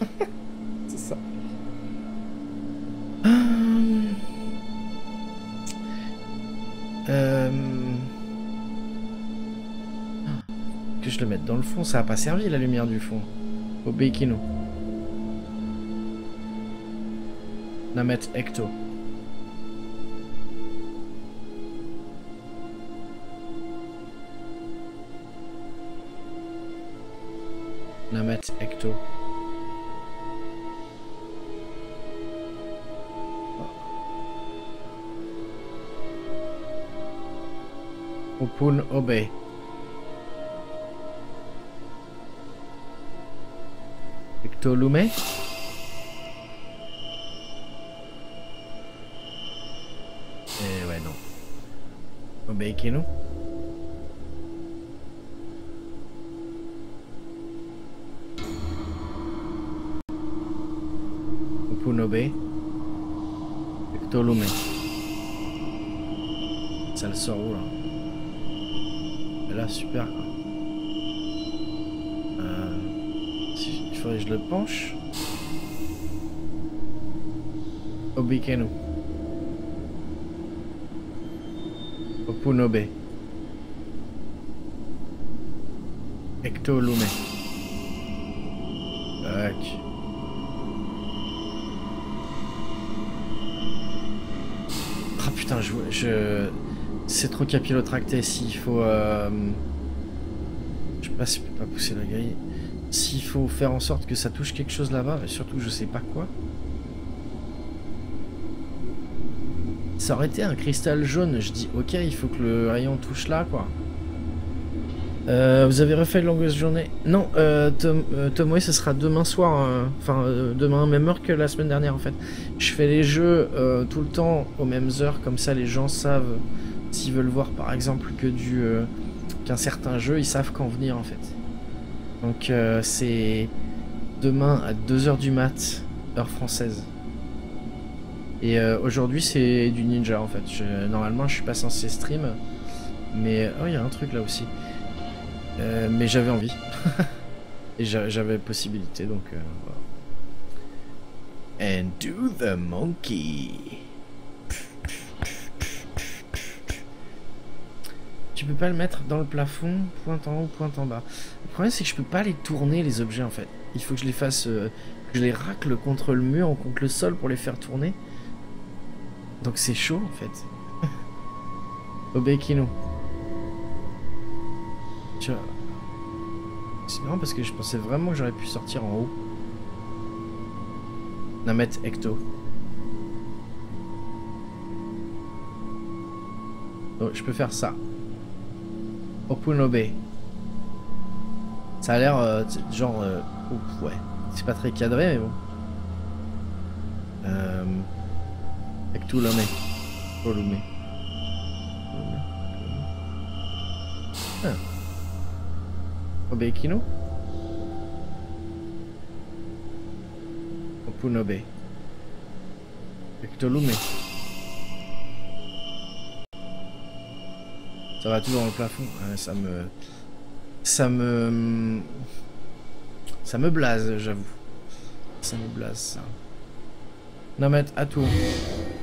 C'est ça. Euh... Que je le mette dans le fond, ça a pas servi la lumière du fond. Au Beikino. Namet Ecto. Namet Ecto. Opun Obe. Ectolume. Eh ouais, non. Obeikino. Opunobe. Obikenu. Opunobe. Ectolume. Tac. Ah putain, je, c'est trop capillotracté. S'il faut, euh... je sais pas si je peux pas pousser la grille. S'il faut faire en sorte que ça touche quelque chose là-bas, mais surtout je sais pas quoi. Ça aurait été un cristal jaune. Je dis ok, il faut que le rayon touche là, quoi. Euh, vous avez refait une longue journée Non, euh, Tom, euh, ce sera demain soir, euh, enfin euh, demain même heure que la semaine dernière en fait. Je fais les jeux tout le temps aux mêmes heures, comme ça les gens savent s'ils veulent voir par exemple que du qu'un certain jeu, ils savent quand venir en fait. Donc c'est demain à 2h du mat, heure française. Et euh, aujourd'hui c'est du ninja en fait. Normalement je suis pas censé stream, mais oh il y a un truc là aussi. Euh, mais j'avais envie. Et j'a- j'avais possibilité, donc euh. And do the monkey. Tu peux pas le mettre dans le plafond, pointe en haut, pointe en bas. Le problème c'est que je peux pas les tourner les objets en fait. Il faut que je les fasse, euh, que je les racle contre le mur ou contre le sol pour les faire tourner. Donc c'est chaud en fait. Obekino. Tu vois. C'est marrant parce que je pensais vraiment que j'aurais pu sortir en haut. Namet Ecto. Oh, je peux faire ça. Opunobe. Ça a l'air euh, genre... euh, ouf, ouais. C'est pas très cadré mais bon. Euh... Ectulome. Olume. Olume. Obekino Opunobe. Ectolume. Ça va tout dans le plafond. Ouais, ça me. Ça me. Ça me blase, j'avoue. Ça me blase, ça. Namet Atu. C'est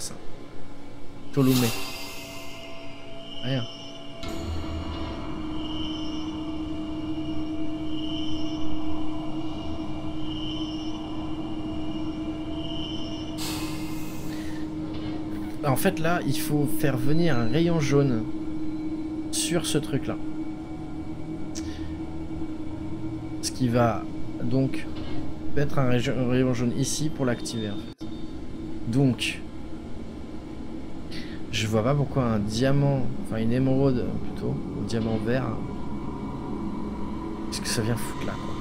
ça Tolume. Rien. En fait, là, il faut faire venir un rayon jaune sur ce truc-là. Ce qui va donc mettre un, rayon- un rayon jaune ici pour l'activer. Donc, je vois pas pourquoi un diamant, enfin une émeraude plutôt, un diamant vert, qu'est-ce que ça vient foutre là, quoi?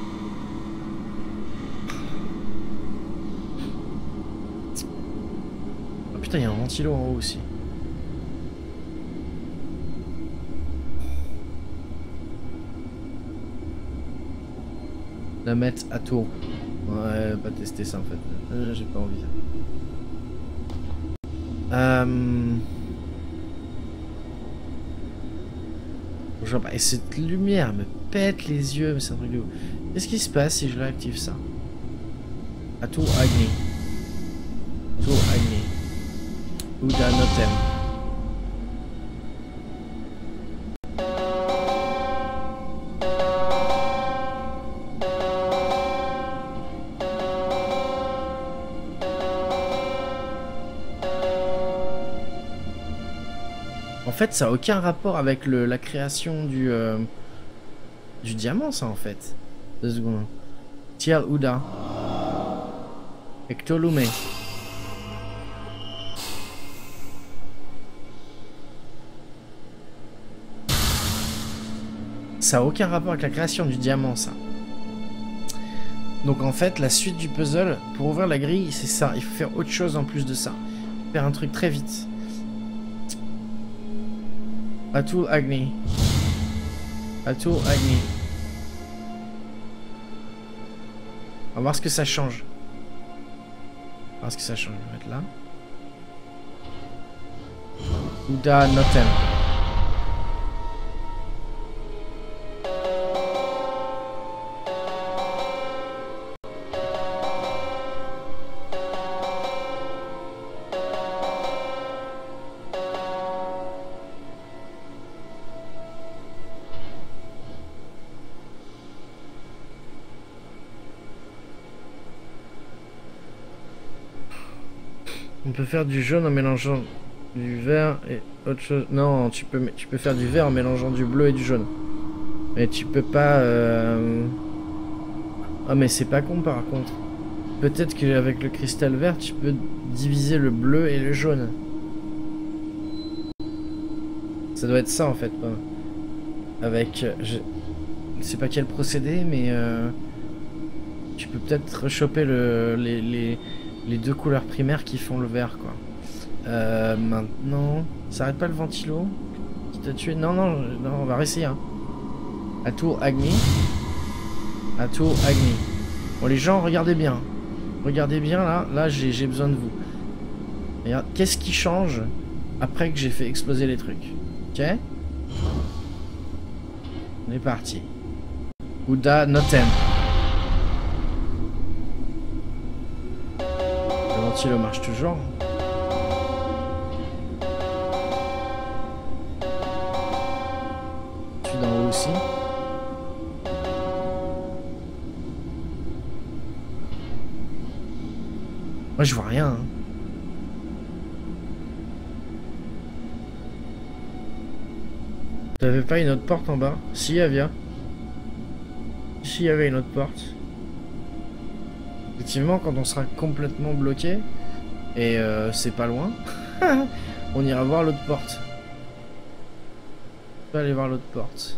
Ah putain, il y a un ventilo en haut aussi. La mettre à tour. Ouais, pas tester ça en fait. Euh, J'ai pas envie. Euh... Bah, et cette lumière me pète les yeux, mais c'est un truc de ouf. Qu'est-ce qui se passe si je réactive ça? Ato Agni. Ato Agni. Uda Notem. Fait, ça a aucun rapport avec la création du, euh, du diamant, ça, en fait. Deux secondes. Tiel Uda. Ectolume. Ça a aucun rapport avec la création du diamant, ça. Donc en fait, la suite du puzzle, pour ouvrir la grille, c'est ça. Il faut faire autre chose en plus de ça. Faire un truc très vite. Atul Agni. Atul Agni. On va voir ce que ça change. On va voir ce que ça change. Je vais mettre là. Uda Notem. Faire du jaune en mélangeant du vert et autre chose. Non, tu peux, tu peux faire du vert en mélangeant du bleu et du jaune. Mais tu peux pas... euh, Ah mais c'est pas con par contre. Peut-être qu'avec le cristal vert, tu peux diviser le bleu et le jaune. Ça doit être ça en fait. Avec... euh, Je je sais pas quel procédé, mais... euh, Tu peux peut-être choper le, les, les, les deux couleurs primaires qui font le vert quoi. Euh, maintenant, ça arrête pas le ventilo qui t'a tué? Non, non, non, on va réessayer. Hein. À tour Agni. À tour Agni. Bon les gens, regardez bien. Regardez bien là, là j'ai besoin de vous. Regarde, qu'est-ce qui change après que j'ai fait exploser les trucs? Ok? On est parti. Uda Notem. Ventilo marche toujours. Celui d'en haut aussi. Moi je vois rien. hein. T'avais pas une autre porte en bas? Si, Avia. Si, il y avait une autre porte. Effectivement, quand on sera complètement bloqué, et euh, c'est pas loin, on ira voir l'autre porte. On peut aller voir l'autre porte.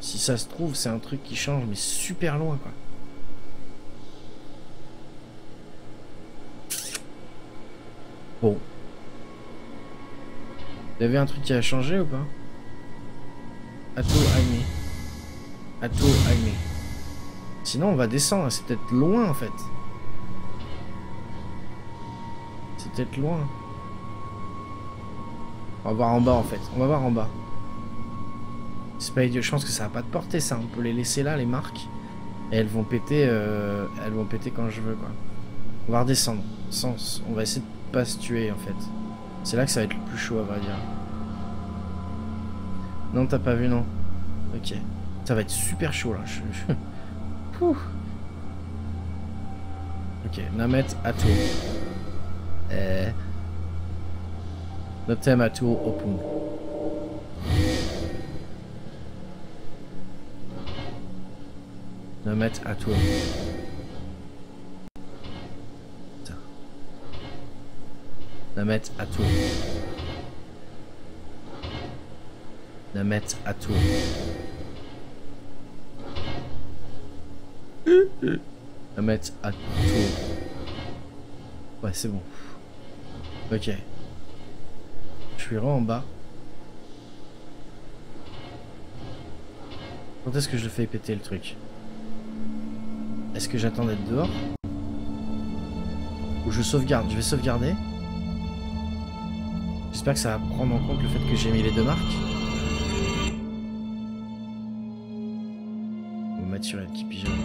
Si ça se trouve, c'est un truc qui change, mais super loin, quoi. Bon. Il y avait un truc qui a changé ou pas? Sinon, on va descendre. C'est peut-être loin en fait. C'est peut-être loin. On va voir en bas en fait. On va voir en bas. C'est pas idiot. Je pense que ça va pas de portée ça. On peut les laisser là, les marques. Et elles vont péter. euh, Elles vont péter quand je veux quoi. On va redescendre. Sans... On va essayer de pas se tuer en fait. C'est là que ça va être le plus chaud à vrai dire. Non, t'as pas vu, non? Ok. Ça va être super chaud là. Je... Ok, Namet Ato. Eh. Notem Ato Opung. Namet Ato. Putain. Namet Ato. Namet Ato. Namet Ato. Ouais, c'est bon. Ok. Je suis vraiment en bas. Quand est-ce que je fais péter le truc? Est-ce que j'attends d'être dehors? Ou je sauvegarde Je vais sauvegarder? J'espère que ça va prendre en compte le fait que j'ai mis les deux marques. On va mettre sur qui pigeonne.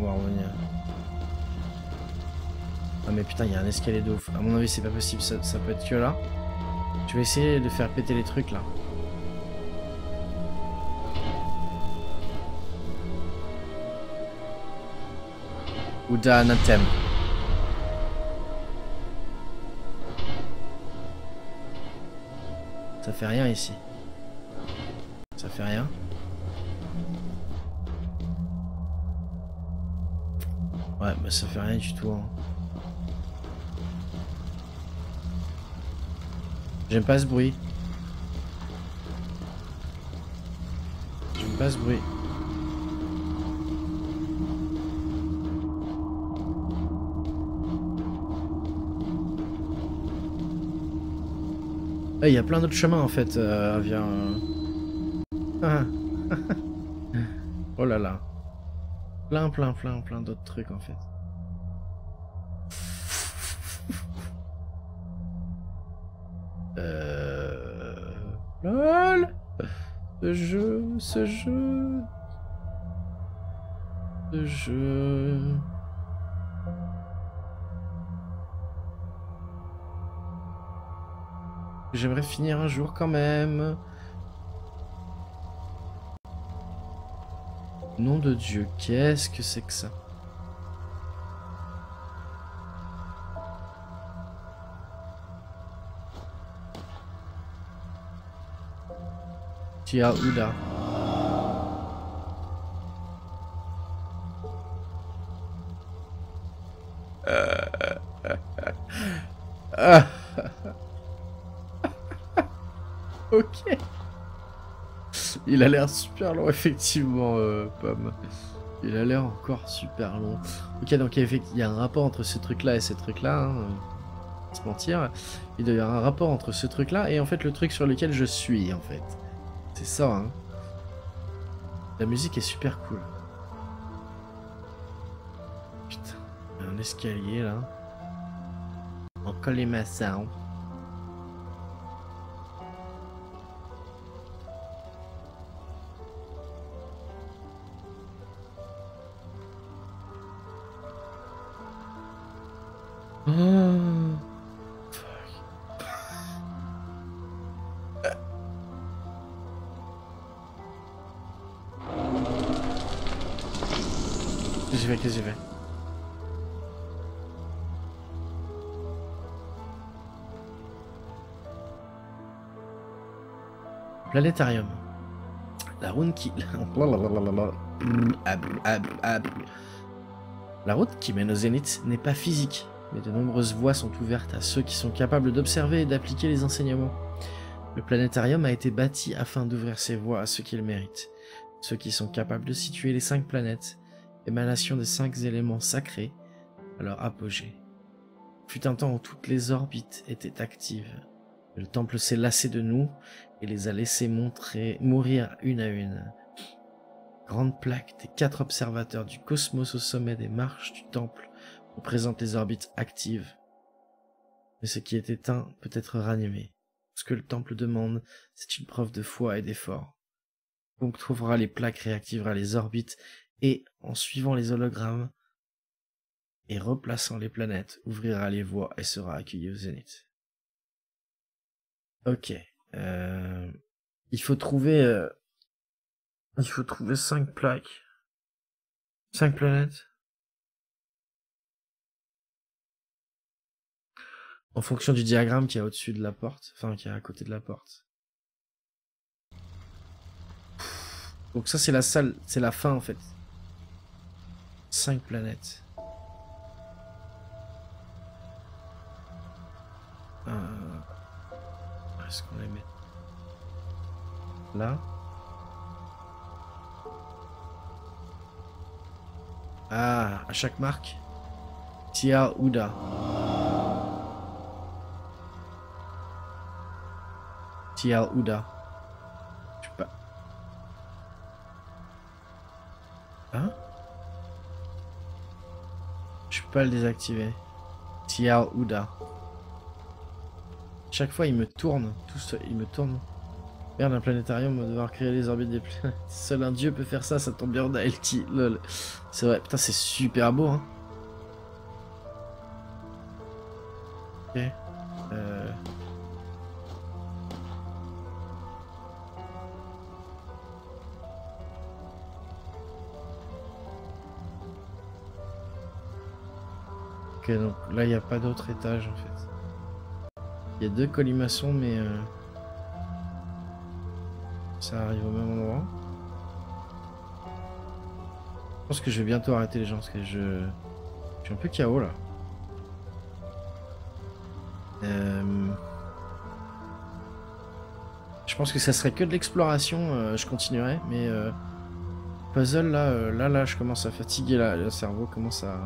Va revenir. Ah mais putain, il y a un escalier de ouf. À mon avis, c'est pas possible, ça, peut être que là. Je vais essayer de faire péter les trucs là. Ouda Natem. Ça fait rien ici. Ça fait rien. Bah ça fait rien du tout. hein. J'aime pas ce bruit. J'aime pas ce bruit. Ah, Il y a plein d'autres chemins en fait. Euh, euh, ah. oh là là. Plein, plein, plein, plein d'autres trucs en fait. Euh... LOL Ce jeu, ce jeu... Ce jeu... J'aimerais finir un jour quand même. Nom de Dieu, qu'est-ce que c'est que ça? Tia Il a l'air super long, effectivement, euh, Pomme. Il a l'air encore super long. Ok, donc il y a un rapport entre ce truc-là et ce truc-là. Hein, euh, mentir. Il y avoir un rapport entre ce truc-là et en fait le truc sur lequel je suis, en fait. C'est ça, hein. La musique est super cool. Putain, un escalier là. En colimaçon. Planétarium. La route qui... La route qui mène au zénith n'est pas physique, mais de nombreuses voies sont ouvertes à ceux qui sont capables d'observer et d'appliquer les enseignements. Le planétarium a été bâti afin d'ouvrir ses voies à ceux qui le méritent, ceux qui sont capables de situer les cinq planètes, émanation des cinq éléments sacrés, à leur apogée. Fut un temps où toutes les orbites étaient actives. Le temple s'est lassé de nous et les a laissés montrer, mourir une à une. Grande plaque des quatre observateurs du cosmos au sommet des marches du temple représente les orbites actives. Mais ce qui est éteint peut être ranimé. Ce que le temple demande, c'est une preuve de foi et d'effort. Donc trouvera les plaques réactivera les orbites et, en suivant les hologrammes et replaçant les planètes, ouvrira les voies et sera accueilli au zénith. Ok. Euh, il faut trouver... euh, il faut trouver cinq plaques. Cinq planètes. En fonction du diagramme qui est au-dessus de la porte. Enfin, qui est à côté de la porte. Donc ça, c'est la salle... C'est la fin, en fait. Cinq planètes. Euh, Est-ce qu'on les met Là? Ah, à chaque marque Tia Ouda. Tia Ouda. Je sais pas. Hein? Je peux pas le désactiver. Tia Ouda. Chaque fois, il me tourne. Tout seul, il me tourne. Merde, un planétarium va devoir créer les orbites des planètes. Seul un dieu peut faire ça, ça tombe bien, LT. Lol. C'est vrai, putain, c'est super beau, hein. Ok. Euh... Ok, donc là, il n'y a pas d'autre étage, en fait. Il y a deux colimaçons, mais... euh, Ça arrive au même endroit. Je pense que je vais bientôt arrêter les gens, parce que je... Je suis un peu KO, là. Euh, Je pense que ça serait que de l'exploration, euh, je continuerai, mais... Puzzle, là, là, là, je commence à fatiguer, là, le cerveau commence à...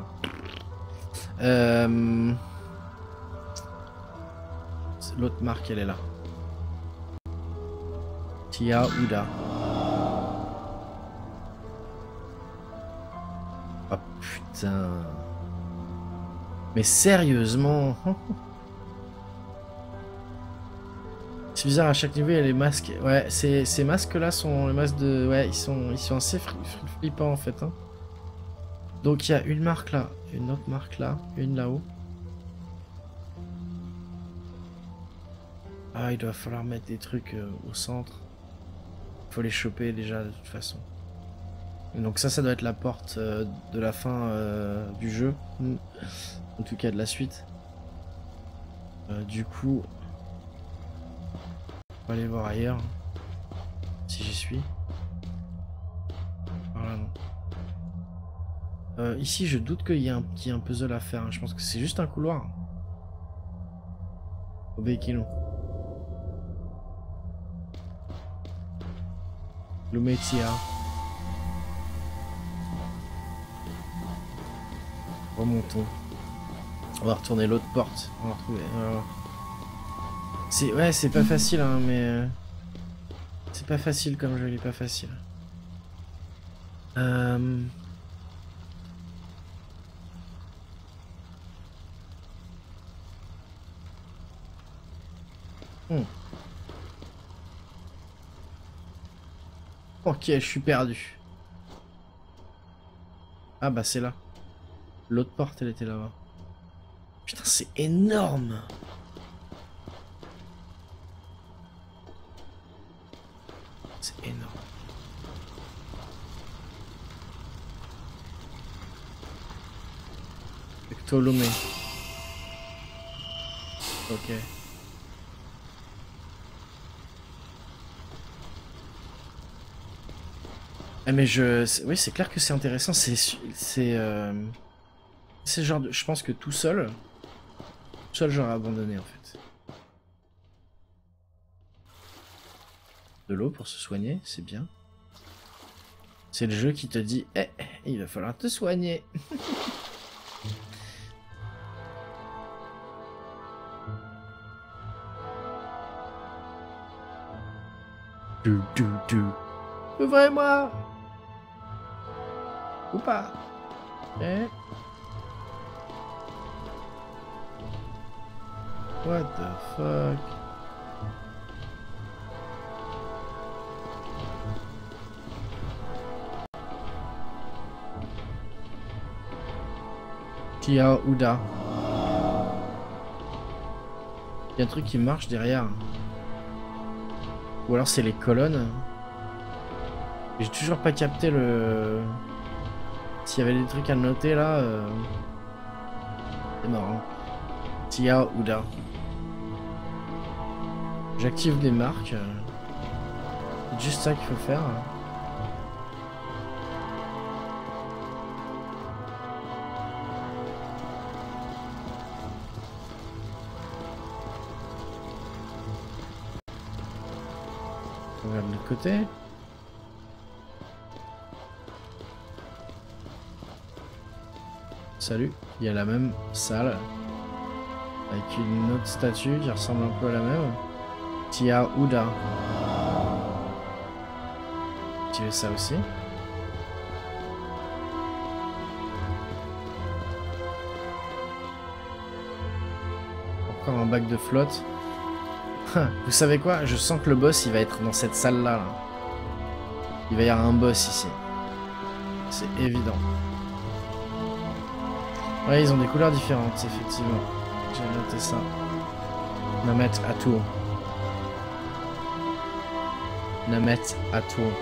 Euh... L'autre marque, elle est là. Tia Uda. Oh putain. Mais sérieusement? C'est bizarre, à chaque niveau il y a les masques. Ouais, ces, ces masques là sont les masques de. Ouais, ils sont, ils sont assez flippants en fait. hein. Donc il y a une marque là, une autre marque là, une là-haut. Ah, il doit falloir mettre des trucs euh, au centre. Faut les choper déjà de toute façon. Donc ça, ça doit être la porte euh, de la fin euh, du jeu. En tout cas de la suite. Du coup, on va aller voir ailleurs. Si j'y suis. Voilà, non. Ici, je doute qu'il y, ait un- puzzle à faire. hein. Je pense que c'est juste un couloir. Obéikino. Lumetia. Remontons. On va retourner l'autre porte. On va retrouver. voilà. C'est ouais, c'est pas facile, hein, mais euh, c'est pas facile comme il est pas facile. Euh... Hmm. Ok, je suis perdu. Ah bah c'est là. L'autre porte, elle était là-bas. Putain, c'est énorme C'est énorme. Ptolomée. Ok. Eh, mais je, oui, c'est clair que c'est intéressant. C'est, c'est, euh... genre, de... je pense que tout seul, tout seul j'aurais abandonné en fait. De l'eau pour se soigner, c'est bien. C'est le jeu qui te dit, eh, eh il va falloir te soigner. Ouvrez-moi ou pas What the fuck? Tia Ouda. Il y a un truc qui marche derrière. Ou alors c'est les colonnes. J'ai toujours pas capté le... S'il y avait des trucs à noter là... euh, C'est marrant. Tia Ouda. J'active des marques. euh, C'est juste ça qu'il faut faire. On regarde de l'autre côté. Salut, il y a la même salle avec une autre statue qui ressemble un peu à la même. Tia Ouda. Activer ça aussi? Encore un bac de flotte. Vous savez quoi? Je sens que le boss il va être dans cette salle là. Il va y avoir un boss ici. C'est évident. Ouais, ils ont des couleurs différentes, effectivement. J'ai noté ça. Namet Atour. Namet Atour.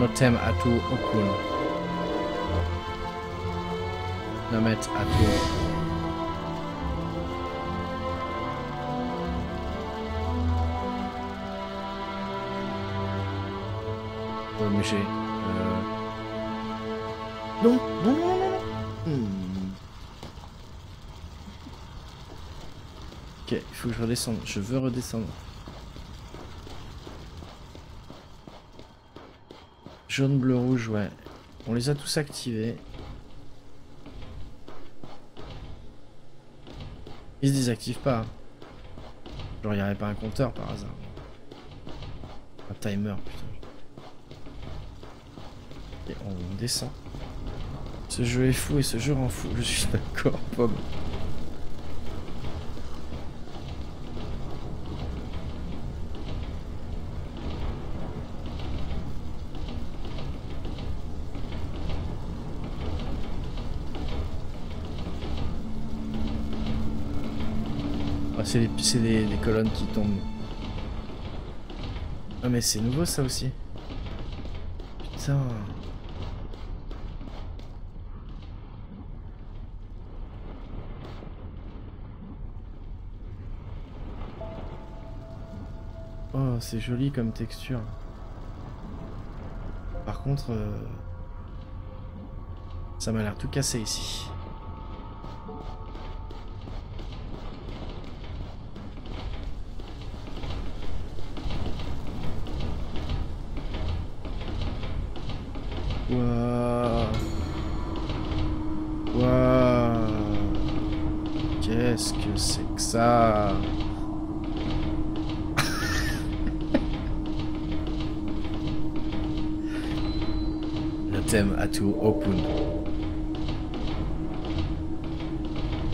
Notem Atour Okun. Namet mais j'ai... euh, Non. Hmm. Ok, il faut que je redescende. Je veux redescendre. Jaune, bleu, rouge, ouais. On les a tous activés. Ils se désactivent pas. Genre, il n'y aurait pas un compteur par hasard. Un timer, putain. Et on descend. Ce jeu est fou et ce jeu rend fou. Je suis d'accord, pomme. Ah, c'est des, des colonnes qui tombent. Ah mais c'est nouveau ça aussi. Putain. Oh, c'est joli comme texture. Par contre, euh, ça m'a l'air tout cassé ici. Tout open.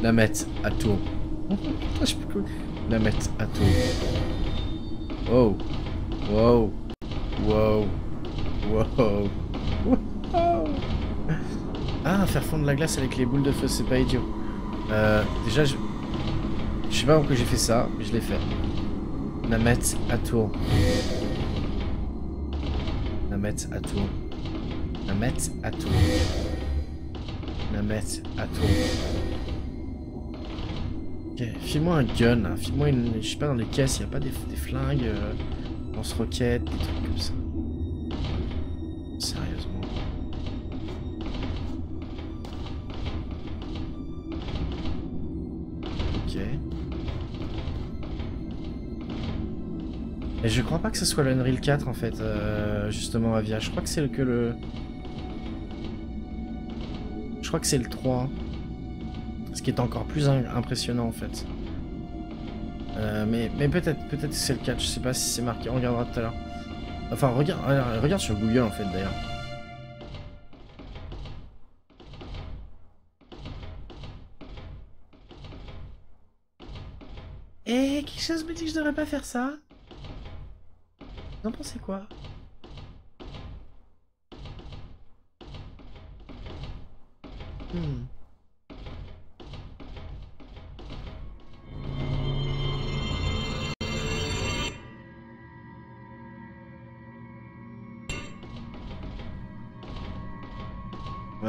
La mettre à que- La mettre à tout. Wow. Wow. Wow. Wow. Wow. Ah, faire fondre la glace avec les boules de feu, c'est pas idiot. Euh, déjà, je... Je sais pas pourquoi j'ai fait ça, mais je l'ai fait. Namet à tour. Namet à tour. Tour. Namet à tour. Ok, file-moi un gun, hein. file-moi une... Je sais pas, dans les caisses, y a pas des, flingues, euh, lance-roquettes, des trucs comme ça. Sérieusement. Ok. Et je crois pas que ce soit l'Unreal 4 en fait, euh, justement Avia. Je crois que c'est que le. Je crois que c'est le 3. Ce qui est encore plus im- impressionnant en fait. Euh, mais mais peut-être peut-être que c'est le 4, je sais pas si c'est marqué, on regardera tout à l'heure. Enfin, regarde, regarde sur Google en fait d'ailleurs. Eh, quelque chose me dit que je devrais pas faire ça. Vous en pensez quoi?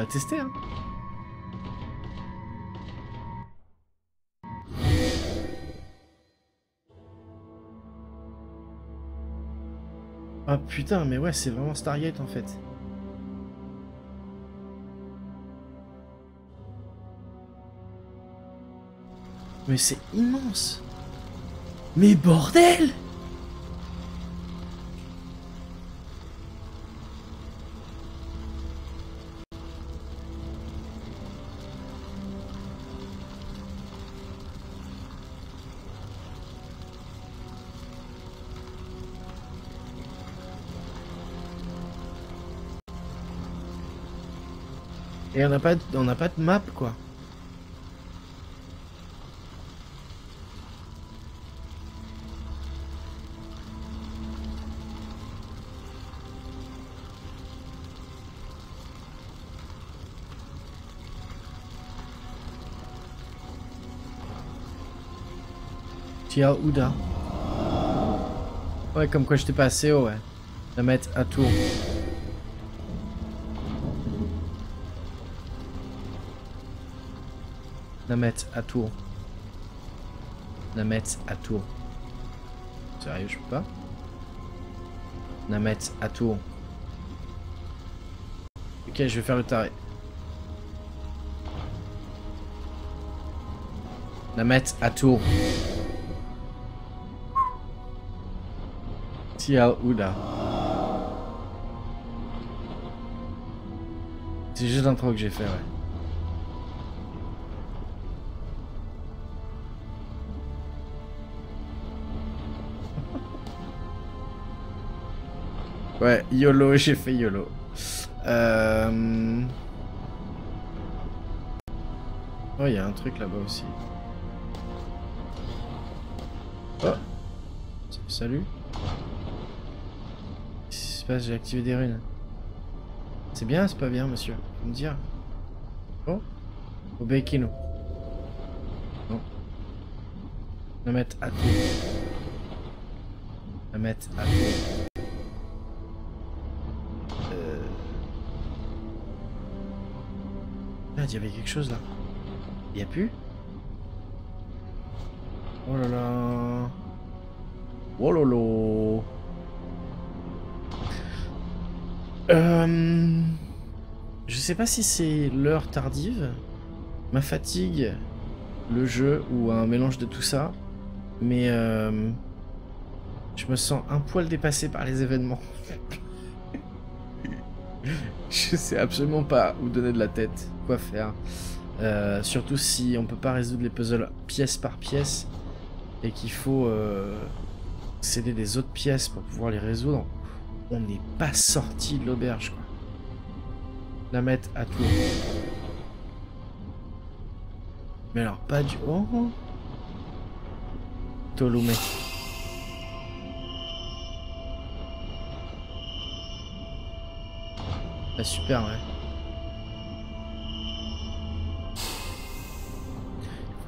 Tester, hein. Ah putain, mais ouais, c'est vraiment Stargate en fait. Mais c'est immense. Mais bordel Et on n'a pas, de- on n'a pas de map quoi. Tia Ouda. Ouais, comme quoi j'étais pas assez haut, ouais. La mettre à tour. La mettre à tour. La mettre à tour. Sérieux, je peux pas? La mettre à tour. Ok, je vais faire le taré. La mettre à tour. Tia Ouda. C'est juste l'intro que j'ai fait, ouais. Ouais, YOLO, j'ai fait YOLO. Euh... Oh, il y a un truc là-bas aussi. Oh. Salut. Qu'est-ce qui se passe? J'ai activé des runes. C'est bien, c'est pas bien, monsieur Faut me dire. Oh Obéikino. Non. La mettre à tout. La mettre à. Il y avait quelque chose là. Il y a plus? Oh là là. Oh lolo. Euh... Je sais pas si c'est l'heure tardive, ma fatigue, le jeu ou un mélange de tout ça, mais euh... je me sens un poil dépassé par les événements. je sais absolument pas où donner de la tête, quoi faire. Euh, surtout si on peut pas résoudre les puzzles pièce par pièce et qu'il faut euh, céder des autres pièces pour pouvoir les résoudre. On n'est pas sorti de l'auberge quoi. La mettre à tout. Mais alors pas du. Oh Tolomé. Ah, super, ouais.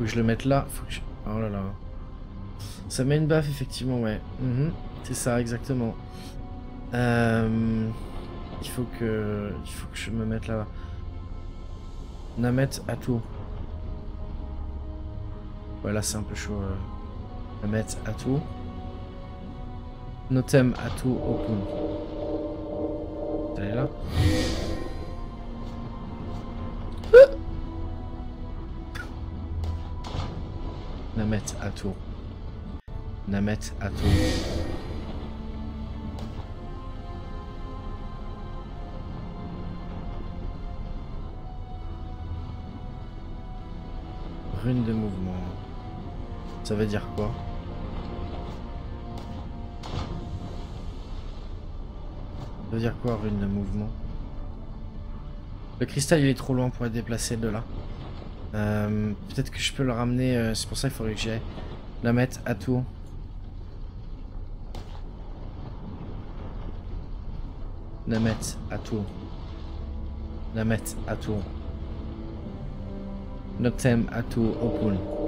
Faut que je le mette là. Oh là là. Ça met une baffe, effectivement, ouais. Mhm. C'est ça, exactement. Euh... Il faut que... Il faut que je me mette là-bas. Namet à tout. Voilà, c'est un peu chaud. Euh... Namet à tout. Notem à tout. Elle est là? Namet Ato. Namet Ato. Rune de mouvement. Ça veut dire quoi? Ça veut dire quoi rune de mouvement? Le cristal il est trop loin pour être déplacé de là. Euh, Peut-être que je peux le ramener, euh, c'est pour ça qu'il faudrait que j'aille la mettre à tour. La mettre à tour. La mettre à tour. Notem à tour open. Je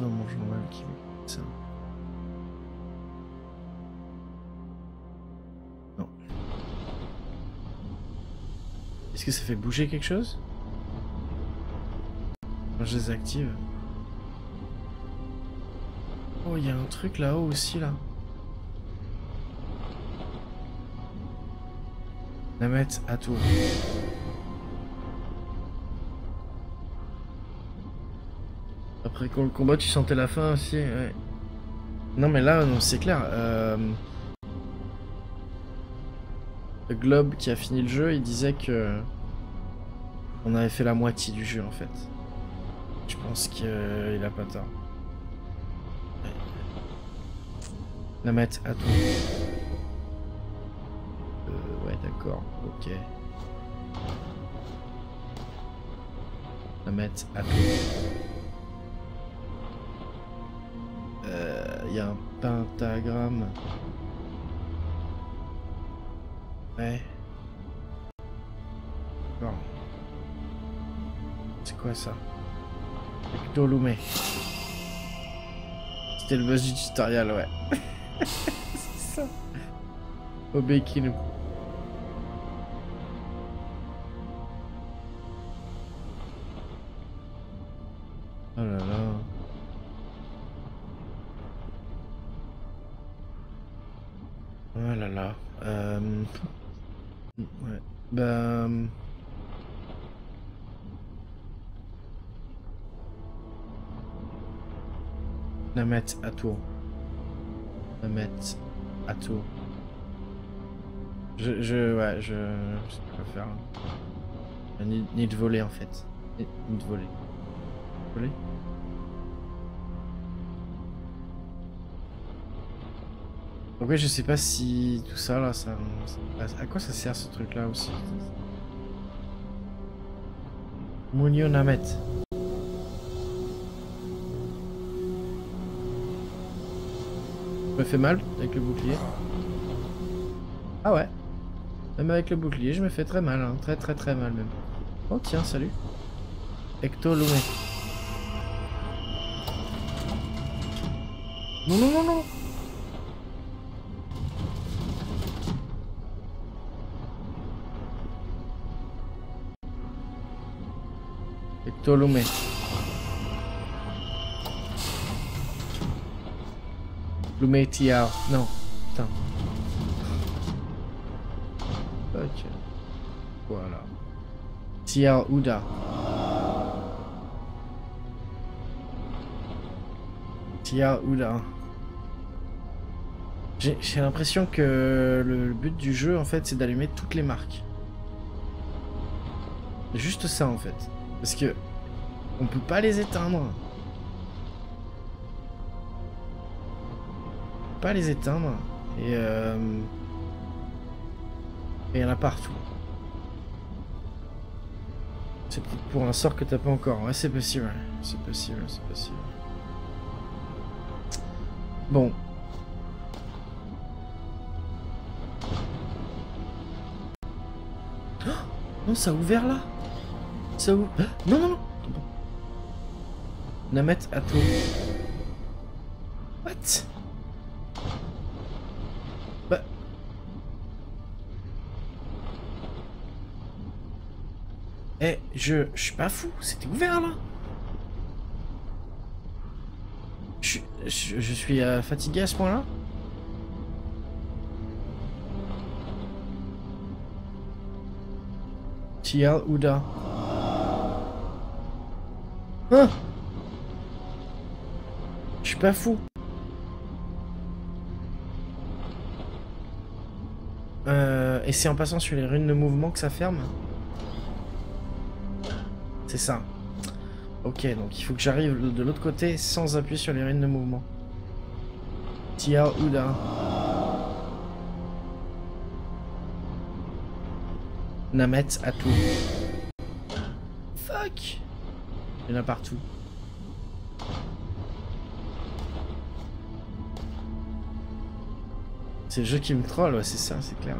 dans mon journal qui ça Non. Est-ce que ça fait bouger quelque chose? Je les active. Oh, il y a un truc là-haut aussi, là. La mettre à tour. Après le combat, tu sentais la fin aussi, ouais. Non mais là, c'est clair. euh, Le Globe qui a fini le jeu, il disait que on avait fait la moitié du jeu en fait. Je pense qu'il a pas tort. Mettre à tour. Euh, ouais, d'accord, ok. La mettre à tour. Il y a un pentagramme. Ouais. Bon. C'est quoi ça? Dolumé. C'était le boss du tutoriel, ouais. C'est ça. Mettre à tour. Je, je, ouais, je, sais pas quoi faire. Ni, ni de voler en fait. Ni, de voler. Voler? Donc ouais, je sais pas si tout ça là, ça, à quoi ça sert ce truc là aussi Munio Namet. Me fais mal avec le bouclier. Ah ouais. Même avec le bouclier, je me fais très mal, hein. très très très mal même. Oh tiens, salut. Ectolomé. Non non non non. Lumé Tiao. Non. Putain. Ok. Voilà. Tiao Uda. Tiao Uda. J'ai l'impression que le but du jeu, en fait, c'est d'allumer toutes les marques. Juste ça, en fait. Parce que on peut pas les éteindre. Pas les éteindre. Et euh... il y en a partout. C'est peut-être pour un sort que t'as pas encore. Ouais, c'est possible. C'est possible, c'est possible. Bon. Oh non, ça a ouvert là. Ça ouvre. Ah, Non, non, non. Namet Ato. What je, suis pas fou, c'était ouvert là. Je, je, je suis euh, fatigué à ce point-là. Tial Ouda. Hein? Je suis pas fou. Euh, et c'est en passant sur les runes de mouvement que ça ferme C'est ça. Ok, donc il faut que j'arrive de l'autre côté sans appuyer sur les runes de mouvement. Tia Ouda. Namet à tout. Fuck Il y en a partout. C'est le jeu qui me troll, ouais, c'est ça, c'est clair.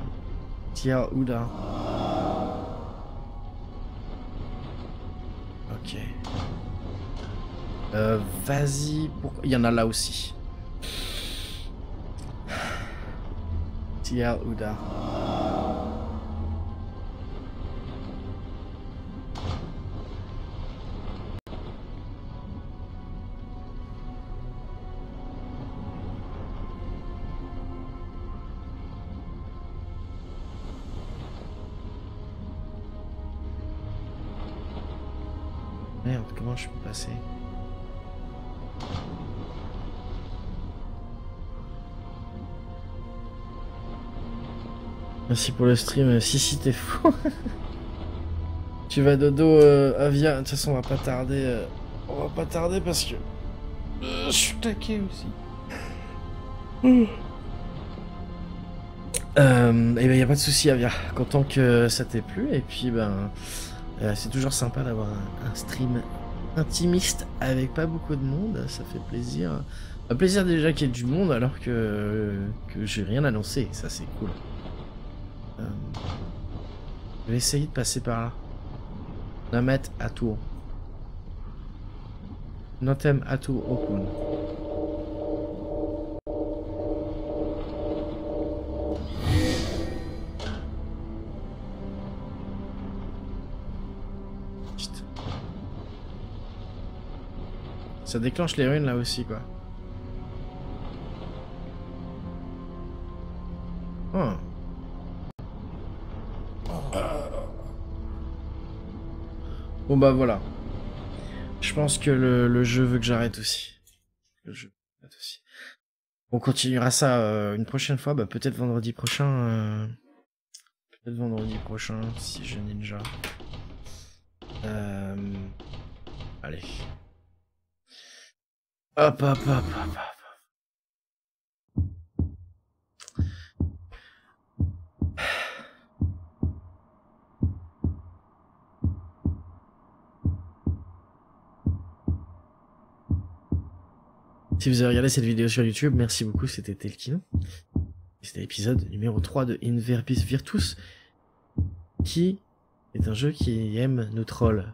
Tia Ouda. Euh, vas-y. Il y en a là aussi. Tia Ouda. Merci pour le stream. Si, si, t'es fou. tu vas dodo, euh, Avia. De toute façon, on va pas tarder. euh, On va pas tarder parce que. euh, je suis taqué aussi. Euh, et ben, y a pas de souci, Avia. Content que ça t'ait plu. Et puis, ben. euh, c'est toujours sympa d'avoir un, un stream intimiste avec pas beaucoup de monde. Ça fait plaisir. Un plaisir déjà qu'il y ait du monde alors que, que j'ai rien annoncé. Ça, c'est cool. Vais essayer de passer par là. Namet à tour. Notem à tour Okun. Ça déclenche les runes là aussi quoi. Bon bah voilà. Je pense que le, jeu veut que j'arrête aussi. On continuera ça euh, une prochaine fois, bah peut-être vendredi prochain. euh, Peut-être vendredi prochain, si je ninja. Euh... Allez. Hop hop hop hop. Si vous avez regardé cette vidéo sur YouTube, merci beaucoup, c'était Telkino. C'était l'épisode numéro 3 de Inverbis Virtus, qui est un jeu qui aime nous troll.